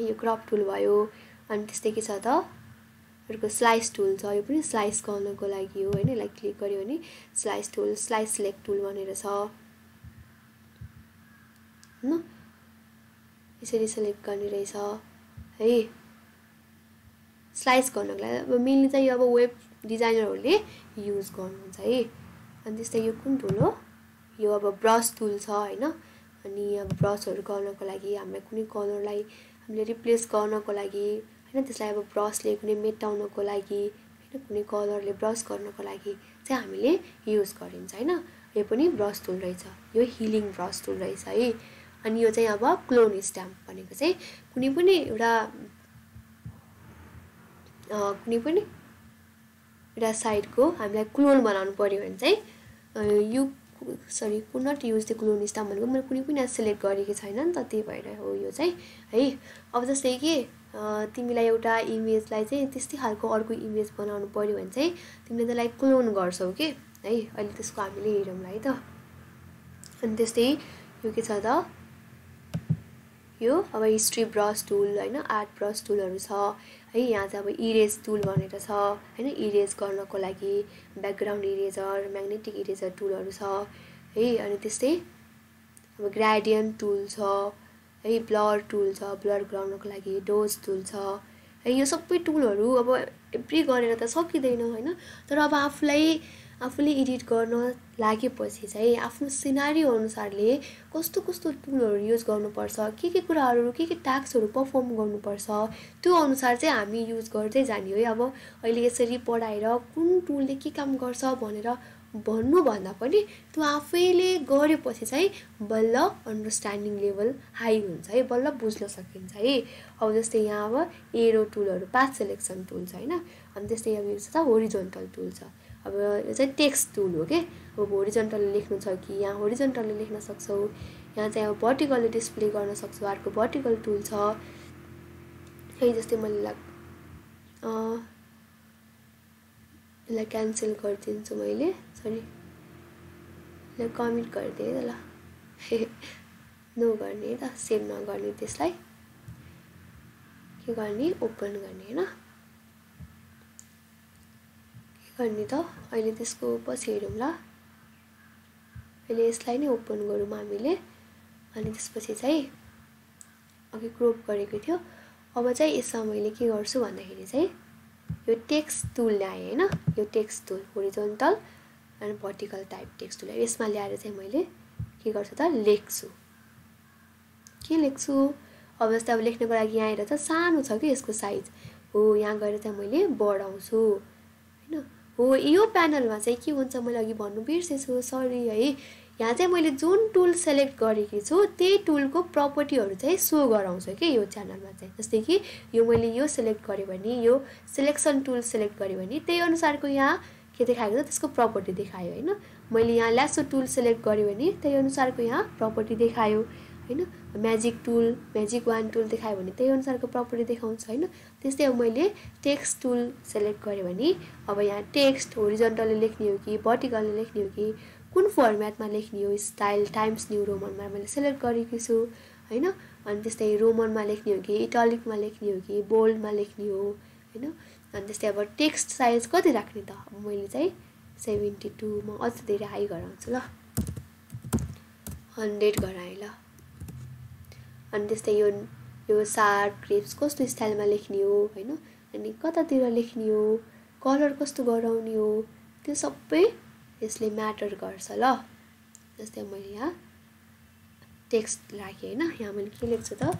यो क्रप टुल भयो अनि त्यस्तै के छ त? अर्को स्लाइस टुल छ यो पनि स्लाइस गर्नको लागि हो होइन? यसलाई क्लिक गऱ्यो भने slice tool slice select tool भनेर छ। होइन? यसरी सेलेक्ट गर्ने रहेछ। है स्लाइस गर्नको लागि। अब मेनली चाहिँ यो अब वेब डिजाइनरहरूले युज गर्नुहुन्छ है। अनि त्यस्तै यो कुन टुल हो? यो अब ब्रस टुल छ होइन? अनि अब ब्रसहरू गर्नको लागि हामीलाई कुनै कलरलाई हामीले रिप्लेस गर्नको लागि होइन? त्यसलाई अब ब्रसले कुनै मेटाउनको लागि होइन? कुनै कलरले ब्रस गर्नको लागि चाहिँ हामीले युज गरिन्छ होइन? यो पनि ब्रस टुल रहेछ। यो हिलिङ ब्रस टुल रहेछ है? अनि यो चाहिँ अब क्लोन स्ट्याम्प भनेको चाहिँ कुनै पनि एउटा कुनै पनि एउटा साइडको हामीलाई क्लोन बनाउनु पऱ्यो भने चाहिँ यो सरी कुन not use the clone stamp भनेको मैले कुनै पनि सेलेक्ट गरेको छैन नि त त्यही भएर हो यो चाहिँ है। अब जस्तै कि तिमीलाई एउटा इमेजलाई चाहिँ त्यस्तै खालको अर्को इमेज बनाउनु पऱ्यो भने चाहिँ तिमीले त्यसलाई क्लोन गर्छौ कि है। अहिले त्यसको हामीले हेरौँला है त। अनि त्यस्तै यो के छ त? यो अब हिस्ट्री ब्रस टुल होइन आर्ट ब्रस टुलहरू छ। है यहाँ चाहिँ अब इरेज टुल भनेर छ होइन? इरेज गर्नको लागि ब्याकग्राउन्ड इरेजर म्याग्नेटिक इरेजर टुलहरू छ है? अनि त्यस्तै अब ग्राडियन टुल छ है? ब्लर टुल छ ब्लर गराउनको लागि डोज टुल छ है? यो सबै टुलहरू अब एभ्री गरेर त सकिँदैन होइन? तर अब आफूलाई आफूले एडिट गर्न लागेपछि चाहिँ आफ्नो सिनारी अनुसारले कस्तो कस्तो टुलहरू युज गर्नुपर्छ के के कुराहरू के के टास्कहरू पर्फर्म गर्नुपर्छ त्यो अनुसार चाहिँ हामी युज गर्दै जाने है अब अहिले यसरी पढाएर कुन टुलले के काम गर्छ भनेर भन्नुभन्दा पनि त्यो आफैले गरेपछि चाहिँ बल्ल अन्डरस्ट्यान्डिङ लेभल हाई हुन्छ है बल्ल बुझ्न सकिन्छ है। अब जस्तै यहाँ अब एरो टुलहरू पाथ सेलेक्सन टुल छ होइन? अनि त्यस्तै अब यो छ होरिजोन्टल टुल छ। अब यो चाहिँ टेक्स्ट टुल हो कि? अब होरिजेन्टलले लेख्नु छ कि? यहाँ होरिजेन्टलले लेख्न सक्छौँ। यहाँ चाहिँ अब भर्टिकलले डिस्प्ले गर्न सक्छौँ। अर्को भर्टिकल टुल छ। यही जस्तै मैले लाग यसलाई क्यान्सल गरिदिन्छु मैले। सरी यसलाई कमिट गरिदिएँ त ल। नगर्ने त। सेभ नगर्ने त्यसलाई। के गर्ने? ओपन गर्ने होइन? गर्ने त अहिले त्यसको पछि हेरौँ ल। अहिले यसलाई नै ओपन गरौँ हामीले अनि त्यसपछि चाहिँ अघि क्रोप गरेको थियो। अब चाहिँ यसमा मैले के गर्छु भन्दाखेरि चाहिँ यो टेक्स्ट टुल ल्याएँ होइन यो टेक्स्ट टुल होरिजोन्टल अनि भर्टिकल टाइप टेक्स्ट टुल। यसमा ल्याएर चाहिँ मैले के गर्छु त लेख्छु। के लेख्छु? अब जस्तै अब लेख्नको लागि यहाँ आएर त सानो छ कि यसको साइज हो यहाँ गएर चाहिँ मैले बढाउँछु। होइन? हो यो प्यानलमा चाहिँ के हुन्छ मैले अघि भन्नु बिर्सेछु सरी है। यहाँ चाहिँ मैले जुन टुल सेलेक्ट गरेकी छु त्यही टुलको प्रपर्टीहरू चाहिँ सो गराउँछ कि यो च्यानलमा चाहिँ। जस्तै कि यो मैले यो सेलेक्ट गरेँ भने यो सिलेक्सन टुल सेलेक्ट गरेँ भने त्यही अनुसारको यहाँ के देखाएको छ त्यसको प्रपर्टी देखायो होइन? मैले यहाँ ल्यासो टुल सेलेक्ट गरेँ भने त्यही अनुसारको यहाँ प्रपर्टी देखायो। होइन? Magic tool magic wand tool देखायो भने त्यही अनुसारको प्रपर्टी देखाउँछ होइन? त्यस्तै अब मैले टेक्स्ट टुल सेलेक्ट गरेँ भने अब यहाँ टेक्स्ट होरिजन्टलले लेख्ने हो कि भर्टिकलले लेख्ने हो कि कुन फर्मेटमा लेख्ने हो स्टाइल टाइम्स न्यू रोमनमा मैले सेलेक्ट गरेको छु होइन? अनि त्यस्तै रोमनमा लेख्ने हो कि इटालिकमा लेख्ने हो कि बोल्डमा लेख्ने हो होइन? अनि त्यस्तै अब टेक्स्ट साइज कति राख्ने त अब मैले चाहिँ सेभेन्टी टूमा अझ धेरै हाई गराउँछु ल। हन्ड्रेड गराएँ ल। अनि त्यस्तै यो यो सार क्रिप्स कस्तो स्टाइलमा लेख्ने हो होइन? अनि कतातिर लेख्ने हो कलर कस्तो गराउने हो त्यो सबै यसले म्याटर गर्छ ल। जस्तै मैले यहाँ टेक्स्ट राखेँ होइन? यहाँ मैले के लेख्छु त?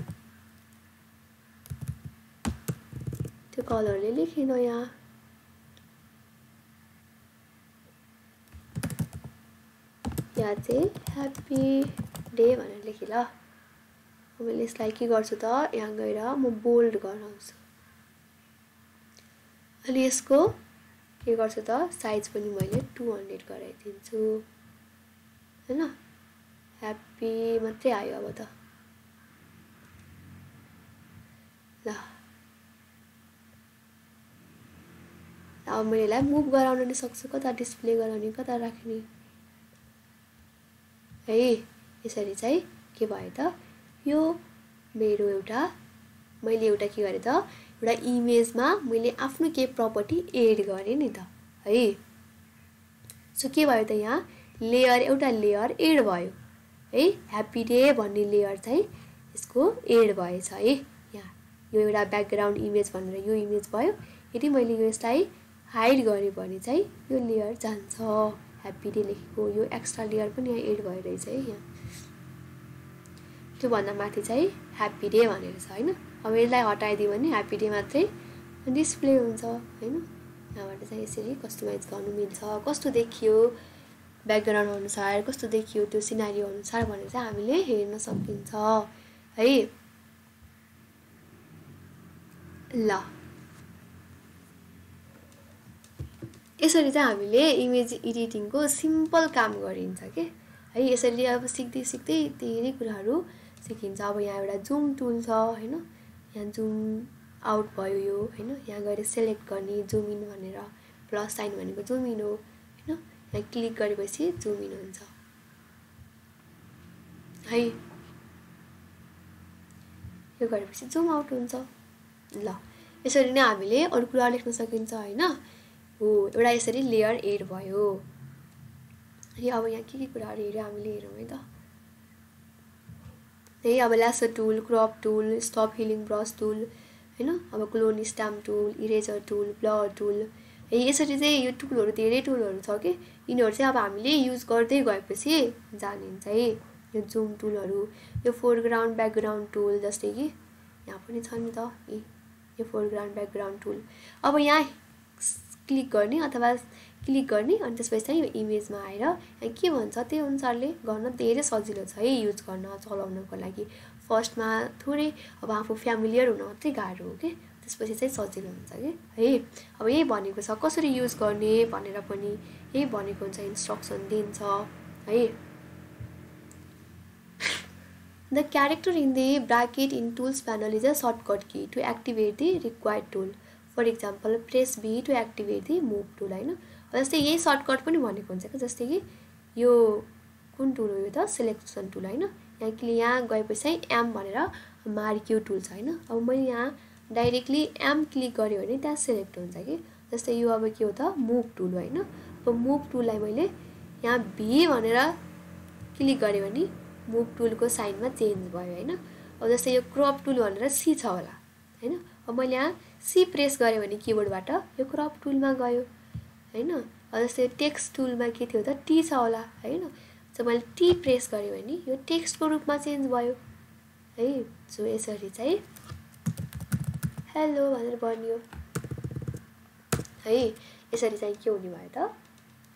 त्यो कलरले लेखेन यहाँ यहाँ चाहिँ ह्याप्पी डे भनेर लेखेँ ल। मैले यसलाई के गर्छु त यहाँ गएर म बोल्ड गराउँछु अनि यसको के गर्छु त साइज पनि मैले टु हन्ड्रेड गराइदिन्छु। होइन? ह्याप्पी मात्रै आयो अब त। ल। अब मैले यसलाई मुभ गराउन नि सक्छु कता डिस्प्ले गराउने कता राख्ने। है यसरी चाहिँ के भयो त यो मेरो एउटा मैले एउटा के गरेँ त एउटा इमेजमा मैले आफ्नो केही प्रपर्टी एड गरेँ नि त है। सो के भयो त यहाँ? लेयर एउटा लेयर एड भयो है। ह्याप्पी डे भन्ने लेयर चाहिँ यसको एड भएछ है। यहाँ यो एउटा ब्याकग्राउन्ड इमेज भनेर यो इमेज भयो। यदि मैले यो यसलाई हाइड गरेँ भने चाहिँ यो लेयर जान्छ। ह्याप्पी डे लेखेको यो एक्स्ट्रा लेयर पनि यहाँ एड भइरहेछ है। यहाँ। त्योभन्दा माथि चाहिँ ह्याप्पी डे भनेर छ होइन? अब यसलाई हटाइदियो भने ह्याप्पी डे मात्रै डिस्प्ले हुन्छ होइन? यहाँबाट चाहिँ यसरी कस्टमाइज गर्नु मिल्छ। कस्तो देखियो ब्याकग्राउन्ड अनुसार कस्तो देखियो त्यो सिनारी अनुसार भनेर चाहिँ हामीले हेर्न सकिन्छ है? ल। यसरी चाहिँ हामीले इमेज एडिटिङको सिम्पल काम गरिन्छ कि? है यसरी अब सिक्दै सिक्दै धेरै कुराहरू सिकिन्छ। अब यहाँ एउटा जुम टुल छ होइन? यहाँ जुम आउट भयो यो होइन? यहाँ गएर सेलेक्ट गर्ने जुम इन भनेर प्लस साइन भनेको जुम इन हो होइन? यहाँ क्लिक गरेपछि जुम इन हुन्छ। है? यो गरेपछि जुम आउट हुन्छ। ल यसरी नै हामीले अरू कुरा लेख्न सकिन्छ होइन? हो एउटा यसरी लेयर एड भयो। अनि अब यहाँ के के कुराहरू हेऱ्यो हामीले हेरौँ है त। है अब ल्यासो टुल क्रप टुल स्टप हिलिङ ब्रस टुल होइन अब clone stamp tool eraser tool blur tool है यसरी चाहिँ यो टुलहरू धेरै टुलहरू छ कि? यिनीहरू चाहिँ अब हामीले युज गर्दै गएपछि जानिन्छ है यो जुम टुलहरू यो फोरग्राउन्ड ब्याकग्राउन्ड टुल जस्तै कि यहाँ पनि छ नि त यो फोरग्राउन्ड ब्याकग्राउन्ड टुल अब यहाँ क्लिक गर्ने अथवा क्लिक गर्ने अनि त्यसपछि चाहिँ यो इमेजमा आएर के भन्छ त्यही अनुसारले गर्न धेरै सजिलो छ है युज गर्न चलाउनको लागि। फर्स्टमा थोरै अब आफू फ्यामिलियर हुन मात्रै गाह्रो हो कि? त्यसपछि चाहिँ सजिलो हुन्छ कि? है अब यही भनेको छ कसरी युज गर्ने भनेर पनि यही भनेको हुन्छ इन्स्ट्रक्सन दिन्छ है। The character in the bracket in tools panel is a shortcut key to activate the required tool for example press B to activate the move tool होइन जस्तै यही सर्टकट पनि भनेको हुन्छ क्या जस्तै कि यो कुन टुल हो यो त? सेलेक्सन टुल होइन। यहाँ कि यहाँ गएपछि एम भनेर मार्क्यु टुल छ होइन। अब मैले यहाँ डाइरेक्टली एम क्लिक गरेँ भने त्यहाँ सेलेक्ट हुन्छ कि। जस्तै यो अब के हो त? मुभ टुल होइन। अब मुभ टुललाई मैले यहाँ भी भनेर क्लिक गरेँ भने मुभ टुलको साइनमा चेन्ज भयो होइन। अब जस्तै यो क्रप टुल भनेर सी छ होला होइन। अब मैले यहाँ सी प्रेस गरेँ भने किबोर्डबाट यो क्रप टुलमा गयो। होइन? जस्तै टेक्स्ट टुलमा के थियो त? टी छ होला होइन? सो मैले टी प्रेस गरेँ भने यो टेक्स्टको रूपमा चेन्ज भयो। है सो यसरी चाहिँ हेलो भनेर बनियो। है यसरी चाहिँ के हुने भयो त?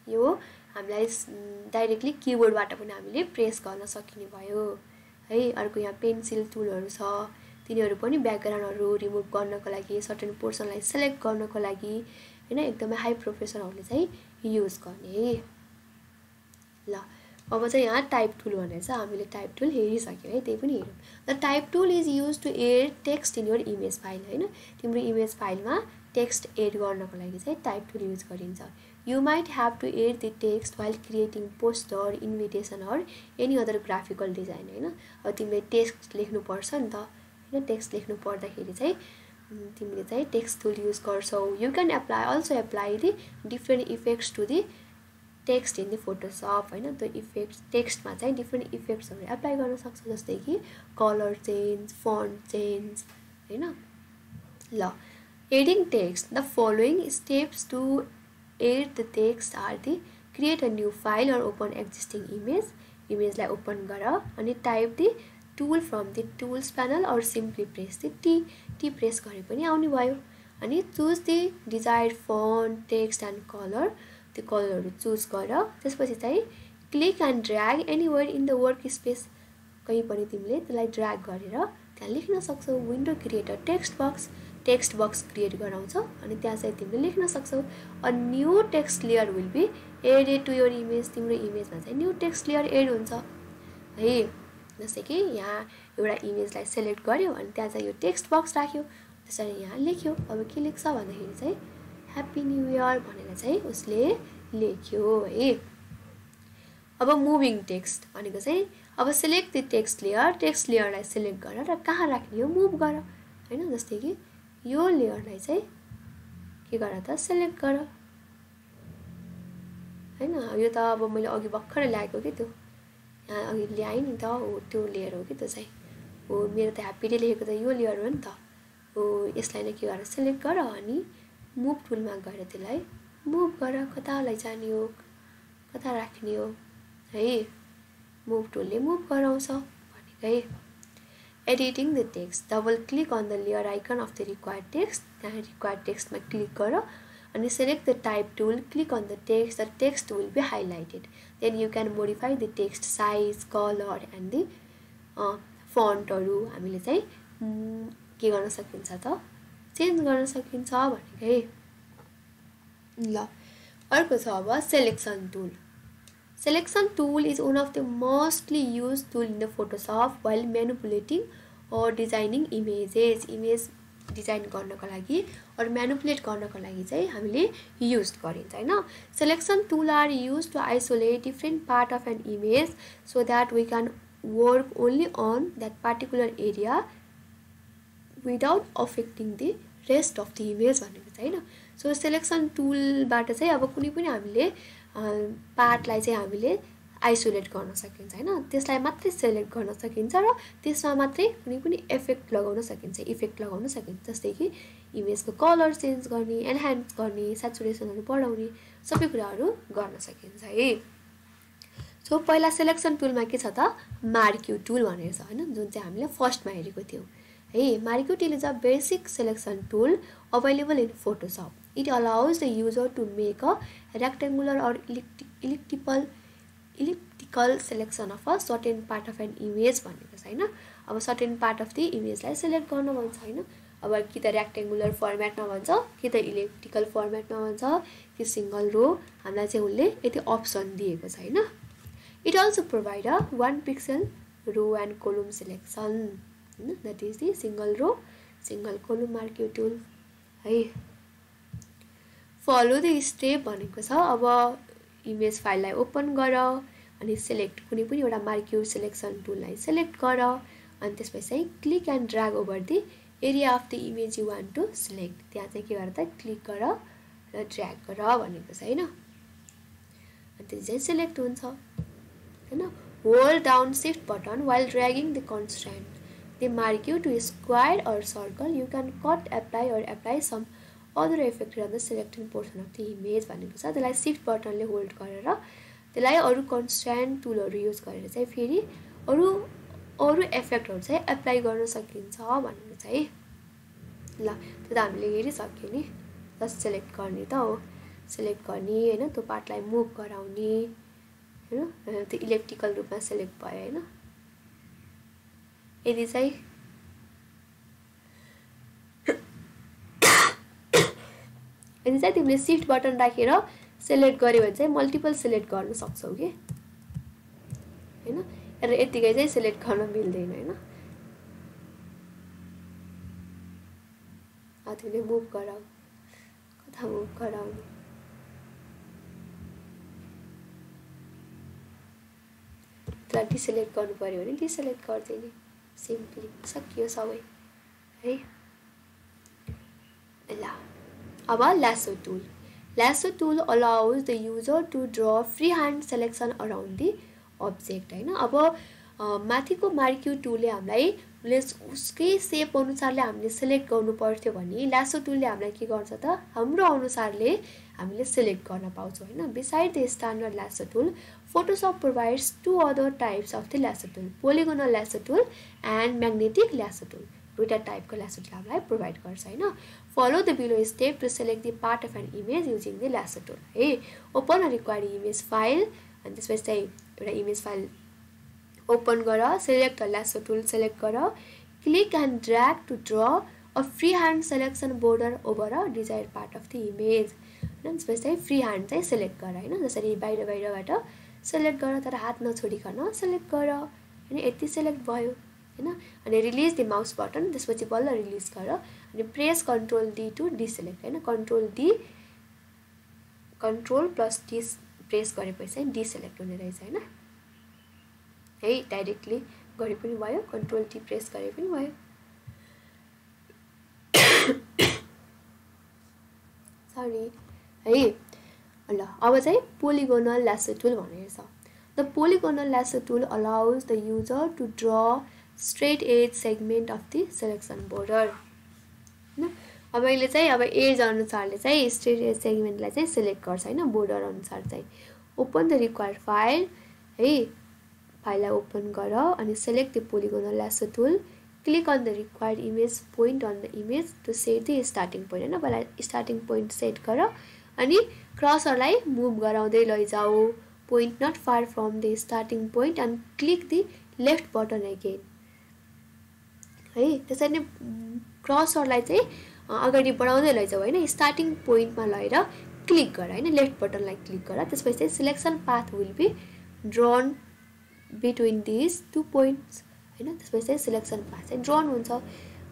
यो हामीलाई डाइरेक्टली किबोर्डबाट पनि हामीले प्रेस गर्न सकिने भयो। है अर्को यहाँ पेन्सिल टुलहरू छ तिनीहरू पनि ब्याकग्राउन्डहरू रिमुभ गर्नको लागि सर्टेन पोर्सनलाई सेलेक्ट गर्नको लागि होइन एकदमै हाई प्रोफेसरहरूले चाहिँ युज गर्ने। ल अब चाहिँ यहाँ टाइप टुल भनेर चाहिँ हामीले टाइप टुल हेरिसक्यौँ है त्यही पनि हेरौँ। The type tool is use to add text in your image file होइन? तिम्रो इमेज फाइलमा टेक्स्ट एड गर्नको लागि चाहिँ टाइप टुल युज गरिन्छ। You might have to add the text while creating poster invitation or any other graphical design होइन? अब तिमीले टेक्स्ट लेख्नुपर्छ नि त होइन? टेक्स्ट लेख्नु पर्दाखेरि चाहिँ तिमीले चाहिँ टेक्स्ट टुल युज गर्छौ। You can apply also apply the different effects to the text in the Photoshop होइन? त्यो इफेक्ट्स टेक्स्टमा चाहिँ डिफ्रेन्ट इफेक्ट्सहरू एप्लाई गर्न सक्छ जस्तै कि कलर चेन्ज फन्ट चेन्ज होइन? ल adding text the following steps to add the text are the create a new file or open existing image इमेजलाई open गर अनि type the tool from the tools panel or simply press the T T press गरे पनि आउने भयो। अनि choose the desired font text and colour त्यो कलरहरू choose गर। त्यसपछि चाहिँ click and drag anywhere in the work space कहीँ पनि तिमीले त्यसलाई ड्र्याग गरेर त्यहाँ लेख्न सक्छौ। Window creator text box text box create गराउँछ। अनि त्यहाँ चाहिँ तिमीले लेख्न सक्छौ। A new text layer will be added to your image तिम्रो इमेजमा चाहिँ न्यू टेक्स्ट लेयर एड हुन्छ। है जस्तै कि यहाँ एउटा इमेजलाई सेलेक्ट गर्यो अनि त्यहाँ चाहिँ यो टेक्स्ट बक्स राख्यो। त्यसरी यहाँ लेख्यो। अब के लेख्छ भन्दाखेरि चाहिँ ह्याप्पी न्यु इयर भनेर चाहिँ उसले लेख्यो है। अब मुभिङ टेक्स्ट भनेको चाहिँ अब select the text layer text लेयरलाई select गर र कहाँ राख्ने हो मुभ गर। होइन जस्तै कि यो लेयरलाई चाहिँ के गर त सेलेक्ट गर। होइन यो त अब मैले अघि भर्खरै ल्याएको कि त्यो। यहाँ अघि ल्याएँ नि त हो त्यो लेयर हो कि त्यो चाहिँ। हो मेरो त ह्याप्पीले लेखेको त यो लेयर हो नि त। हो यसलाई नै के गरेर सेलेक्ट गर अनि मुभ टुलमा गएर त्यसलाई मुभ गर कता लैजाने हो कता राख्ने हो है। मुभ टुलले मुभ गराउँछ भनेको है। Editing the text double click on the layer icon of the required text त्यहाँ रिक्वायर्ड टेक्स्टमा क्लिक गर अनि select the type tool click on the text the text will be highlighted then you can modify the text size colour and the फन्टहरू हामीले चाहिँ के गर्न सकिन्छ त? चेन्ज गर्न सकिन्छ भनेको। है ल अर्को छ अब selection tool Selection tool is one of the mostly used tool in the Photoshop while manipulating or designing images. Image design गर्नको लागि अरू म्यानुपुलेट गर्नको लागि चाहिँ हामीले युज गरिन्छ होइन? Selection tool are use to isolate different part of an image so that we can work only on that particular area without affecting the rest of the image भनेको चाहिँ होइन। सो सेलेक्सन टुलबाट चाहिँ अब कुनै पनि हामीले पार्टलाई चाहिँ हामीले आइसोलेट गर्न सकिन्छ होइन। त्यसलाई मात्रै सेलेक्ट गर्न सकिन्छ र त्यसमा मात्रै कुनै पनि इफेक्ट लगाउन सकिन्छ इफेक्ट लगाउन सकिन्छ। जस्तै कि इमेजको कलर चेन्ज गर्ने एनहान्स गर्ने सेचुरेसनहरू बढाउने सबै कुराहरू गर्न सकिन्छ है। सो पहिला सेलेक्सन टुलमा के छ त? मार्क्यु टुल भनेर छ होइन? जुन चाहिँ हामीले फर्स्टमा हेरेको थियौँ। है marquee tool is a basic selection tool available in Photoshop It allows the user to make a rectangular or elliptical elliptical selection of a certain part of an image भनेको छ होइन? अब सर्टेन पार्ट अफ द इमेजलाई select गर्न भन्छ होइन? अब कि त रेक्टेङ्गुलर फर्मेटमा भन्छ कि त इलेक्ट्रिकल फर्मेटमा भन्छ कि सिङ्गल रो हामीलाई चाहिँ उसले यति अप्सन दिएको छ होइन? It also provide a one pixel row and column selection होइन that is the single row single column marquee tool है फलो द स्टेप भनेको छ अब इमेज फाइललाई ओपन गर अनि सेलेक्ट कुनै पनि एउटा मार्क्यु सेलेक्सन टुललाई सेलेक्ट गर अनि त्यसपछि चाहिँ click and drag over the area of the image you want to select त्यहाँ चाहिँ के गर त क्लिक गर र ड्र्याग गर भनेको छ होइन? अनि त्यो चाहिँ सेलेक्ट हुन्छ। होइन hold down shift button while dragging the constant the marquee to square or circle you can cut apply or apply some other effect on the selecting portion of the image भनेको छ त्यसलाई shift बटनले hold गरेर त्यसलाई अरू constant टुलहरू use गरेर चाहिँ फेरि अरू अरू इफेक्टहरू चाहिँ एप्लाई गर्न सकिन्छ भनेको चाहिँ ल त्यो त हामीले हेरिसक्यो नि। जस्ट सेलेक्ट गर्ने त हो। सेलेक्ट गर्ने होइन त्यो पार्टलाई मुभ गराउने। होइन त्यो इलेक्ट्रिकल रूपमा सेलेक्ट भयो होइन? यदि चाहिँ यदि चाहिँ तिमीले सिफ्ट बटन राखेर सेलेक्ट गऱ्यो भने चाहिँ मल्टिपल सेलेक्ट गर्न सक्छौ कि? होइन? र यतिकै चाहिँ सेलेक्ट गर्न मिल्दैन होइन? तिमीले मुभ गराऊ कता मुभ गराउने? त्यसलाई डिसेलेक्ट गर्नु पऱ्यो भने डिसेलेक्ट गरिदिने। सिम्पली सकियो सबै। है? ल। अब lasso tool. Lasso tool allows the user to draw freehand selection around the object होइन? अब माथिको मार्क्यु टुलले हामीलाई उसकै सेप अनुसारले हामीले सेलेक्ट गर्नु पर्थ्यो भने ल्यासो टुलले हामीलाई के गर्छ त? हाम्रो अनुसारले हामीले सेलेक्ट गर्न पाउँछौँ होइन? Beside the standard lasso tool provides two other types of the lasso tool polygonal lasso tool and magnetic lasso tool दुईवटा टाइपको ल्यासो हामीलाई प्रोभाइड गर्छ होइन follow the below step to select the part of an image using the lasso tool है open a required image file अनि त्यसपछि चाहिँ एउटा इमेज फाइल ओपन गर सेलेक्ट ल्यासो टुल सेलेक्ट गर click and drag to draw a free hand selection border over a desire part of the image होइन त्यसपछि चाहिँ फ्री ह्यान्ड चाहिँ सेलेक्ट गर होइन जसरी बाहिर बाहिरबाट सेलेक्ट गर तर हात नछोडिकन सेलेक्ट गर होइन यति सेलेक्ट भयो होइन? अनि रिलिज द माउस बटन त्यसपछि बल्ल रिलिज गर अनि press control D to deselect होइन? Control D control plus D press गरेपछि चाहिँ डिसेलेक्ट हुने रहेछ होइन? है डाइरेक्टली गरे पनि भयो कन्ट्रोल टी प्रेस गरे पनि भयो। सरी है। ल अब चाहिँ पोलिगोनल ल्यासो टुल भनेको छ। The polygonal lasso tool allows the user to draw straight edge segment of the selection border होइन? अब मैले चाहिँ अब एज अनुसारले चाहिँ स्ट्रेट एज सेगमेन्टलाई चाहिँ सेलेक्ट गर्छ होइन? बोर्डर अनुसार चाहिँ। ओपन द रिक्वायर्ड फाइल है? फाइललाई ओपन गर अनि select the polygonal lasso tool click on the required image point on the image to set the starting point होइन? पहिला स्टार्टिङ पोइन्ट सेट गर अनि क्रसरलाई मुभ गराउँदै लैजाऊ। Point not far from the starting point and click the left button again है त्यसरी नै क्रसरलाई चाहिँ अगाडि बढाउँदै लैजाऊ होइन? स्टार्टिङ पोइन्टमा लगेर क्लिक गर होइन? लेफ्ट बटनलाई क्लिक गर। त्यसपछि चाहिँ selection path will be drawn between this two points होइन? त्यसपछि चाहिँ सिलेक्सन पाथ चाहिँ ड्रन हुन्छ।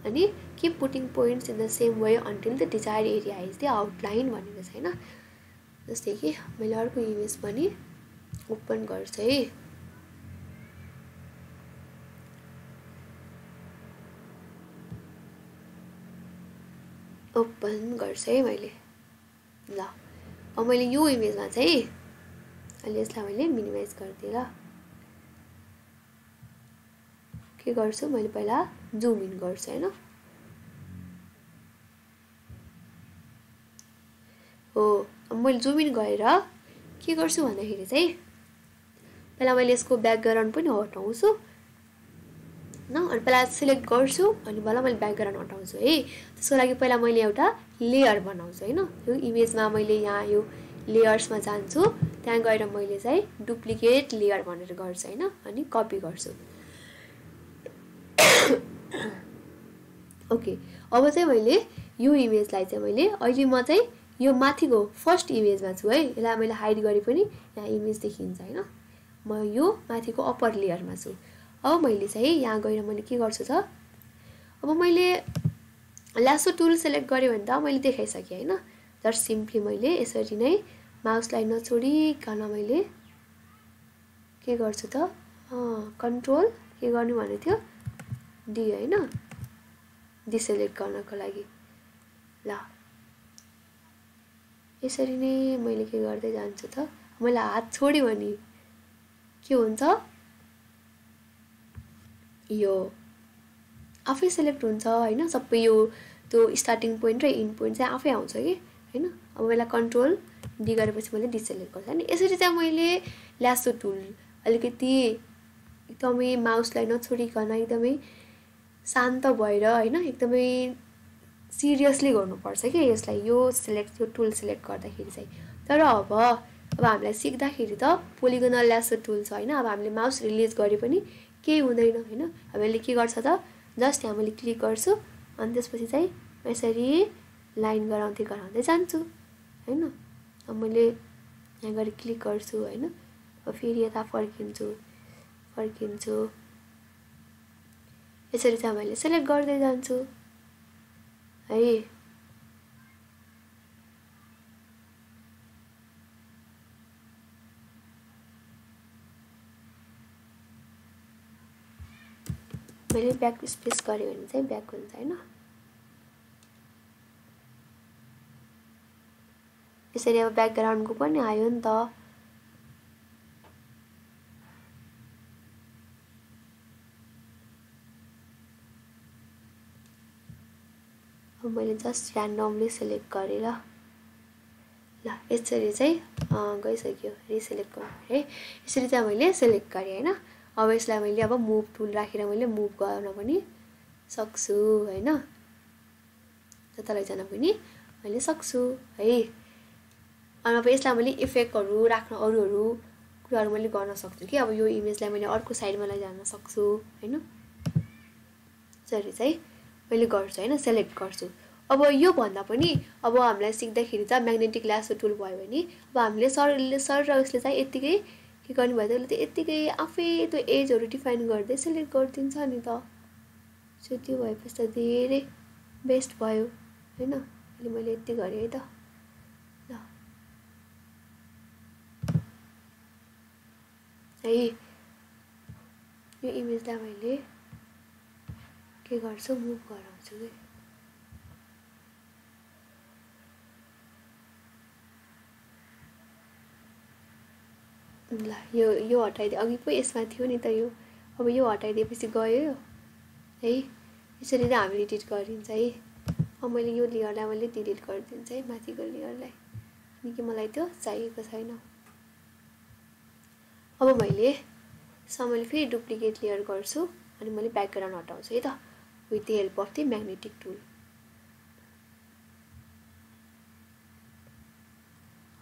अनि keep putting points in the same way until the desire area is the outline भनेको छ होइन? जस्तै कि मैले अर्को इमेज पनि ओपन गर्छु है। ओपन गर्छु है मैले। ल अब मैले यो इमेजमा चाहिँ अहिले यसलाई मैले मिनिमाइज गरिदिएँ ल। के गर्छु मैले पहिला जुम इन गर्छु होइन? हो। मैले जुम इन गरेर के गर्छु भन्दाखेरि चाहिँ पहिला मैले यसको ब्याकग्राउन्ड पनि हटाउँछु। होइन अनि पहिला सिलेक्ट गर्छु अनि बल्ल मैले ब्याकग्राउन्ड हटाउँछु है। त्यसको लागि पहिला मैले एउटा लेयर बनाउँछु होइन। यो इमेजमा मैले यहाँ यो लेयर्समा जान्छु। त्यहाँ गएर मैले चाहिँ डुप्लिकेट लेयर भनेर गर्छु होइन अनि कपी गर्छु। ओके अब चाहिँ मैले यो इमेजलाई चाहिँ मैले अहिले म चाहिँ यो माथिको फर्स्ट इमेजमा छु है यसलाई मैले हाइड गरे पनि यहाँ इमेज देखिन्छ होइन। म यो माथिको अप्पर लेयरमा छु। अब मैले चाहिँ यहाँ गएर मैले के गर्छु त अब मैले ल्यासो टुल सेलेक्ट गरेँ भने त मैले देखाइसकेँ होइन। जस्ट सिम्पली मैले यसरी नै माउसलाई नछोडिकन मैले के गर्छु त? कन्ट्रोल के गर्नु भनेको थियो? डी होइन? डिसेलेक्ट गर्नको लागि। ल यसरी नै मैले के गर्दै जान्छु त? मैले हात छोड्यो भने के हुन्छ? यो आफै सेलेक्ट हुन्छ होइन? सबै यो त्यो स्टार्टिङ पोइन्ट र इन्ड पोइन्ट चाहिँ आफै आउँछ कि? होइन? अब मैले कन्ट्रोल डी गरेपछि मैले डिसेलेक्ट गर्छु। अनि यसरी चाहिँ मैले ल्यासो टुल अलिकति एकदमै माउसलाई नछोडिकन एकदमै शान्त भएर होइन? एकदमै सिरियसली गर्नुपर्छ कि यसलाई यो सिलेक्ट यो टुल सिलेक्ट गर्दाखेरि चाहिँ। तर अब अब हामीलाई सिक्दाखेरि त पोलिगोनल ल्यासो टुल छ होइन। अब हामीले माउस रिलिज गरे पनि केही हुँदैन होइन। हामीले के गर्छ त जस्ट यहाँ मैले क्लिक गर्छु अनि त्यसपछि चाहिँ यसरी लाइन गराउँदै गराउँदै जान्छु होइन। अब मैले यहाँ गएर क्लिक गर्छु होइन। अब फेरि यता फर्किन्छु फर्किन्छु। यसरी चाहिँ मैले सेलेक्ट गर्दै जान्छु। है मैले ब्याक स्पेस गरेँ भने चाहिँ ब्याक हुन्छ होइन यसरी अब ब्याकग्राउन्डको पनि आयो नि त मैले जस्ट ऱ्यान्डमली सेलेक्ट गरेर ल यसरी चाहिँ गइसक्यो रिसेलेक्ट गर्नु है? यसरी चाहिँ मैले सेलेक्ट गरेँ होइन? अब यसलाई मैले अब मुभ टुल राखेर मैले मुभ गर्न पनि सक्छु होइन? जता लैजान पनि मैले सक्छु है? अनि अब यसलाई मैले इफेक्टहरू राख्न अरूहरू कुराहरू मैले गर्न सक्छु कि? अब यो इमेजलाई मैले अर्को साइडमा लैजान सक्छु होइन? जसरी चाहिँ मैले गर्छु होइन? सेलेक्ट गर्छु। अब यो भन्दा पनि अब हामीलाई सिक्दाखेरि त म्याग्नेटिक ल्यासो टुल भयो भने अब हामीले सरले सर र उसले चाहिँ यत्तिकै के गर्ने भयो उसले त यत्तिकै आफै त्यो एजहरू डिफाइन गर्दै सेलेक्ट गरिदिन्छ नि त। सो त्यो भएपछि त धेरै बेस्ट भयो होइन? अहिले मैले यति गरेँ है त। है यो इमेजलाई मैले के गर्छु मुभ गराउँछु कि? ल यो यो हटाइदिए अघि पो यसमा थियो नि त यो। अब यो हटाइदिएपछि गयो है यसरी नै हामी एडिट गरिन्छ है। अब मैले यो लेयरलाई मैले डिलिट गरिदिन्छु है माथिको लेयरलाई। किनकि मलाई त्यो चाहिएको छैन। अब मैले मैले फेरि डुप्लिकेट लेयर गर्छु अनि मैले ब्याकग्राउन्ड हटाउँछु है त। With the help of the magnetic tool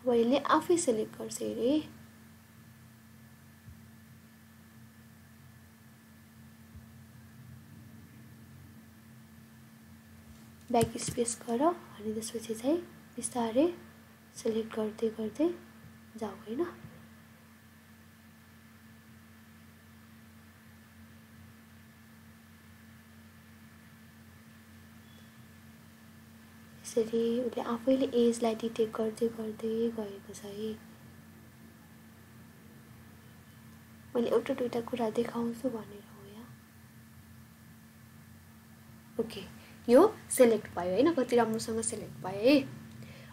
अब यसले आफै सेलेक्ट गर्छ अरे ब्याक स्पेस गर अनि त्यसपछि चाहिँ बिस्तारै सेलेक्ट गर्दै गर्दै जाऊ होइन यसरी उसले आफैले एजलाई डिटेक्ट गर्दै गर्दै गएको छ है। मैले एउटा दुइटा कुरा देखाउँछु भनेर हो या। ओके यो सेलेक्ट भयो होइन कति राम्रोसँग सेलेक्ट भयो है।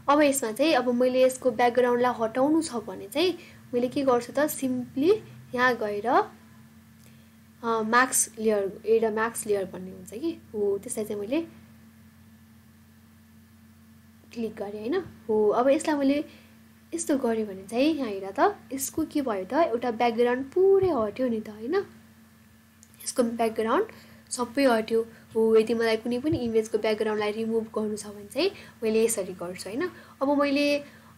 अब यसमा चाहिँ अब मैले यसको ब्याकग्राउन्डलाई हटाउनु छ भने चाहिँ मैले के गर्छु त सिम्पली यहाँ गएर म्याक्स लेयर एउटा म्याक्स लेयर भन्ने हुन्छ कि? हो त्यसलाई चाहिँ मैले क्लिक गरेँ होइन। हो अब यसलाई मैले यस्तो गरेँ भने चाहिँ यहाँ हेर त यसको के भयो त एउटा ब्याकग्राउन्ड पुरै हट्यो नि त होइन। यसको ब्याकग्राउन्ड सबै हट्यो। हो यदि मलाई कुनै पनि इमेजको ब्याकग्राउन्डलाई रिमुभ गर्नु छ भने चाहिँ मैले यसरी गर्छु होइन। अब मैले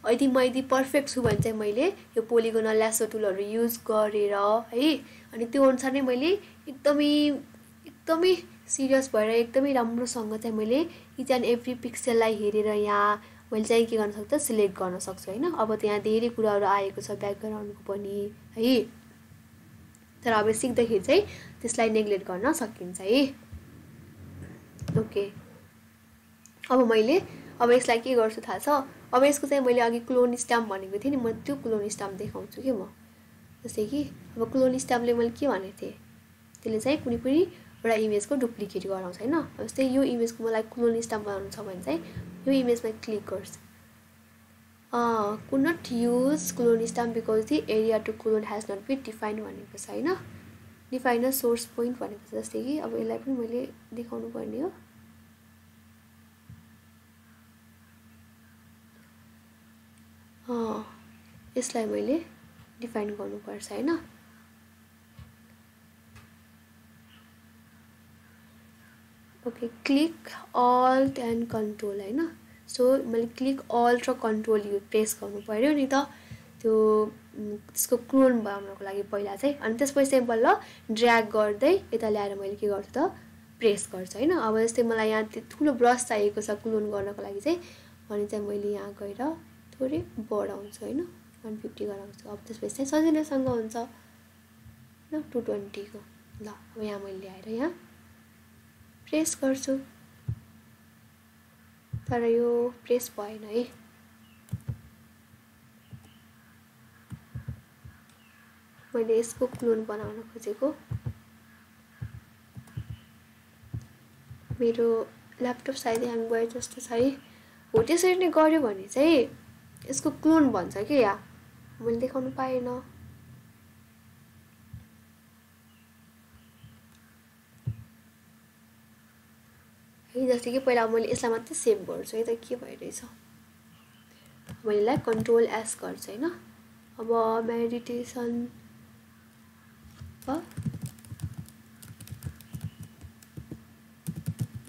यदि म यदि पर्फेक्ट छु भने चाहिँ मैले यो पोलिगोनल ल्यासो टुलहरू युज गरेर है अनि त्यो अनुसार नै मैले एकदमै एकदमै सिरियस भएर एकदमै राम्रोसँग चाहिँ मैले इच एन्ड एभ्री पिक्सललाई हेरेर यहाँ मैले चाहिँ के गर्न सक्छु सिलेक्ट गर्न सक्छु होइन? अब त्यहाँ धेरै कुराहरू आएको छ ब्याकग्राउन्डको पनि है? तर अब सिक्दाखेरि चाहिँ त्यसलाई नेग्लेक्ट गर्न सकिन्छ है? ओके। अब मैले अब यसलाई के गर्छु थाहा छ? अब यसको चाहिँ मैले अघि क्लोन स्ट्याम्प भनेको थिएँ नि म त्यो क्लोन स्ट्याम्प देखाउँछु कि म? जस्तै कि अब क्लोन स्ट्याम्पले मैले के भनेको थिएँ? त्यसले चाहिँ कुनै पनि एउटा इमेजको डुप्लिकेट गराउँछ होइन? जस्तै यो इमेजको मलाई क्लोन स्टाम्प बनाउनु छ भने चाहिँ यो इमेजमा क्लिक गर्छ। Could not use clone stamp because the area to clone has not be define भनेको छ होइन? डिफाइन अ सोर्स पोइन्ट भनेको छ जस्तै कि अब यसलाई पनि मैले देखाउनु पर्ने हो। यसलाई मैले डिफाइन गर्नुपर्छ होइन? Okay click alt and control होइन सो मैले क्लिक अल्ट र कन्ट्रोल यु प्रेस गर्नु पऱ्यो नि त। त्यो त्यसको क्लोन बनाउनको लागि पहिला चाहिँ। अनि त्यसपछि चाहिँ बल्ल ड्र्याग गर्दै यता ल्याएर मैले के गर्छु त? प्रेस गर्छु होइन अब जस्तै मलाई यहाँ त्यो ठुलो ब्रस चाहिएको छ क्लोन गर्नको लागि चाहिँ। भने चाहिँ मैले यहाँ गएर थोरै बढाउँछु होइन वान फिफ्टी गराउँछु। अब त्यसपछि चाहिँ सजिलैसँग हुन्छ। होइन टु ट्वेन्टीको ल अब यहाँ मैले ल्याएर यहाँ प्रेस गर्छु। तर यो प्रेस भएन है। मैले यसको क्लोन बनाउन खोजेको। मेरो ल्यापटप सायद हामी गए जस्तो छ है। हो त्यसरी नै गऱ्यो भने चाहिँ यसको क्लोन भन्छ कि या मैले देखाउनु पाएन। है जस्तै कि पहिला मैले यसलाई मात्रै सेभ गर्छु है त के भइरहेछ? मैले यसलाई कन्ट्रोल एस गर्छु होइन। अब मेडिटेसन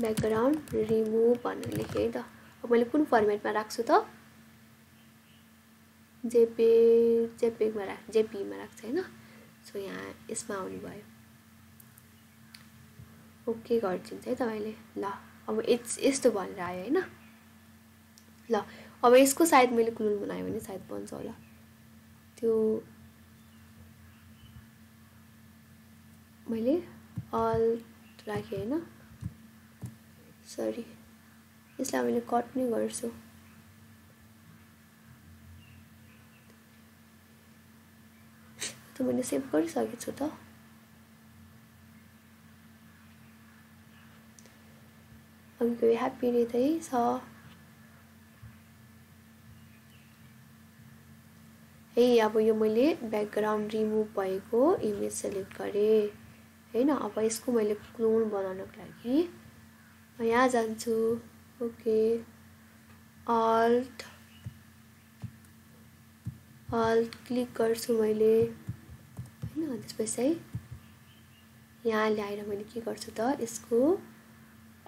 ब्याकग्राउन्ड रिमुभ भनेर लेखेँ है त। अब मैले कुन फर्मेटमा राख्छु त? जेपे जेपेमा राख जेपीमा राख्छ होइन। सो यहाँ यसमा आउने भयो। ओके गरिदिन्छ है तपाईँले। ल। अब यस यस्तो भनेर आयो होइन। ल अब यसको सायद मैले क्लोन बनाएँ भने सायद बन्छ होला। त्यो मैले अल राखेँ होइन। सरी यसलाई मैले कट नै गर्छु। त मैले सेभ गरिसकेको छु त। अघिको ह्याप्पी नै छ है अब यो मैले ब्याकग्राउन्ड रिमुभ भएको इमेज सेलेक्ट गरेँ। होइन अब यसको मैले क्लोन बनाउनको लागि यहाँ जान्छु। ओके अल्ट अल्ट क्लिक गर्छु मैले। होइन त्यसपछि यहाँ ल्याएर मैले के गर्छु त यसको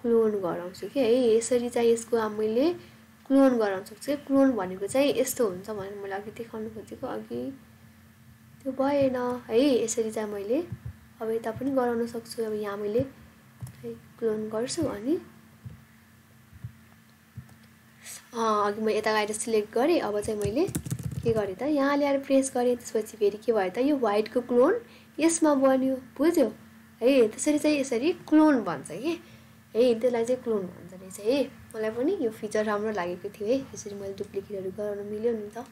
क्लोन गराउँछु कि? है यसरी चाहिँ यसको मैले क्लोन गराउन सक्छु क्लोन भनेको चाहिँ यस्तो हुन्छ भनेर मैले अघि देखाउनु खोजेको अघि। त्यो भएन। है यसरी चाहिँ मैले अब यता पनि गराउन सक्छु। अब यहाँ मैले क्लोन गर्छु अनि अघि म यता गएर सिलेक्ट गरेँ। अब चाहिँ मैले के गरेँ त? यहाँ ल्याएर प्रेस गरेँ। त्यसपछि फेरि के भयो त? यो वाइटको क्लोन यसमा बन्यो। बुझ्यो? है त्यसरी चाहिँ यसरी क्लोन भन्छ कि? है त्यसलाई चाहिँ क्लोन भन्छ रहेछ है मलाई पनि यो फिचर राम्रो लागेको थियो है यसरी मैले डुप्लिकेटहरू गराउन मिल्यो नि त।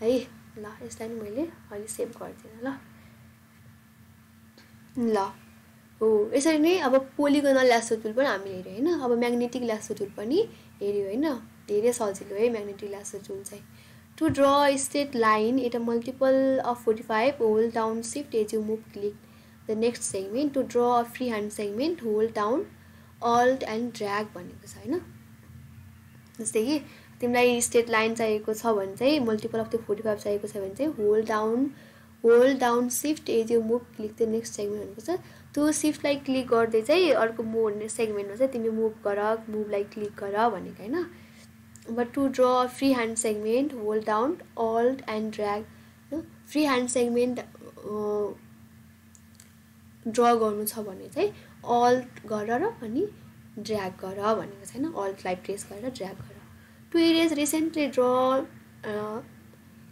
है ल यसलाई नि मैले अहिले सेभ गरिदिएँ ल। ल हो यसरी नै अब पोलिगोनल ल्यासो टुल पनि हामीले हेऱ्यौँ होइन? अब म्याग्नेटिक ल्यासो टुल पनि हेऱ्यो होइन? धेरै सजिलो है म्याग्नेटिक ल्यासो टुल चाहिँ। To draw straight line at a multiple of forty five hold down shift as you move click the next segment. To draw a free hand segment hold down alt and drag भनेको छ होइन? जस्तै कि तिमीलाई state line चाहिएको छ भने चाहिँ मल्टिपल अफ त्यो फोर्टी फाइभ चाहिएको छ भने चाहिँ hold down hold down shift as you move click the next segment भनेको छ। त्यो सिफ्टलाई क्लिक गर्दै चाहिँ अर्को मुभ सेगमेन्टमा चाहिँ तिमी मुभ गर मुभलाई क्लिक गर भनेको होइन? But to draw free hand segment hold down alt and drag free hand segment draw गर्नु छ भने चाहिँ अल्ट गर र अनि ड्र्याग गर भनेको छैन अल्टलाई प्रेस गरेर ड्र्याग गर। To areas recently draw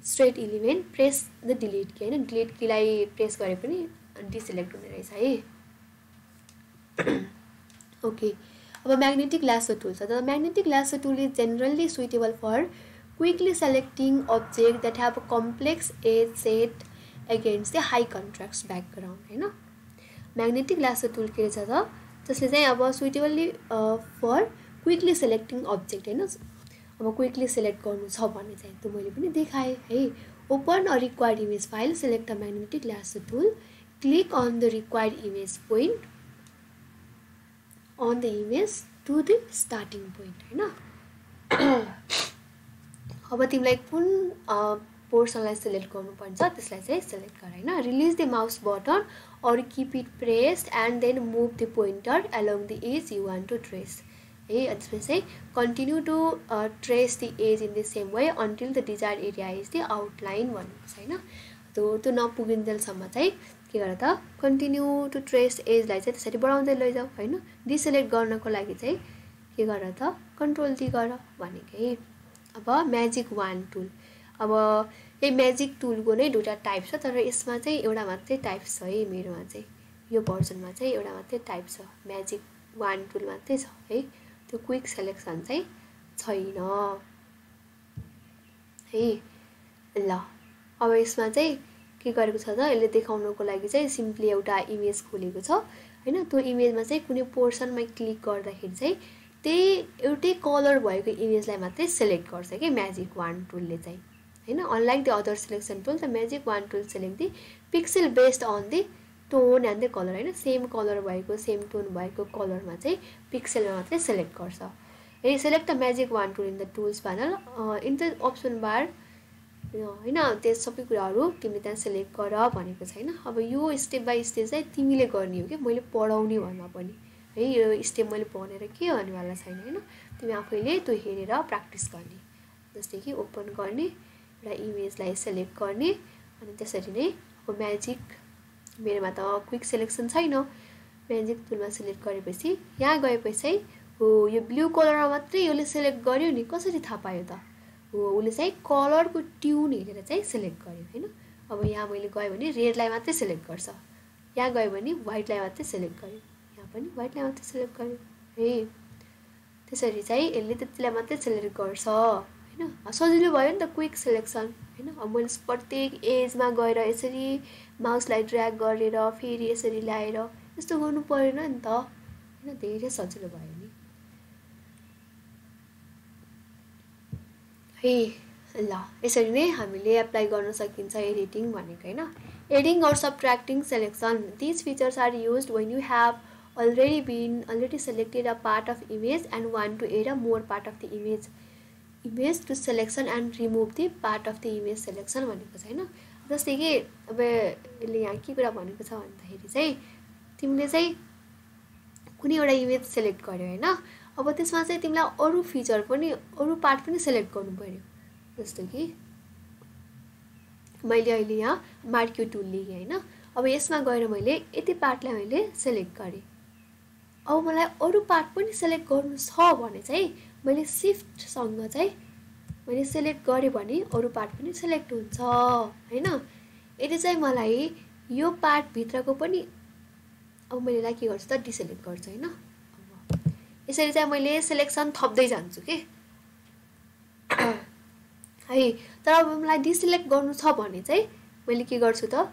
straight element press the delete key होइन? डिलिट कीलाई प्रेस गरे पनि डिसिलेक्ट हुने रहेछ है। ओके अब म्याग्नेटिक ल्यासो टुल छ। The magnetic lasso tool is generally suitable for quickly selecting object that have a complex edge set against the high contract background होइन? Magnetic lasso tool के रहेछ त जसले चाहिँ अब suitably for quickly selecting object होइन अब क्विकली सेलेक्ट गर्नु छ भने चाहिँ त्यो मैले पनि देखाएँ है open a required image file select a magnetic lasso tool click on the required image point on the image to the starting point होइन अब तिमीलाई कुन पोर्सनलाई सेलेक्ट गर्नुपर्छ त्यसलाई चाहिँ सेलेक्ट गर होइन रिलिज द माउस बटन अरू keep it pressed and then move the pointer along the edge you want to trace है त्यसमा चाहिँ continue to trace the edge in the same way until the desire area is the outline भन्नुहुन्छ होइन त्यो त्यो नपुगिन्जेलसम्म चाहिँ के गर त कन्टिन्यू टु ट्रेस एजलाई चाहिँ त्यसरी बढाउँदै लैजाऊ होइन डिसेलेक्ट गर्नको लागि चाहिँ के गर त कन्ट्रोल डी गर भनेकै अब म्याजिक वान टुल अब यही म्याजिक टुलको नै दुइटा टाइप छ तर यसमा चाहिँ एउटा मात्रै टाइप छ है मेरोमा चाहिँ। यो भर्जनमा चाहिँ एउटा मात्रै टाइप छ म्याजिक वान टुल मात्रै छ है। त्यो क्विक सेलेक्सन चाहिँ छैन। है ल। अब यसमा चाहिँ के गरेको छ त? यसले देखाउनको लागि चाहिँ सिम्पली एउटा इमेज खोलेको छ होइन? त्यो इमेजमा चाहिँ कुनै पोर्सनमा क्लिक गर्दाखेरि चाहिँ त्यही एउटै कलर भएको इमेजलाई मात्रै सेलेक्ट गर्छ कि म्याजिक वान टुलले चाहिँ। होइन unlike the other selection tool the magic wand tool select the pixel based on the tone and the colour होइन। सेम कलर भएको सेम टोन भएको कलरमा चाहिँ पिक्सेलमा मात्रै सेलेक्ट गर्छ। A select the magic wand tool in the tools panel in the option bar होइन त्यो सबै कुराहरू तिमीले त्यहाँ सेलेक्ट गर भनेको छैन। अब यो स्टेप बाई स्टेप चाहिँ तिमीले गर्ने हो कि मैले पढाउने भन्दा पनि। है यो स्टेप मैले पढेर के गर्नेवाला छैन होइन। तिमी आफैले त्यो हेरेर प्र्याक्टिस गर्ने। जस्तै कि ओपन गर्ने एउटा इमेजलाई सेलेक्ट गर्ने अनि त्यसरी नै अब म्याजिक मेरोमा त क्विक सेलेक्सन छैन। म्याजिक टुलमा सेलेक्ट गरेपछि यहाँ गएपछि हो यो ब्लू कलरमा मात्रै यसले सेलेक्ट गर्यो नि कसरी थाहा पायो त? हो उसले चाहिँ कलरको ट्युन हेरेर चाहिँ सेलेक्ट गर्यो होइन? अब यहाँ मैले गएँ भने रेडलाई मात्रै सेलेक्ट गर्छ। यहाँ गयो भने वाइटलाई मात्रै सेलेक्ट गर्यो। यहाँ पनि वाइटलाई मात्रै सेलेक्ट गर्यो। है त्यसरी चाहिँ यसले त्यतिलाई मात्रै सेलेक्ट गर्छ। होइन? सजिलो भयो नि त क्विक सेलेक्सन होइन? मैले प्रत्येक एजमा गएर यसरी माउसलाई ड्र्याग गरेर फेरि यसरी ल्याएर यस्तो गर्नु परेन नि त होइन? धेरै सजिलो भयो नि। है ल यसरी नै हामीले एप्लाई गर्न सकिन्छ एडिटिङ भनेको होइन? Adding or subtracting selection this features are use when you have already been already selected a part of image and want to add a more part of the image. Image to selection and remove the part of the image selection भनेको छ होइन? जस्तै कि अब यसले यहाँ के कुरा भनेको छ भन्दाखेरि चाहिँ तिमीले चाहिँ कुनै एउटा इमेज सेलेक्ट गर्यो होइन? अब त्यसमा चाहिँ तिमीलाई अरू फिचर पनि अरू पार्ट पनि सेलेक्ट गर्नु पऱ्यो जस्तो कि मैले अहिले यहाँ मार्क्यु टुल लिएँ होइन? अब यसमा गएर मैले यति पार्टलाई मैले सेलेक्ट गरेँ। अब मलाई अरू पार्ट पनि सेलेक्ट गर्नु छ भने चाहिँ मैले सिफ्टसँग चाहिँ मैले सेलेक्ट गरेँ भने अरू पार्ट पनि सेलेक्ट हुन्छ होइन? यदि चाहिँ मलाई यो पार्टभित्रको पनि अब मैले यसलाई के गर्छु त डिसेलेक्ट गर्छु होइन? यसरी चाहिँ मैले सेलेक्सन थप्दै जान्छु कि? है तर अब मलाई डिसेलेक्ट गर्नु छ भने चाहिँ मैले के गर्छु त?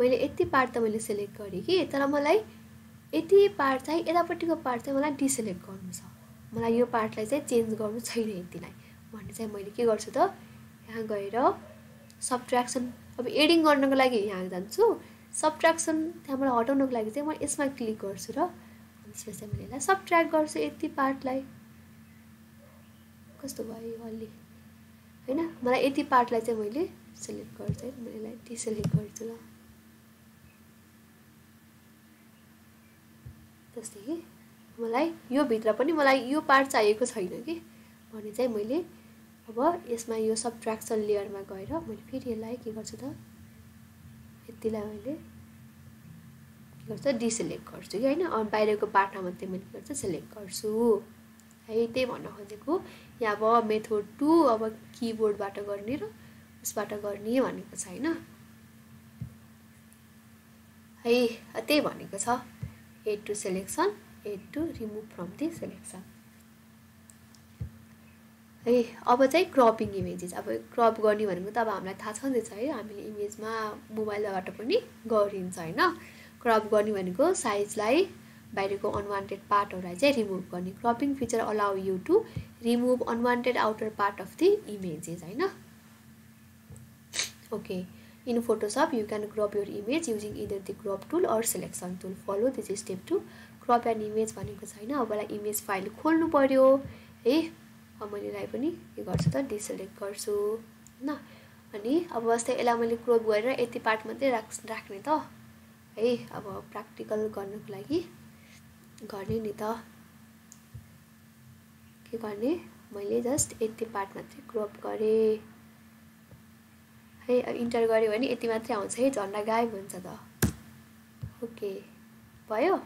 मैले यति पार्ट त मैले सेलेक्ट गरेँ कि? तर मलाई यति पार्ट चाहिँ यतापट्टिको पार्ट चाहिँ मलाई डिसेलेक्ट गर्नु छ। मलाई यो पार्टलाई चाहिँ चेन्ज गर्नु छैन यतिलाई भने चाहिँ मैले के गर्छु त यहाँ गएर सब्ट्र्याक्सन अब एडिङ गर्नको लागि यहाँ जान्छु। सब्ट्र्याक्सन त्यहाँबाट हटाउनको लागि चाहिँ म यसमा क्लिक गर्छु र त्यसपछि मैले यसलाई सब्ट्र्याक्ट गर्छु यति पार्टलाई कस्तो भयो अलि? होइन मलाई यति पार्टलाई चाहिँ मैले सेलेक्ट गर्छु है मैले यसलाई डिसेलेक्ट गर्छु ल। जस्तै कि मलाई यो भित्र पनि मलाई यो पार्ट चाहिएको छैन कि? भने चाहिँ मैले अब यसमा यो सब्ट्र्याक्सन लेयरमा गएर मैले फेरि यसलाई के गर्छु त? यतिलाई मैले के गर्छु डिसेलेक्ट गर्छु कि होइन? बाहिरको पार्टमा मात्रै मैले के गर्छु? सेलेक्ट गर्छु। है त्यही भन्न खोजेको। यहाँ अब मेथड टू अब किबोर्डबाट गर्ने र उसबाट गर्ने भनेको छ होइन? है त्यही भनेको छ। Add to selection add to remove from the selection है अब चाहिँ क्रपिङ इमेजेस अब क्रप गर्ने भनेको त अब हामीलाई थाहा छँदैछ है। हामीले इमेजमा मोबाइलबाट पनि गरिन्छ होइन? क्रप गर्ने भनेको साइजलाई बाहिरको अनवान्टेड पार्टहरूलाई चाहिँ रिमुभ गर्ने। Cropping feature allow you to remove unwanted outer part of the images होइन? Okay in Photoshop you can crop your image using either the crop tool or selection tool follow this step to crop and image भनेको छैन। अब मलाई image file खोल्नु पऱ्यो है अब मैले यसलाई पनि के गर्छु त? डिसेलेक्ट गर्छु होइन? अनि अब जस्तै यसलाई मैले क्रप गरेर यति पार्ट मात्रै राख राख्ने त। है अब प्र्याक्टिकल गर्नुको लागि गर्ने नि त। के गर्ने? मैले जस्ट यति पार्ट मात्रै क्रप गरेँ। है इन्टर गऱ्यो भने यति मात्रै आउँछ है झन्डा गायब हुन्छ त। ओके भयो।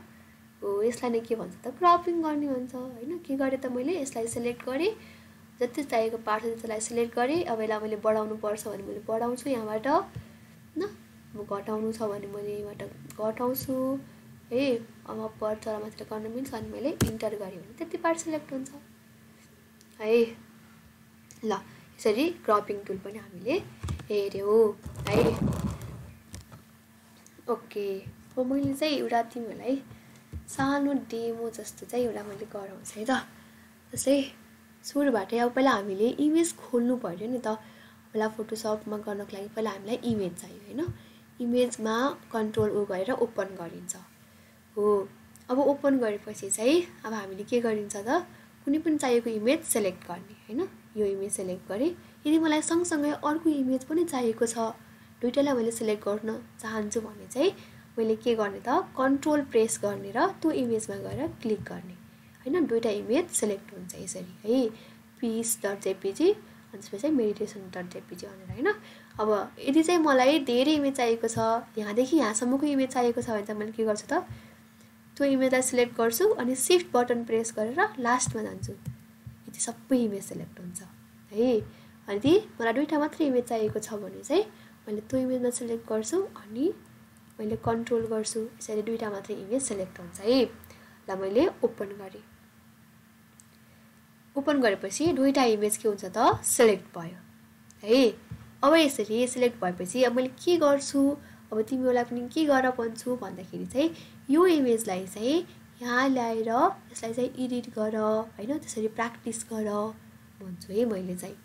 हो यसलाई नै के भन्छ त क्रपिङ गर्ने भन्छ होइन? के गरेँ त मैले? यसलाई सेलेक्ट गरेँ। जति चाहिएको पार्ट छ त्यसलाई सेलेक्ट गरेँ। अब यसलाई मैले बढाउनु पर्छ भने मैले बढाउँछु यहाँबाट होइन? अब घटाउनु छ भने मैले यहाँबाट घटाउँछु। है अब पर चरामातिर गर्न मिल्छ अनि मैले इन्टर गरेँ भने त्यति पार्ट सेलेक्ट हुन्छ। है ल यसरी क्रपिङ टुल पनि हामीले हेऱ्यौँ है? ओके अब मैले चाहिँ एउटा तिमीहरूलाई सानो डेमो जस्तो चाहिँ एउटा मैले गराउँछु है त। जस्तै सुरुबाटै अब पहिला हामीले इमेज खोल्नु पऱ्यो नि त। पहिला फोटोसपमा गर्नको लागि पहिला हामीलाई इमेज चाहियो होइन। इमेजमा कन्ट्रोल ऊ गरेर ओपन गरिन्छ। हो अब ओपन गरेपछि चाहिँ अब हामीले के गरिन्छ त? कुनै पनि चाहिएको इमेज सेलेक्ट गर्ने होइन। यो इमेज सेलेक्ट गरेँ। यदि मलाई सँगसँगै अर्को इमेज पनि चाहिएको छ दुइटालाई मैले सेलेक्ट गर्न चाहन्छु भने चाहिँ मैले के गर्ने त कन्ट्रोल प्रेस गर्ने र त्यो इमेजमा गएर क्लिक गर्ने। होइन दुइटा इमेज सेलेक्ट हुन्छ यसरी है। पिस डट जेपिजी अनि त्यसपछि मेडिटेसन डट जेपिजी भनेर होइन। अब यदि चाहिँ मलाई धेरै इमेज चाहिएको छ यहाँदेखि यहाँसम्मको इमेज चाहिएको छ भने चाहिँ मैले के गर्छु त त्यो इमेजलाई सिलेक्ट गर्छु अनि सिफ्ट बटन प्रेस गरेर लास्टमा जान्छु। यति सबै इमेज सेलेक्ट हुन्छ है। अनि मलाई दुइटा मात्रै इमेज चाहिएको छ भने चाहिँ मैले त्यो इमेजमा सेलेक्ट गर्छु अनि मैले कन्ट्रोल गर्छु यसरी दुइटा मात्रै इमेज सेलेक्ट हुन्छ है। ल मैले ओपन गरेँ। ओपन गरेपछि दुइटा इमेज के हुन्छ त? सेलेक्ट भयो। है? अब यसरी सेलेक्ट भएपछि अब मैले के गर्छु? अब तिमीहरूलाई पनि के गर भन्छु? भन्दाखेरि चाहिँ यो इमेजलाई चाहिँ यहाँ ल्याएर यसलाई चाहिँ एडिट गर होइन? त्यसरी प्र्याक्टिस गर भन्छु है मैले चाहिँ।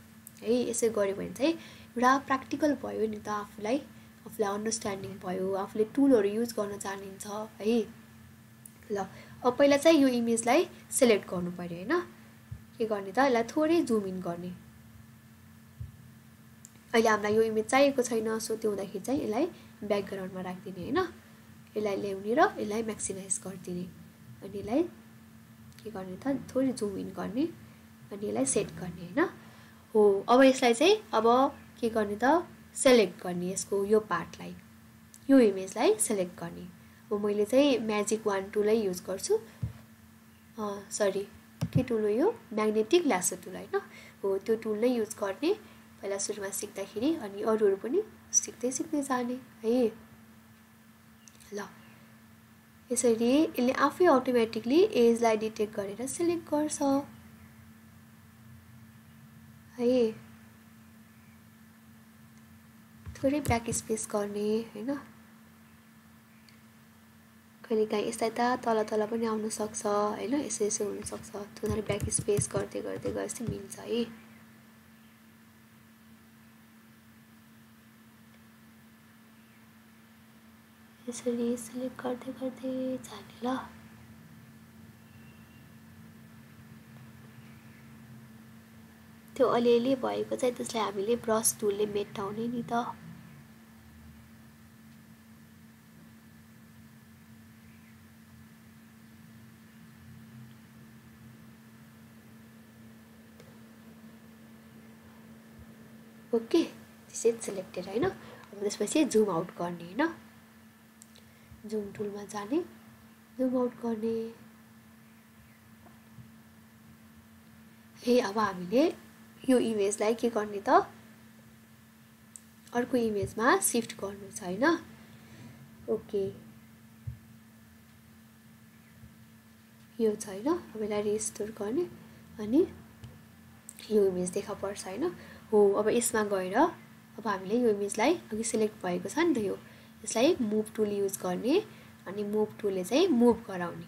है यसो गऱ्यो भने चाहिँ एउटा प्र्याक्टिकल भयो नि त आफूलाई। आफूलाई अन्डरस्ट्यान्डिङ भयो आफूले टुलहरू युज गर्न जानिन्छ है? ल अब पहिला चाहिँ यो इमेजलाई सेलेक्ट गर्नु पऱ्यो होइन? के गर्ने त? यसलाई थोरै जुम इन गर्ने। अहिले हामीलाई यो इमेज चाहिएको छैन सो त्यो हुँदाखेरि चाहिँ यसलाई ब्याकग्राउन्डमा राखिदिने होइन? यसलाई ल्याउने र यसलाई म्याक्सिमाइज गरिदिने। अनि यसलाई के गर्ने त? थोरै जुम इन गर्ने अनि यसलाई सेट गर्ने होइन? हो अब यसलाई चाहिँ अब के गर्ने त? सेलेक्ट गर्ने यसको यो पार्टलाई यो इमेजलाई सेलेक्ट गर्ने। अब मैले चाहिँ म्याजिक वान टुलै युज गर्छु। सरी के टुल हो यो? म्याग्नेटिक ल्यासो टुल होइन? हो त्यो टुल नै युज गर्ने। पहिला सुरुमा सिक्दाखेरि अनि अरूहरू पनि सिक्दै सिक्दै जाने है। ल यसरी यसले आफै अटोमेटिकली एजलाई डिटेक्ट गरेर सिलेक्ट गर्छ। है। थोरै ब्याक स्पेस गर्ने होइन? कहिलेकाहीँ यस्ता यता तल तल पनि आउन सक्छ होइन? यसो यसो हुनसक्छ। थोरै ब्याक स्पेस गर्दै गर्दै गएपछि मिल्छ है। यसरी सेलेक्ट गर्दै गर्दै जाने ल। त्यो अलिअलि भएको चाहिँ त्यसलाई हामीले ब्रस टुलले मेटाउने नि त। ओके त्यसै सेलेक्टेड होइन। अब त्यसपछि जुम आउट गर्ने होइन? जुम टुलमा जाने। जुम आउट गर्ने। हे अब हामीले यो इमेजलाई के गर्ने त? अर्को इमेजमा सिफ्ट गर्नु छ होइन? ओके। यो छ होइन? अब यसलाई रिस्टोर गर्ने अनि यो इमेज देखा पर्छ होइन? हो अब यसमा गएर अब हामीले यो इमेजलाई अघि सिलेक्ट भएको छ नि त यो। यसलाई मुभ टुल युज गर्ने अनि मुभ टुलले चाहिँ मुभ गराउने।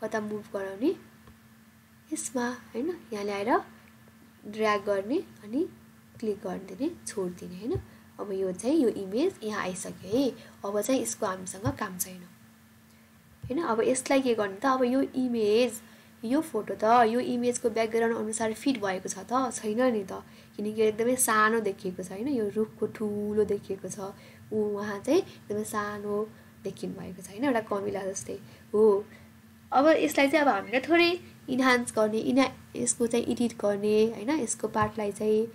कता मुभ गराउने? यसमा होइन? यहाँ ल्याएर ड्र्याग गर्ने अनि क्लिक गरिदिने छोडिदिने होइन? अब यो चाहिँ यो इमेज यहाँ आइसक्यो है? अब चाहिँ यसको हामीसँग काम छैन। होइन? अब यसलाई के गर्ने त? अब यो इमेज यो फोटो त यो इमेजको ब्याकग्राउन्ड अनुसार फिट भएको छ त? छैन नि त। किनकि एकदमै सानो देखिएको छ होइन यो रुखको ठुलो देखिएको छ। ऊ उहाँ चाहिँ एकदमै सानो देखिनु भएको छ होइन एउटा कमिला जस्तै हो। अब यसलाई चाहिँ अब हामीले थोरै इन्हान्स गर्ने इना यसको चाहिँ एडिट गर्ने होइन यसको पार्टलाई चाहिँ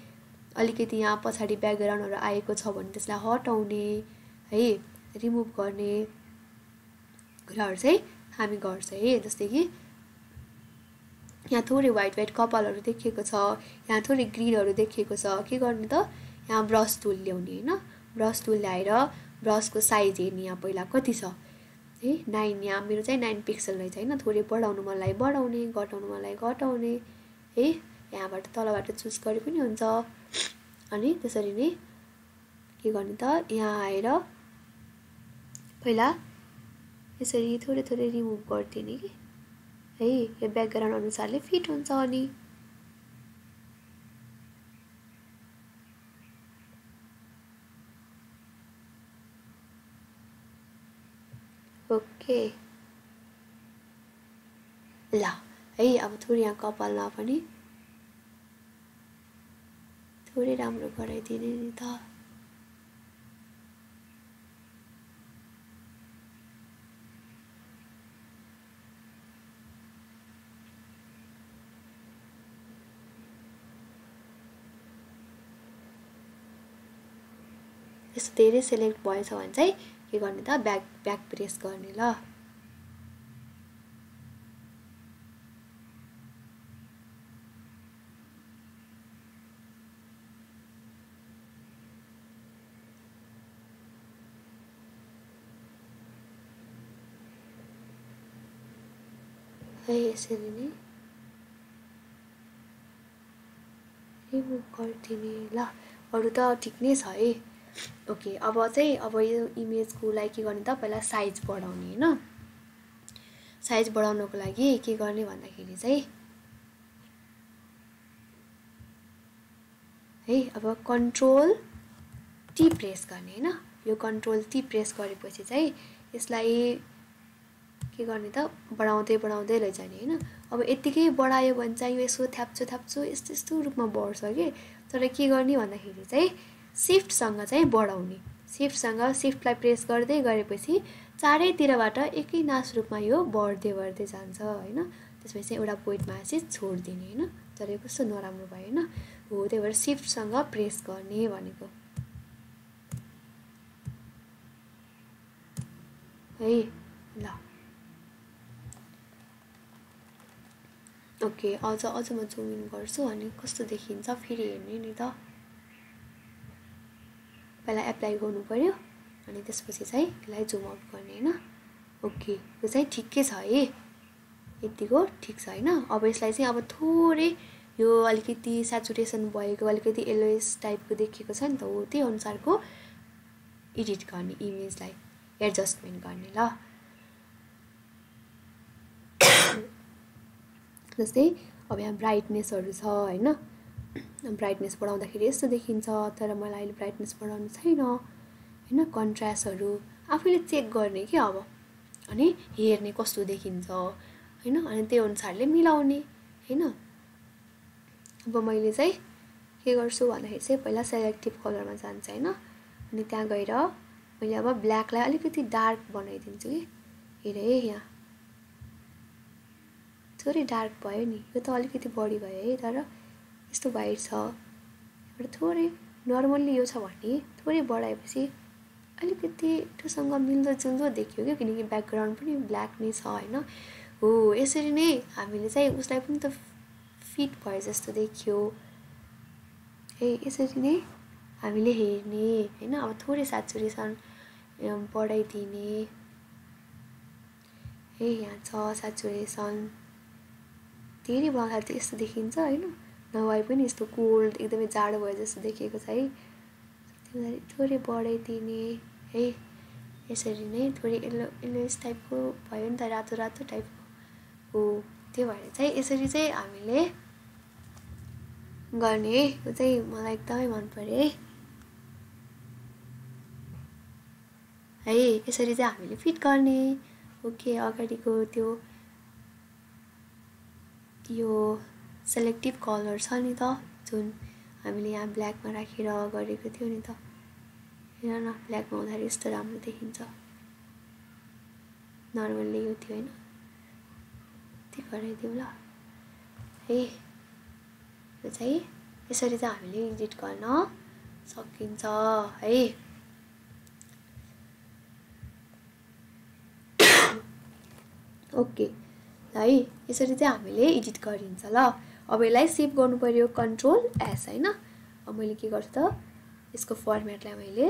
अलिकति यहाँ पछाडि ब्याकग्राउन्डहरू आएको छ भने त्यसलाई हटाउने है रिमुभ गर्ने कुराहरू चाहिँ हामी गर्छ है जस्तै कि यहाँ थोरै वाइट वाइट कपालहरू देखिएको छ यहाँ थोरै ग्रिनहरू देखिएको छ। के गर्ने त? यहाँ ब्रस टुल ल्याउने होइन? ब्रस टुल ल्याएर ब्रसको साइज हेर्ने यहाँ पहिला कति छ? है नाइन यहाँ मेरो चाहिँ नाइन पिक्सल रहेछ होइन? थोरै बढाउनु मनलाई बढाउने घटाउनु मनलाई घटाउने। है यहाँबाट तलबाट चुज गरे पनि हुन्छ। अनि त्यसरी नै के गर्ने त? यहाँ आएर पहिला यसरी थोरै थोरै रिमुभ गरिदिने कि? है यो ब्याकग्राउन्ड अनुसारले फिट हुन्छ अनि। ओके। ल है अब थोरै यहाँ कपालमा पनि थोरै राम्रो गराइदिने नि त। यस्तो धेरै सेलेक्ट भएछ भने चाहिँ के गर्ने त? ब्याक ब्याक प्रेस गर्ने ल। यसरी नै। रिमुभ गरिदिने ल। अरू त ठिक नै छ है। ओके अब चाहिँ अब यो इमेजकोलाई के गर्ने त पहिला साइज बढाउने होइन? साइज बढाउनको लागि के गर्ने भन्दाखेरि चाहिँ है अब कन्ट्रोल टी प्रेस गर्ने होइन? यो कन्ट्रोल टी प्रेस गरेपछि चाहिँ यसलाई के गर्ने त बढाउँदै बढाउँदै लैजाने होइन? अब यत्तिकै बढायो भने चाहिँ यो यसो थ्याप्छु थ्याप्छु यस्तो यस्तो रूपमा बढ्छ कि? तर के गर्ने भन्दाखेरि चाहिँ सिफ्टसँग चाहिँ बढाउने। सिफ्टसँग सिफ्टलाई प्रेस गर्दै गरेपछि चारैतिरबाट एकै नास रूपमा यो बढ्दै बढ्दै जान्छ होइन? त्यसपछि एउटा पोइन्टमा चाहिँ छोडिदिने होइन? तर यो कस्तो नराम्रो भयो होइन? हो त्यही भएर सिफ्टसँग प्रेस गर्ने भनेको। है ल। ओके अझ अझ म जुम इन गर्छु अनि कस्तो देखिन्छ फेरि हेर्ने नि त। पहिला एप्लाई पऱ्यो अनि त्यसपछि चाहिँ यसलाई जुम आउट गर्ने होइन? ओके यो चाहिँ ठिकै छ है। यतिको ठिक छ होइन? अब यसलाई चाहिँ अब थोरै यो अलिकति सेचुरेसन भएको अलिकति एलोएस टाइपको देखिएको छ नि त हो त्यही अनुसारको एडिट गर्ने इमेजलाई एडजस्टमेन्ट गर्ने ल। जस्तै अब यहाँ ब्राइटनेसहरू छ होइन? ब्राइटनेस बढाउँदाखेरि यस्तो देखिन्छ तर मलाई अहिले ब्राइटनेस बढाउनु छैन। होइन कन्ट्रास्टहरू आफैले चेक गर्ने कि अब? अनि हेर्ने कस्तो देखिन्छ होइन? अनि त्यो अनुसारले मिलाउने होइन? अब मैले चाहिँ के गर्छु भन्दाखेरि चाहिँ पहिला सेलेक्टिभ कलरमा जान्छ होइन? अनि त्यहाँ गएर मैले अब ब्ल्याकलाई अलिकति डार्क बनाइदिन्छु कि। हेर है यहाँ। थोरै डार्क भयो नि। यो त अलिकति बढी भयो है तर यस्तो वाइट छ। एउटा थोरै नर्मल्ली यो छ भने थोरै बढाएपछि अलिकति त्योसँग मिल्दोजुल्दो देखियो क्या किनकि ब्याकग्राउन्ड पनि ब्ल्याक नै छ होइन। हो यसरी नै हामीले चाहिँ उसलाई पनि त फिट भए जस्तो देखियो। है यसरी नै हामीले हेर्ने होइन अब थोरै सेचुरेसन बढाइदिने। है यहाँ छ सेचुरेसन धेरै बगाएर त यस्तो देखिन्छ होइन। नभए पनि यस्तो कोल्ड एकदमै जाडो भयो जस्तो देखिएको छ है। त्यही थोरै बढाइदिने है। यसरी नै थोरै यल्लो यल्लोइस टाइपको भयो नि त रातो रातो टाइपको हो त्यो भएर चाहिँ यसरी चाहिँ हामीले गर्ने चाहिँ मलाई एकदमै मन पऱ्यो है। है यसरी चाहिँ हामीले फिट गर्ने। ओके अगाडिको त्यो यो सेलेक्टिभ कलर छ नि त जुन हामीले यहाँ ब्ल्याकमा राखेर गरेको थियो नि त। हेर न ब्ल्याकमा हुँदाखेरि यस्तो राम्रो देखिन्छ। नर्मल्ली यो थियो होइन। त्यही गराइदिउँ ल। है यो चाहिँ यसरी चाहिँ हामीले एडिट गर्न सकिन्छ है। ओके है यसरी चाहिँ हामीले एडिट गरिन्छ ल। अब यसलाई सेभ गर्नु पऱ्यो कन्ट्रोल एस होइन अब मैले के गर्छु त? यसको फर्मेटलाई मैले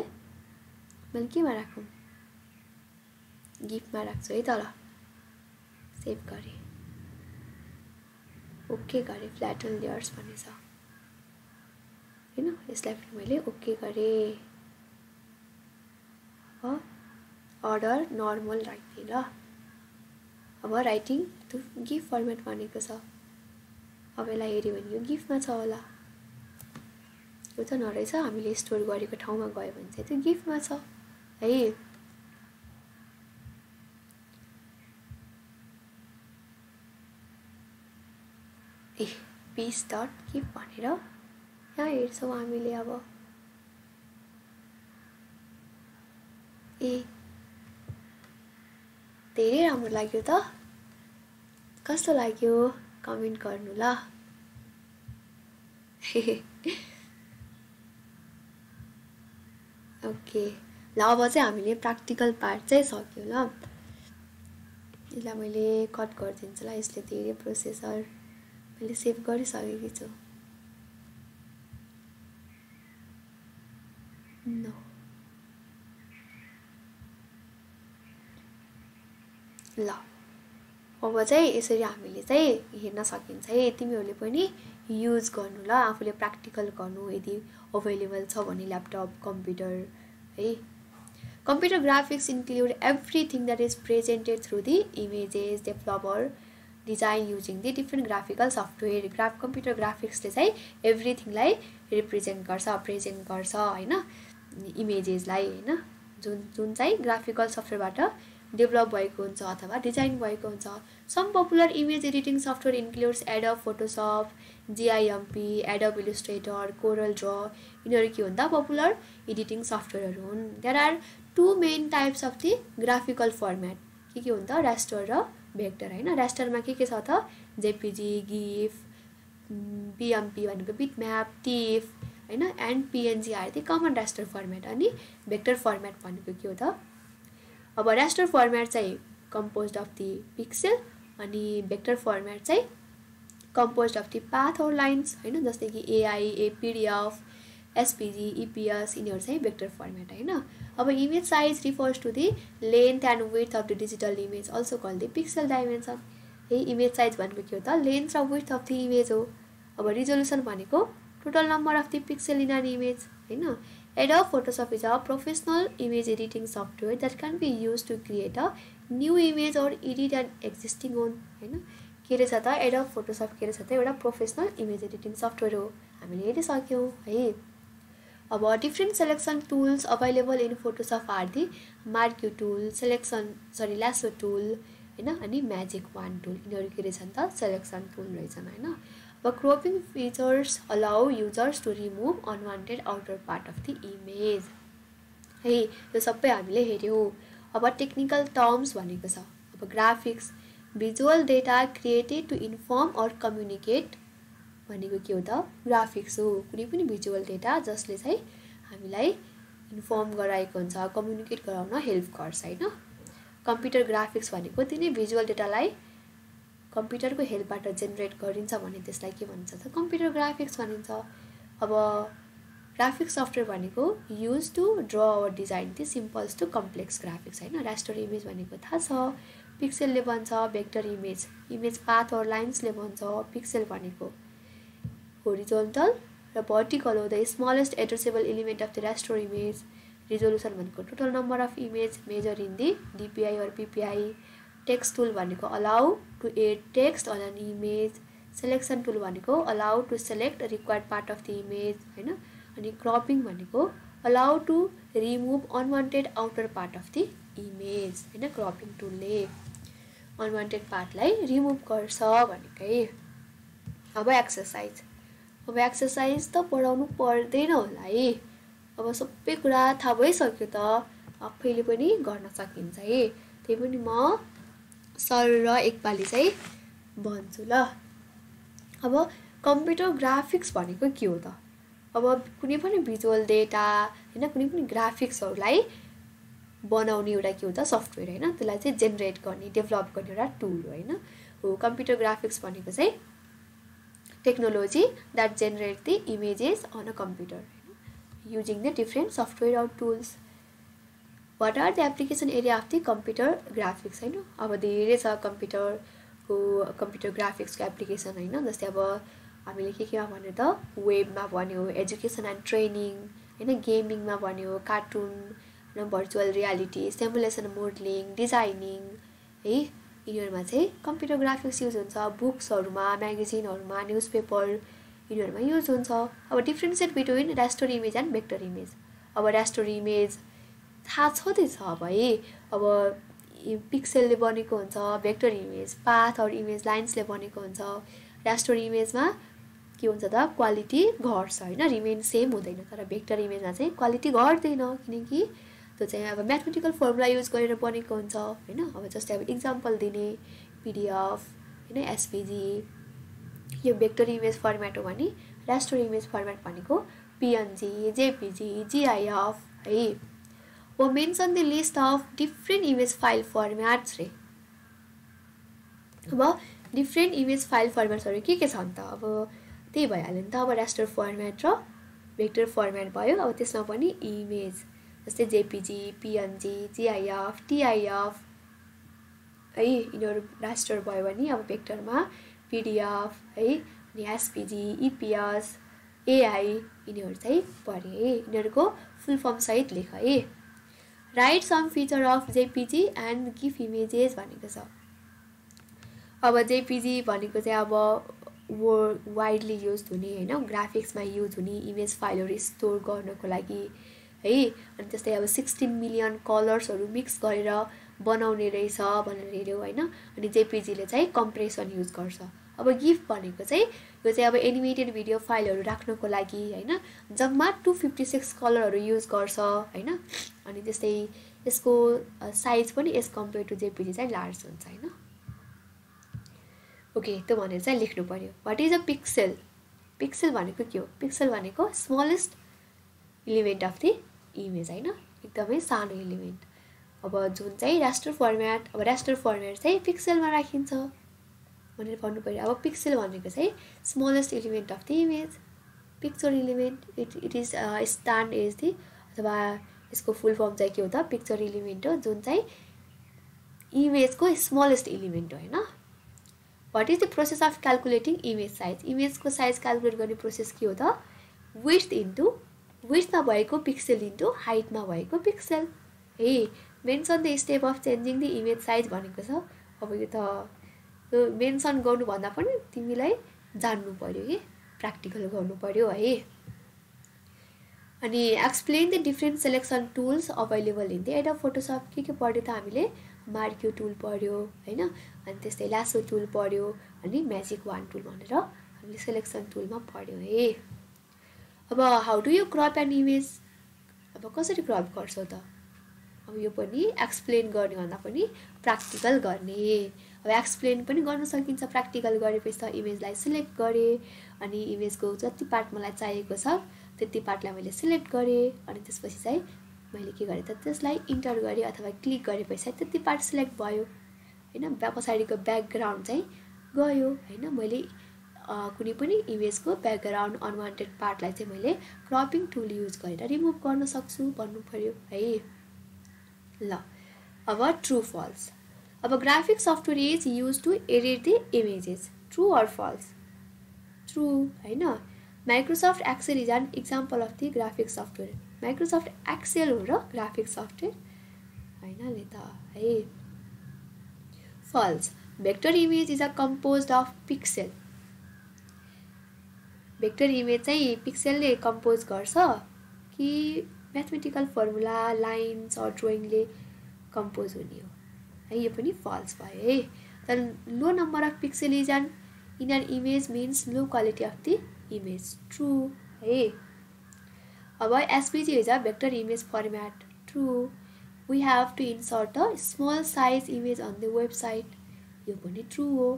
मैले केमा राखौँ? गिफ्टमा राख्छु है तल सेभ गरेँ। ओके गरेँ फ्ल्याटन लेयर्स भन्ने छ। होइन यसलाई पनि मैले ओके गरेँ। अब अर्डर नर्मल राखिदिएँ ल। अब राइटिङ त्यो गिफ्ट फर्मेट भनेको छ। अब यसलाई हेऱ्यो भने यो गिफ्टमा छ होला। यो त नरहेछ हामीले स्टोर गरेको ठाउँमा गयो भने चाहिँ त्यो गिफ्टमा छ। है? ए पिस डट गिफ्ट भनेर यहाँ हेर्छौँ हामीले अब। ए धेरै राम्रो लाग्यो त। कस्तो लाग्यो? कमेन्ट गर्नु ल। ओके। ल अब चाहिँ हामीले प्र्याक्टिकल पार्ट चाहिँ सक्यौँ ल। यसलाई मैले कट गरिदिन्छु ल यसले धेरै प्रोसेसर मैले सेभ गरिसकेकी छु। ल। अब चाहिँ यसरी हामीले चाहिँ हेर्न सकिन्छ है। तिमीहरूले पनि युज गर्नु ल आफूले प्र्याक्टिकल गर्नु यदि अभाइलेबल छ भने ल्यापटप कम्प्युटर है। Computer graphics include everything that is presented through the images developer design using the different graphical software graph computer ग्राफिक्सले चाहिँ एभ्रिथिङलाई रिप्रेजेन्ट गर्छ प्रेजेन्ट गर्छ होइन। इमेजेसलाई होइन। जुन जुन चाहिँ ग्राफिकल सफ्टवेयरबाट डेभलप भएको हुन्छ अथवा डिजाइन भएको हुन्छ। Some popular image editing software includes Adobe Photoshop GIMP Adobe Illustrator Corel Draw यिनीहरू के भन्दा पपुलर एडिटिङ सफ्टवेयरहरू हुन्। There are two main types of the graphical format के के हुन्छ? रेस्टर र भेक्टर होइन? रेस्टरमा के के छ त? जेपिजी गिफ पिएमपी भनेको बिट म्याप टिफ होइन? एन्ड पिएनजी आएर कमन रेस्टर फर्मेट अनि भेक्टर फर्मेट भनेको के हो त? अब रेस्टर फर्मेट चाहिँ कम्पोज अफ दि पिक्सेल अनि भेक्टर फर्मेट चाहिँ कम्पोज अफ दि पाथ और लाइन्स होइन? जस्तै कि एआई एपिडिएफ एसपिजी इपिएस यिनीहरू चाहिँ भेक्टर फर्मेट होइन? अब image size refers to the length and width of the digital image also call the pixel dimension है इमेज साइज भनेको के हो त? लेन्थ र विथ अफ दि इमेज हो। अब रिजोल्युसन भनेको total number of the pixel in an image होइन? Adobe Photoshop is a professional image editing software that can be used to create a new image or edit an existing one होइन के रहेछ त एडब Photoshop के रहेछ त एउटा professional image editing software हो। हामीले हेरिसक्यौँ है। अब different selection tools available in Photoshop are the marquee tool selection sorry lasso tool होइन अनि म्याजिक वान टुल यिनीहरू के रहेछन् त सेलेक्सन टुल रहेछन् होइन। But cropping features allow users to remove unwanted outer part of the image. है यो सबै हामीले हेऱ्यौँ। अब टेक्निकल टर्म्स भनेको छ। अब graphics visual data created to inform or communicate भनेको के हो त? ग्राफिक्स हो। कुनै पनि भिजुअल डेटा जसले चाहिँ हामीलाई इन्फर्म गराएको हुन्छ कम्युनिकेट गराउन हेल्प गर्छ होइन? कम्प्युटर ग्राफिक्स भनेको तिनै भिजुअल डेटालाई कम्प्युटरको हेल्पबाट जेनेरेट गरिन्छ भने त्यसलाई के भन्छ त? कम्प्युटर ग्राफिक्स भनिन्छ। अब ग्राफिक्स सफ्टवेयर भनेको use to draw our design the simples to complex graphics होइन? रास्टर इमेज भनेको थाहा छ। पिक्सेलले भन्छ vector image image path or लाइन्सले भन्छ पिक्सेल भनेको होरिजोन्टल र भर्टिकल हो the smallest addressable element of the raster image resolution भनेको total number of image measure in the DPI or PPI text tool भनेको allow add text on an image selection tool भनेको allow to select required part of the image होइन? अनि cropping भनेको allow to remove unwanted outer part of the image होइन? Cropping टुलले unwanted पार्टलाई remove गर्छ भनेकै। अब एक्सर्साइज अब एक्सर्साइज त पढाउनु पर्दैन होला है। अब सबै कुरा थाहा भइसक्यो त। आफैले पनि गर्न सकिन्छ है। त्यही पनि म सर र एकपालि चाहिँ भन्छु ल। अब कम्प्युटर ग्राफिक्स भनेको के हो त? अब कुनै पनि भिजुअल डेटा होइन कुनै पनि ग्राफिक्सहरूलाई बनाउने एउटा के हो त? सफ्टवेयर होइन? त्यसलाई चाहिँ जेनेरेट गर्ने डेभलप गर्ने एउटा टुल हो होइन? हो कम्प्युटर ग्राफिक्स भनेको चाहिँ technology that generate the images on a computer होइन? Using the different software out tools. What are the application area of the computer graphics होइन अब धेरै छ कम्प्युटरको कम्प्युटर ग्राफिक्सको एप्लिकेसन होइन जस्तै अब हामीले के केमा भन्यो त वेबमा भन्यो एजुकेसन एन्ड ट्रेनिङ होइन? गेमिङमा भन्यो कार्टुन होइन? Virtual reality simulation modelling designing है? यिनीहरूमा चाहिँ कम्प्युटर ग्राफिक्स युज हुन्छ। बुक्सहरूमा म्यागजिनहरूमा न्युज पेपर यिनीहरूमा युज हुन्छ। अब differentiate between raster image and vector image अब रेस्टोर इमेज थाहा छँदैछ अब है अब पिक्सेलले बनेको हुन्छ भेक्टर इमेज पाथ अरू इमेज लाइन्सले बनेको हुन्छ। रास्टर इमेजमा के हुन्छ त? क्वालिटी घट्छ होइन? रिमेन सेम हुँदैन। तर भेक्टर इमेजमा चाहिँ क्वालिटी घट्दैन किनकि त्यो चाहिँ अब म्याथमेटिकल फर्मुला युज गरेर बनेको हुन्छ होइन? अब जस्तै अब इक्जाम्पल दिने पिडिएफ होइन? एसपिजी यो भेक्टर इमेज फर्मेट हो भने रास्टर इमेज फर्मेट भनेको पिएनजी जेपिजी जिआइएफ है? ओ mention the list of different image file formats रे अब डिफ्रेन्ट इमेज फाइल फर्मेट्सहरू के के छन् त अब त्यही भइहाल्यो नि त। अब रास्टर फर्मेट र भेक्टर फर्मेट भयो। अब त्यसमा पनि इमेज जस्तै जेपिजी पिएनजी जिआइएफ टिआइएफ है यिनीहरू रास्टर भयो भने अब भेक्टरमा पिडिएफ है अनि एसपिजी इपिएस एआई यिनीहरू चाहिँ पढेँ है। यिनीहरूको फुल फर्म सहित लेख है। Write some feature of JPG and GIF images भनेको छ। अब जेपिजी भनेको चाहिँ अब वो वाइडली युज हुने होइन ग्राफिक्समा युज हुने इमेज फाइलहरू स्टोर गर्नको लागि है अनि त्यस्तै अब सिक्सटिन मिलियन कलर्सहरू मिक्स गरेर बनाउने रहेछ भनेर हेऱ्यो होइन अनि जेपिजीले चाहिँ कम्प्रेसन युज गर्छ। अब गिफ्ट भनेको चाहिँ यो चाहिँ अब एनिमेटेड भिडियो फाइलहरू राख्नको लागि होइन? जम्मा टु फिफ्टी सिक्स कलरहरू युज गर्छ होइन? अनि त्यस्तै यसको साइज पनि एज कम्पेयर टु जेपिजी चाहिँ लार्ज हुन्छ होइन? ओके त्यो भनेर चाहिँ लेख्नु पऱ्यो what is a pixel pixel भनेको के हो? पिक्सेल भनेको smallest element of the image होइन? एकदमै सानो इलिमेन्ट अब जुन चाहिँ राष्ट्र फर्मेट अब राष्ट्र फर्मेट चाहिँ पिक्सेलमा राखिन्छ। भनेर भन्नु पऱ्यो अब पिक्सेल भनेको चाहिँ smallest element of the image picture element it it is stand as the अथवा यसको फुल फर्म चाहिँ के हो त? पिक्चर इलिमेन्ट हो जुन चाहिँ इमेजको स्मलेस्ट इलिमेन्ट हो होइन? What is the process of calculating image size इमेजको size calculate गर्ने प्रोसेस के हो त? विथ इन्टु विथमा भएको पिक्सेल इन्टु हाइटमा भएको पिक्सेल है mention the step of changing the image size भनेको छ। अब यो त मेन्सन गर्नुभन्दा पनि तिमीलाई जान्नु पऱ्यो कि? प्र्याक्टिकल गर्नु पऱ्यो है। अनि explain the different selection tools available in the Photoshop के के पढ्यो त हामीले? मार्क्यु टुल पढ्यो होइन? अनि त्यस्तै लासो टुल पढ्यो अनि म्याजिक वान टुल भनेर हामीले सेलेक्सन टुलमा पढ्यौँ है। अब how do you crop and image अब कसरी क्रप गर्छौ त? अब यो पनि एक्सप्लेन गर्ने भन्दा पनि प्र्याक्टिकल गर्ने। अब एक्सप्लेन पनि गर्न सकिन्छ प्र्याक्टिकल गरेपछि त इमेजलाई सिलेक्ट गरेँ अनि इमेजको जति पार्ट मलाई चाहिएको छ त्यति पार्टलाई मैले सिलेक्ट गरेँ अनि त्यसपछि चाहिँ मैले के गरेँ त त्यसलाई इन्टर गरेँ अथवा क्लिक गरेपछि त्यति पार्ट सिलेक्ट भयो। होइन पछाडिको ब्याकग्राउन्ड चाहिँ गयो। होइन मैले कुनै पनि इमेजको ब्याकग्राउन्ड अनवान्टेड पार्टलाई चाहिँ मैले क्रपिङ टुल युज गरेर रिमुभ गर्न सक्छु भन्नु पऱ्यो है ल अब ट्रु फल्स अब graphic software is use to edit the images true or false true होइन Microsoft Excel is an example of the graphic software Microsoft Excel हो र ग्राफिक सफ्टवेयर होइन नि त है false vector image is a compose of pixel vector image चाहिँ पिक्सेलले compose गर्छ कि mathematical formula lines or ड्रोइङले compose हुने हो। है यो पनि फल्स भयो है। तर low number of pixel is an in image means low quality of the image true है। अब SPG is a vector image format true we have to insert a small size image on the website यो पनि true हो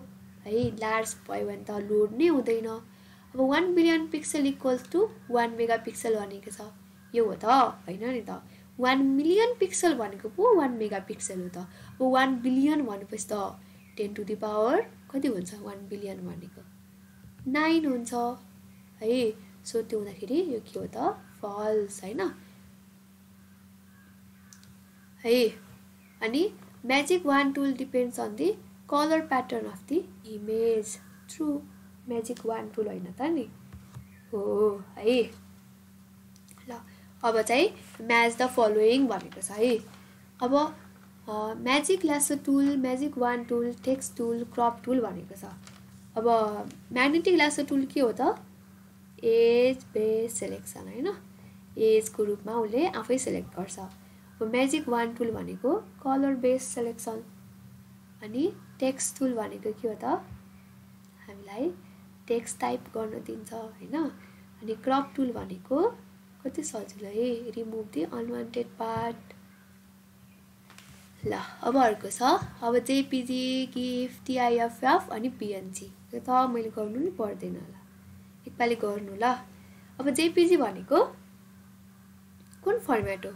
है। Large भयो भने त load नै हुँदैन। अब one billion pixel equals to one megapixel भनेको छ। यो हो त होइन नि त। वान मिलियन पिक्सल भनेको पो वान मेगा पिक्सल हो त। अब वान बिलियन भनेपछि त टेन टु दि पावर कति हुन्छ? वान बिलियन भनेको। नाइन हुन्छ। है सो त्यो हुँदाखेरि यो के हो त? फल्स होइन? है अनि magic wand tool depends on the colour pattern of the image through magic wand tool होइन त नि। हो है। अब चाहिँ म्याच द फलोइङ भनेको छ है। अब magic lasso tool magic wand tool text tool crop tool भनेको छ। अब म्याग्नेटिक ल्यासो टुल के हो त? एज बेस सेलेक्सन होइन? एजको रूपमा उसले आफै सेलेक्ट गर्छ। अब म्याजिक वान टुल भनेको कलर बेस सेलेक्सन अनि टेक्स्ट टुल भनेको के हो त? हामीलाई टेक्स्ट टाइप गर्न दिन्छ होइन? अनि क्रप टुल भनेको कति सजिलो है रिमुभ दि अनवान्टेड पार्ट ल अब अर्को छ। अब जेपिजी गिफ्ट टिआइएफएफ अनि पिएनजी यो त मैले गर्नु नि पर्दैन होला। एकपालि गर्नु ल। अब जेपिजी भनेको कुन फर्मेट हो?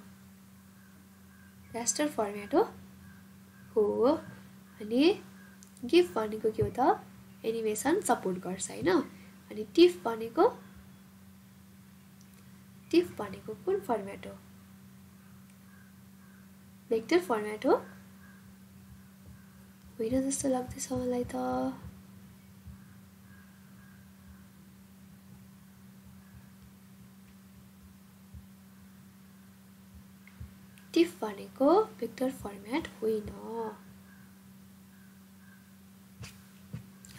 रास्टर फर्मेट हो। हो। अनि गिफ भनेको के हो त? एनिमेसन सपोर्ट गर्छ होइन? अनि टिफ भनेको टिफ भनेको कुन फर्मेट हो। भेक्टर फर्मेट हो। होइन जस्तो लाग्दैछ मलाई त। टिफ भनेको भेक्टर फर्मेट होइन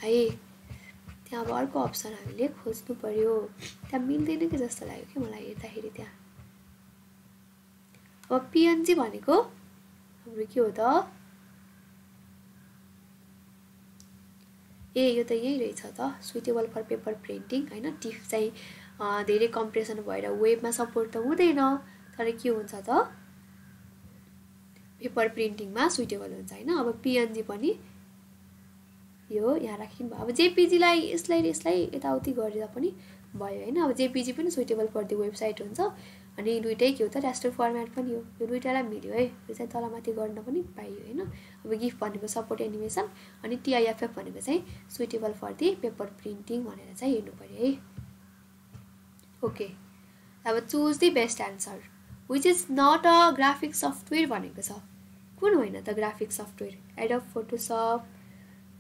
है त्यहाँ अब अर्को अप्सन हामीले खोज्नु पर्यो। त्यहाँ मिल्दैन कि जस्तो लाग्यो कि मलाई हेर्दाखेरि त्यहाँ? अब पिएनजी भनेको हाम्रो के हो त? ए यो त यही रहेछ त। सुइटेबल फर पेपर प्रिन्टिङ होइन? टिफ चाहिँ धेरै कम्प्रेसन भएर वेबमा सपोर्ट त हुँदैन। तर के हुन्छ त? पेपर प्रिन्टिङमा सुइटेबल हुन्छ होइन? अब पिएनजी पनि यो यहाँ राखिनु भयो। अब जेपिजीलाई यसलाई यसलाई यताउति गरेर पनि भयो होइन। अब जेपिजी पनि सुइटेबल फर दि वेबसाइट हुन्छ। अनि दुइटै के हो त राष्ट्र फर्मेट पनि हो। यो दुइटालाई मिल्यो है। यो चाहिँ तलमाथि गर्न पनि पाइयो होइन। अब गिफ्ट भनेको सपोर्ट एनिमेसन अनि टिआइएफएफ भनेको चाहिँ suitable for the paper printing भनेर चाहिँ हेर्नु पऱ्यो है। ओके। अब choose the best answer which is not a graphic software भनेको छ। कुन होइन त ग्राफिक सफ्टवेयर एडप फोटोसप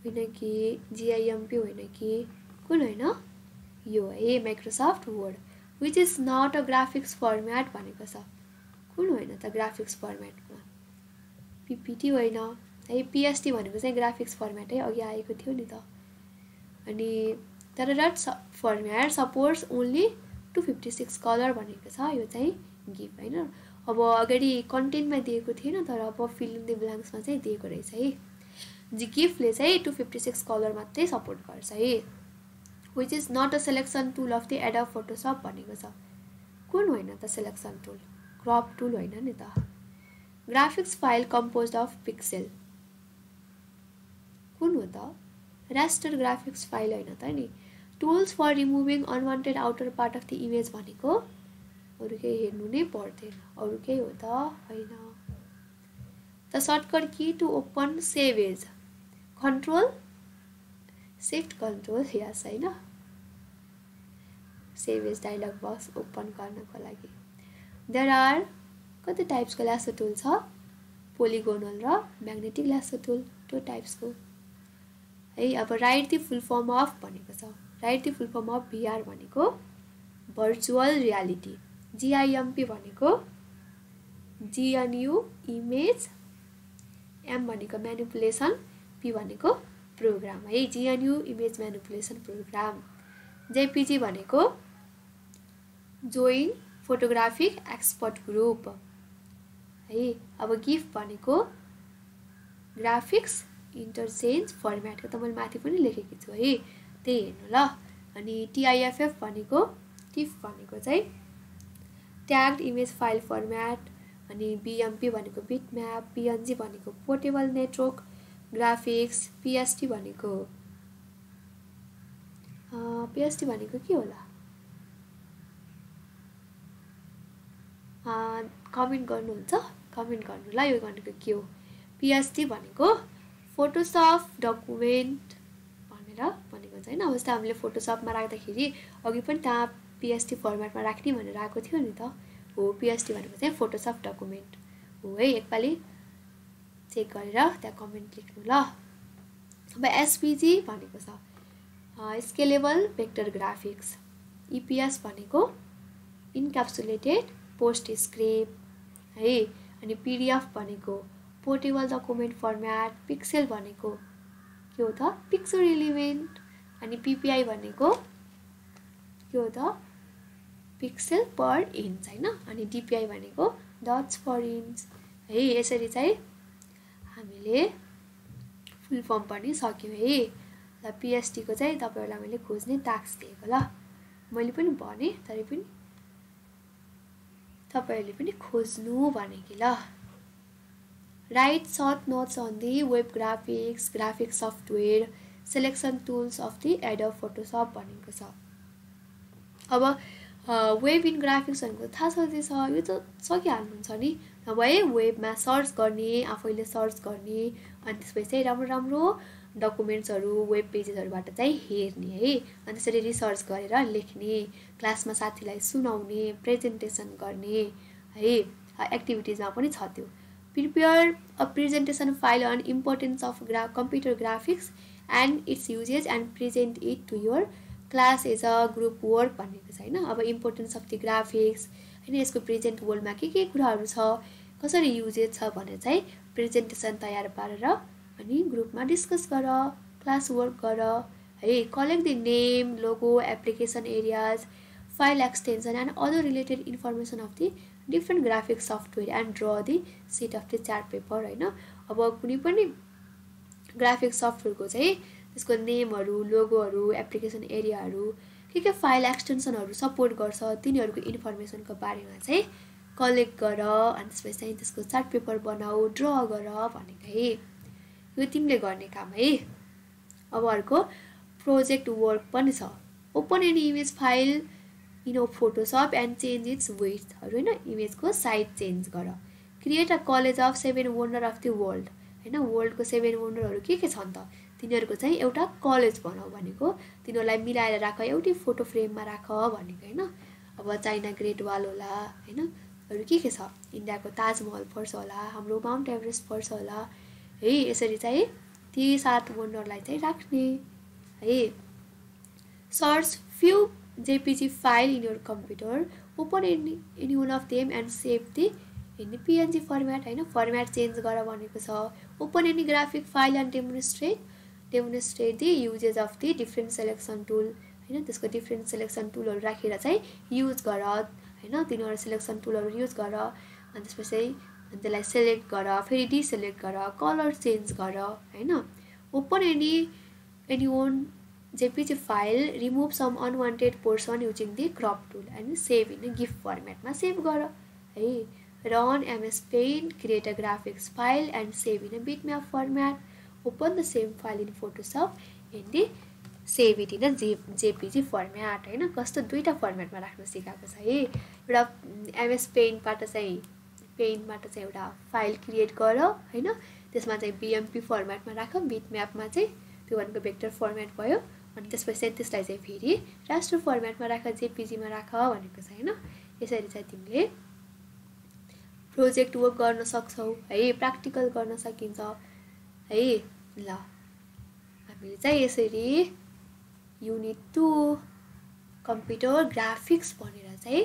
होइन कि जिआइएमपी होइन कि कुन होइन? यो है Microsoft Word which is not a graphics format भनेको छ। कुन होइन त ग्राफिक्स फर्मेटमा पिपिटी होइन। है पिएसटी भनेको चाहिँ ग्राफिक्स फर्मेटै अघि आएको थियो नि त। अनि तर that format supports only two fifty six colour भनेको छ। यो चाहिँ गिफ होइन। अब अगाडि कन्टेन्टमा दिएको थिएन तर अब फिल्म दि ब्ल्याङ्क्समा चाहिँ दिएको रहेछ है। गिफ्टले चाहिँ टु फिफ्टी सिक्स कलर मात्रै सपोर्ट गर्छ है which is not a selection tool of the Adobe Photoshop भनेको छ। कुन होइन त सेलेक्सन टुल क्रप टुल होइन नि त। Graphics file compose of pixel कुन हो त? रास्टर ग्राफिक्स फाइल होइन त नि। Tools for removing unwanted outer part of the image भनेको? अरू केही हेर्नु नै पर्दैन। अरू केही हो त? होइन। The shortcut key to open save as control shift control S होइन सेभेज डाइलग बक्स ओपन गर्नको लागि। देयर आर कति टाइप्सको ल्यासो टुल छ? पोलिगोनल र म्याग्नेटिक ल्यासो टुल त्यो टाइप्सको है अब write the full form of भनेको छ। Write the full form of VR भनेको भर्चुअल रियालिटी जिआइएमपी भनेको जिएनयु इमेज एम भनेको म्यानिपुलेसन पी भनेको प्रोग्राम है GNU image manipulation program JPG भनेको जोइन फोटोग्राफिक एक्सपर्ट ग्रुप है। अब गिफ्ट भनेको ग्राफिक्स इन्टरचेन्ज फर्मेटको त मैले माथि पनि लेखेकी छु है त्यही हेर्नु ल। अनि टिआइएफएफ भनेको टिफ भनेको चाहिँ ट्याग्ड इमेज फाइल फर्मेट अनि बिएमपी भनेको बिट म्याप पिएनजी भनेको पोर्टेबल नेटवर्क ग्राफिक्स पिएसटी भनेको। पिएसटी भनेको के होला? कमेन्ट गर्नुहुन्छ? कमेन्ट गर्नु ल यो भनेको के हो? पिएचडी भनेको फोटोसप डकुमेन्ट भनेर भनेको चाहिँ होइन जस्तै हामीले फोटोसपमा राख्दाखेरि अघि पनि त्यहाँ पिएचडी फर्मेटमा राख्ने भनेर आएको थियो नि त। हो पिएचडी भनेको चाहिँ फोटोसप डकुमेन्ट हो है एकपालि चेक गरेर त्यहाँ कमेन्ट लेख्नु ल। अब एसपिजी भनेको छ। Scalable vector graphics. इपिएस भनेको इन्क्याप्सुलेटेड पोस्ट स्क्रिप्ट है? अनि पिडिएफ भनेको पोर्टेबल डकुमेन्ट फर्मेट पिक्सेल भनेको के हो त? पिक्चर इलिमेन्ट अनि पिपिआई भनेको के हो त? पिक्सेल पर इन्च होइन? अनि डिपिआई भनेको डट्स पर इन्च है? यसरी चाहिँ हामीले फुल फर्म पनि सक्यौँ है। ल पिएचडीको चाहिँ तपाईँहरूलाई मैले खोज्ने टास्क दिएको ल। मैले पनि भनेँ तरै पनि तपाईँहरूले पनि खोज्नु भने कि ल। Write short notes on the web graphics graphic software selection tools of the ad of Photoshop भनेको छ। अब वेब इन ग्राफिक्स भनेको थाहा छँदैछ यो त सकिहाल्नुहुन्छ नि। नभए वेबमा सर्च गर्ने आफैले सर्च गर्ने अनि त्यसपछि चाहिँ राम्रो राम्रो डकुमेन्ट्सहरू वेब पेजेसहरूबाट चाहिँ हेर्ने है। अनि त्यसरी रिसर्च गरेर लेख्ने क्लासमा साथीलाई सुनाउने प्रेजेन्टेसन गर्ने है। एक्टिभिटिजमा पनि छ त्यो। Prepare a presentation file on importance of ग्रा computer graphics and its uses and present it to your class as a group work भनेको छ होइन? अब इम्पोर्टेन्स अफ द ग्राफिक्स होइन? यसको प्रेजेन्ट वर्ल्डमा के के कुराहरू छ? कसरी युजेज छ भनेर चाहिँ प्रेजेन्टेसन तयार पारेर अनि ग्रुपमा डिस्कस गर क्लास वर्क गर है collect the name logo application areas file extension and other related information of the different graphic software and draw the sheet of the chart paper होइन? अब कुनै पनि ग्राफिक सफ्टवेयरको चाहिँ त्यसको नेमहरू लोगोहरू एप्लिकेसन एरियाहरू के के फाइल एक्सटेन्सनहरू सपोर्ट गर्छ तिनीहरूको इन्फर्मेसनको बारेमा चाहिँ कलेक्ट गर अनि त्यसपछि चाहिँ त्यसको चार्ट पेपर बनाऊ ड्र गर भनेको है। यो तिमीले गर्ने काम है। अब अर्को प्रोजेक्ट वर्क पनि छ। Open any image file in Photoshop and change its वेट्सहरू होइन इमेजको साइज चेन्ज गर। Create a collage of seven wonder of the world होइन वर्ल्डको सेभेन वन्डरहरू के के छन् त? तिनीहरूको चाहिँ एउटा कलेज बनाऊ भनेको। तिनीहरूलाई मिलाएर राख एउटै फोटो फ्रेममा राख भनेको होइन। अब चाइना ग्रेट वाल होला होइन। अरू के के छ? इन्डियाको ताजमहल पर्छ होला हाम्रो माउन्ट एभरेस्ट पर्छ होला। है यसरी चाहिँ ती सात वन्डरलाई चाहिँ राख्ने। है search few file in your computer, open any, any one of them and save the in the PNG format होइन? फर्मेट चेन्ज गर भनेको छ। Open any graphic file and demonstrate demonstrate the uses of the different selection tool होइन? त्यसको different selection टुलहरू राखेर चाहिँ use गर। होइन? तिनीहरू सेलेक्सन टुलहरू युज गर अनि त्यसपछि त्यसलाई सेलेक्ट गर फेरि डिसेलेक्ट गर कलर चेन्ज गर होइन? Open any any one JPG file remove some unwanted portion using the crop tool होइन? सेभ इन गिफ्ट फर्मेटमा सेभ गर है? Run MS Paint create a graphics file and save in bitmap format open the same file in Photoshop and the save it in J JPG format होइन? कस्तो दुईवटा फर्मेटमा राख्नु सिकाएको छ है? एउटा एमएस पेन्टबाट चाहिँ पेन्टबाट चाहिँ एउटा फाइल क्रिएट गर होइन? त्यसमा चाहिँ बिएमपी फर्मेटमा राख बिट म्यापमा चाहिँ त्यो भनेको भेक्टर फर्मेट भयो। अनि त्यसपछि त्यसलाई चाहिँ फेरि राष्ट्र फर्मेटमा राख जेपिजीमा राख भनेको छ होइन? यसरी चाहिँ तिमीले प्रोजेक्ट वर्क गर्न सक्छौ है? प्र्याक्टिकल गर्न सकिन्छ है? ल हामीले चाहिँ यसरी युनिट टू कम्प्युटर ग्राफिक्स भनेर चाहिँ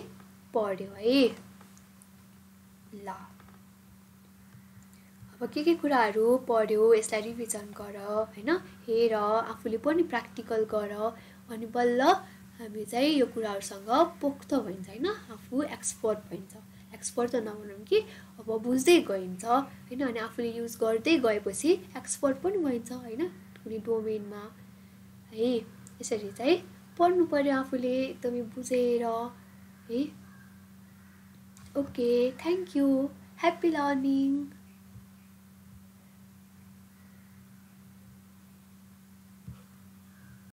पढ्यो है। ल। अब के के कुराहरू पढ्यो यसलाई रिभिजन गर होइन? हेर आफूले पनि प्र्याक्टिकल गर अनि बल्ल हामी चाहिँ यो कुराहरूसँग पोख्त भइन्छ होइन? आफू एक्सपर्ट भइन्छ। एक्सपर्ट त नभनौँ कि अब बुझ्दै गइन्छ होइन? अनि आफूले युज गर्दै गएपछि एक्सपर्ट पनि भइन्छ होइन? कुनै डोमेनमा है? यसरी चाहिँ पढ्नु पऱ्यो आफूले एकदमै बुझेर है? Okay thank you happy learning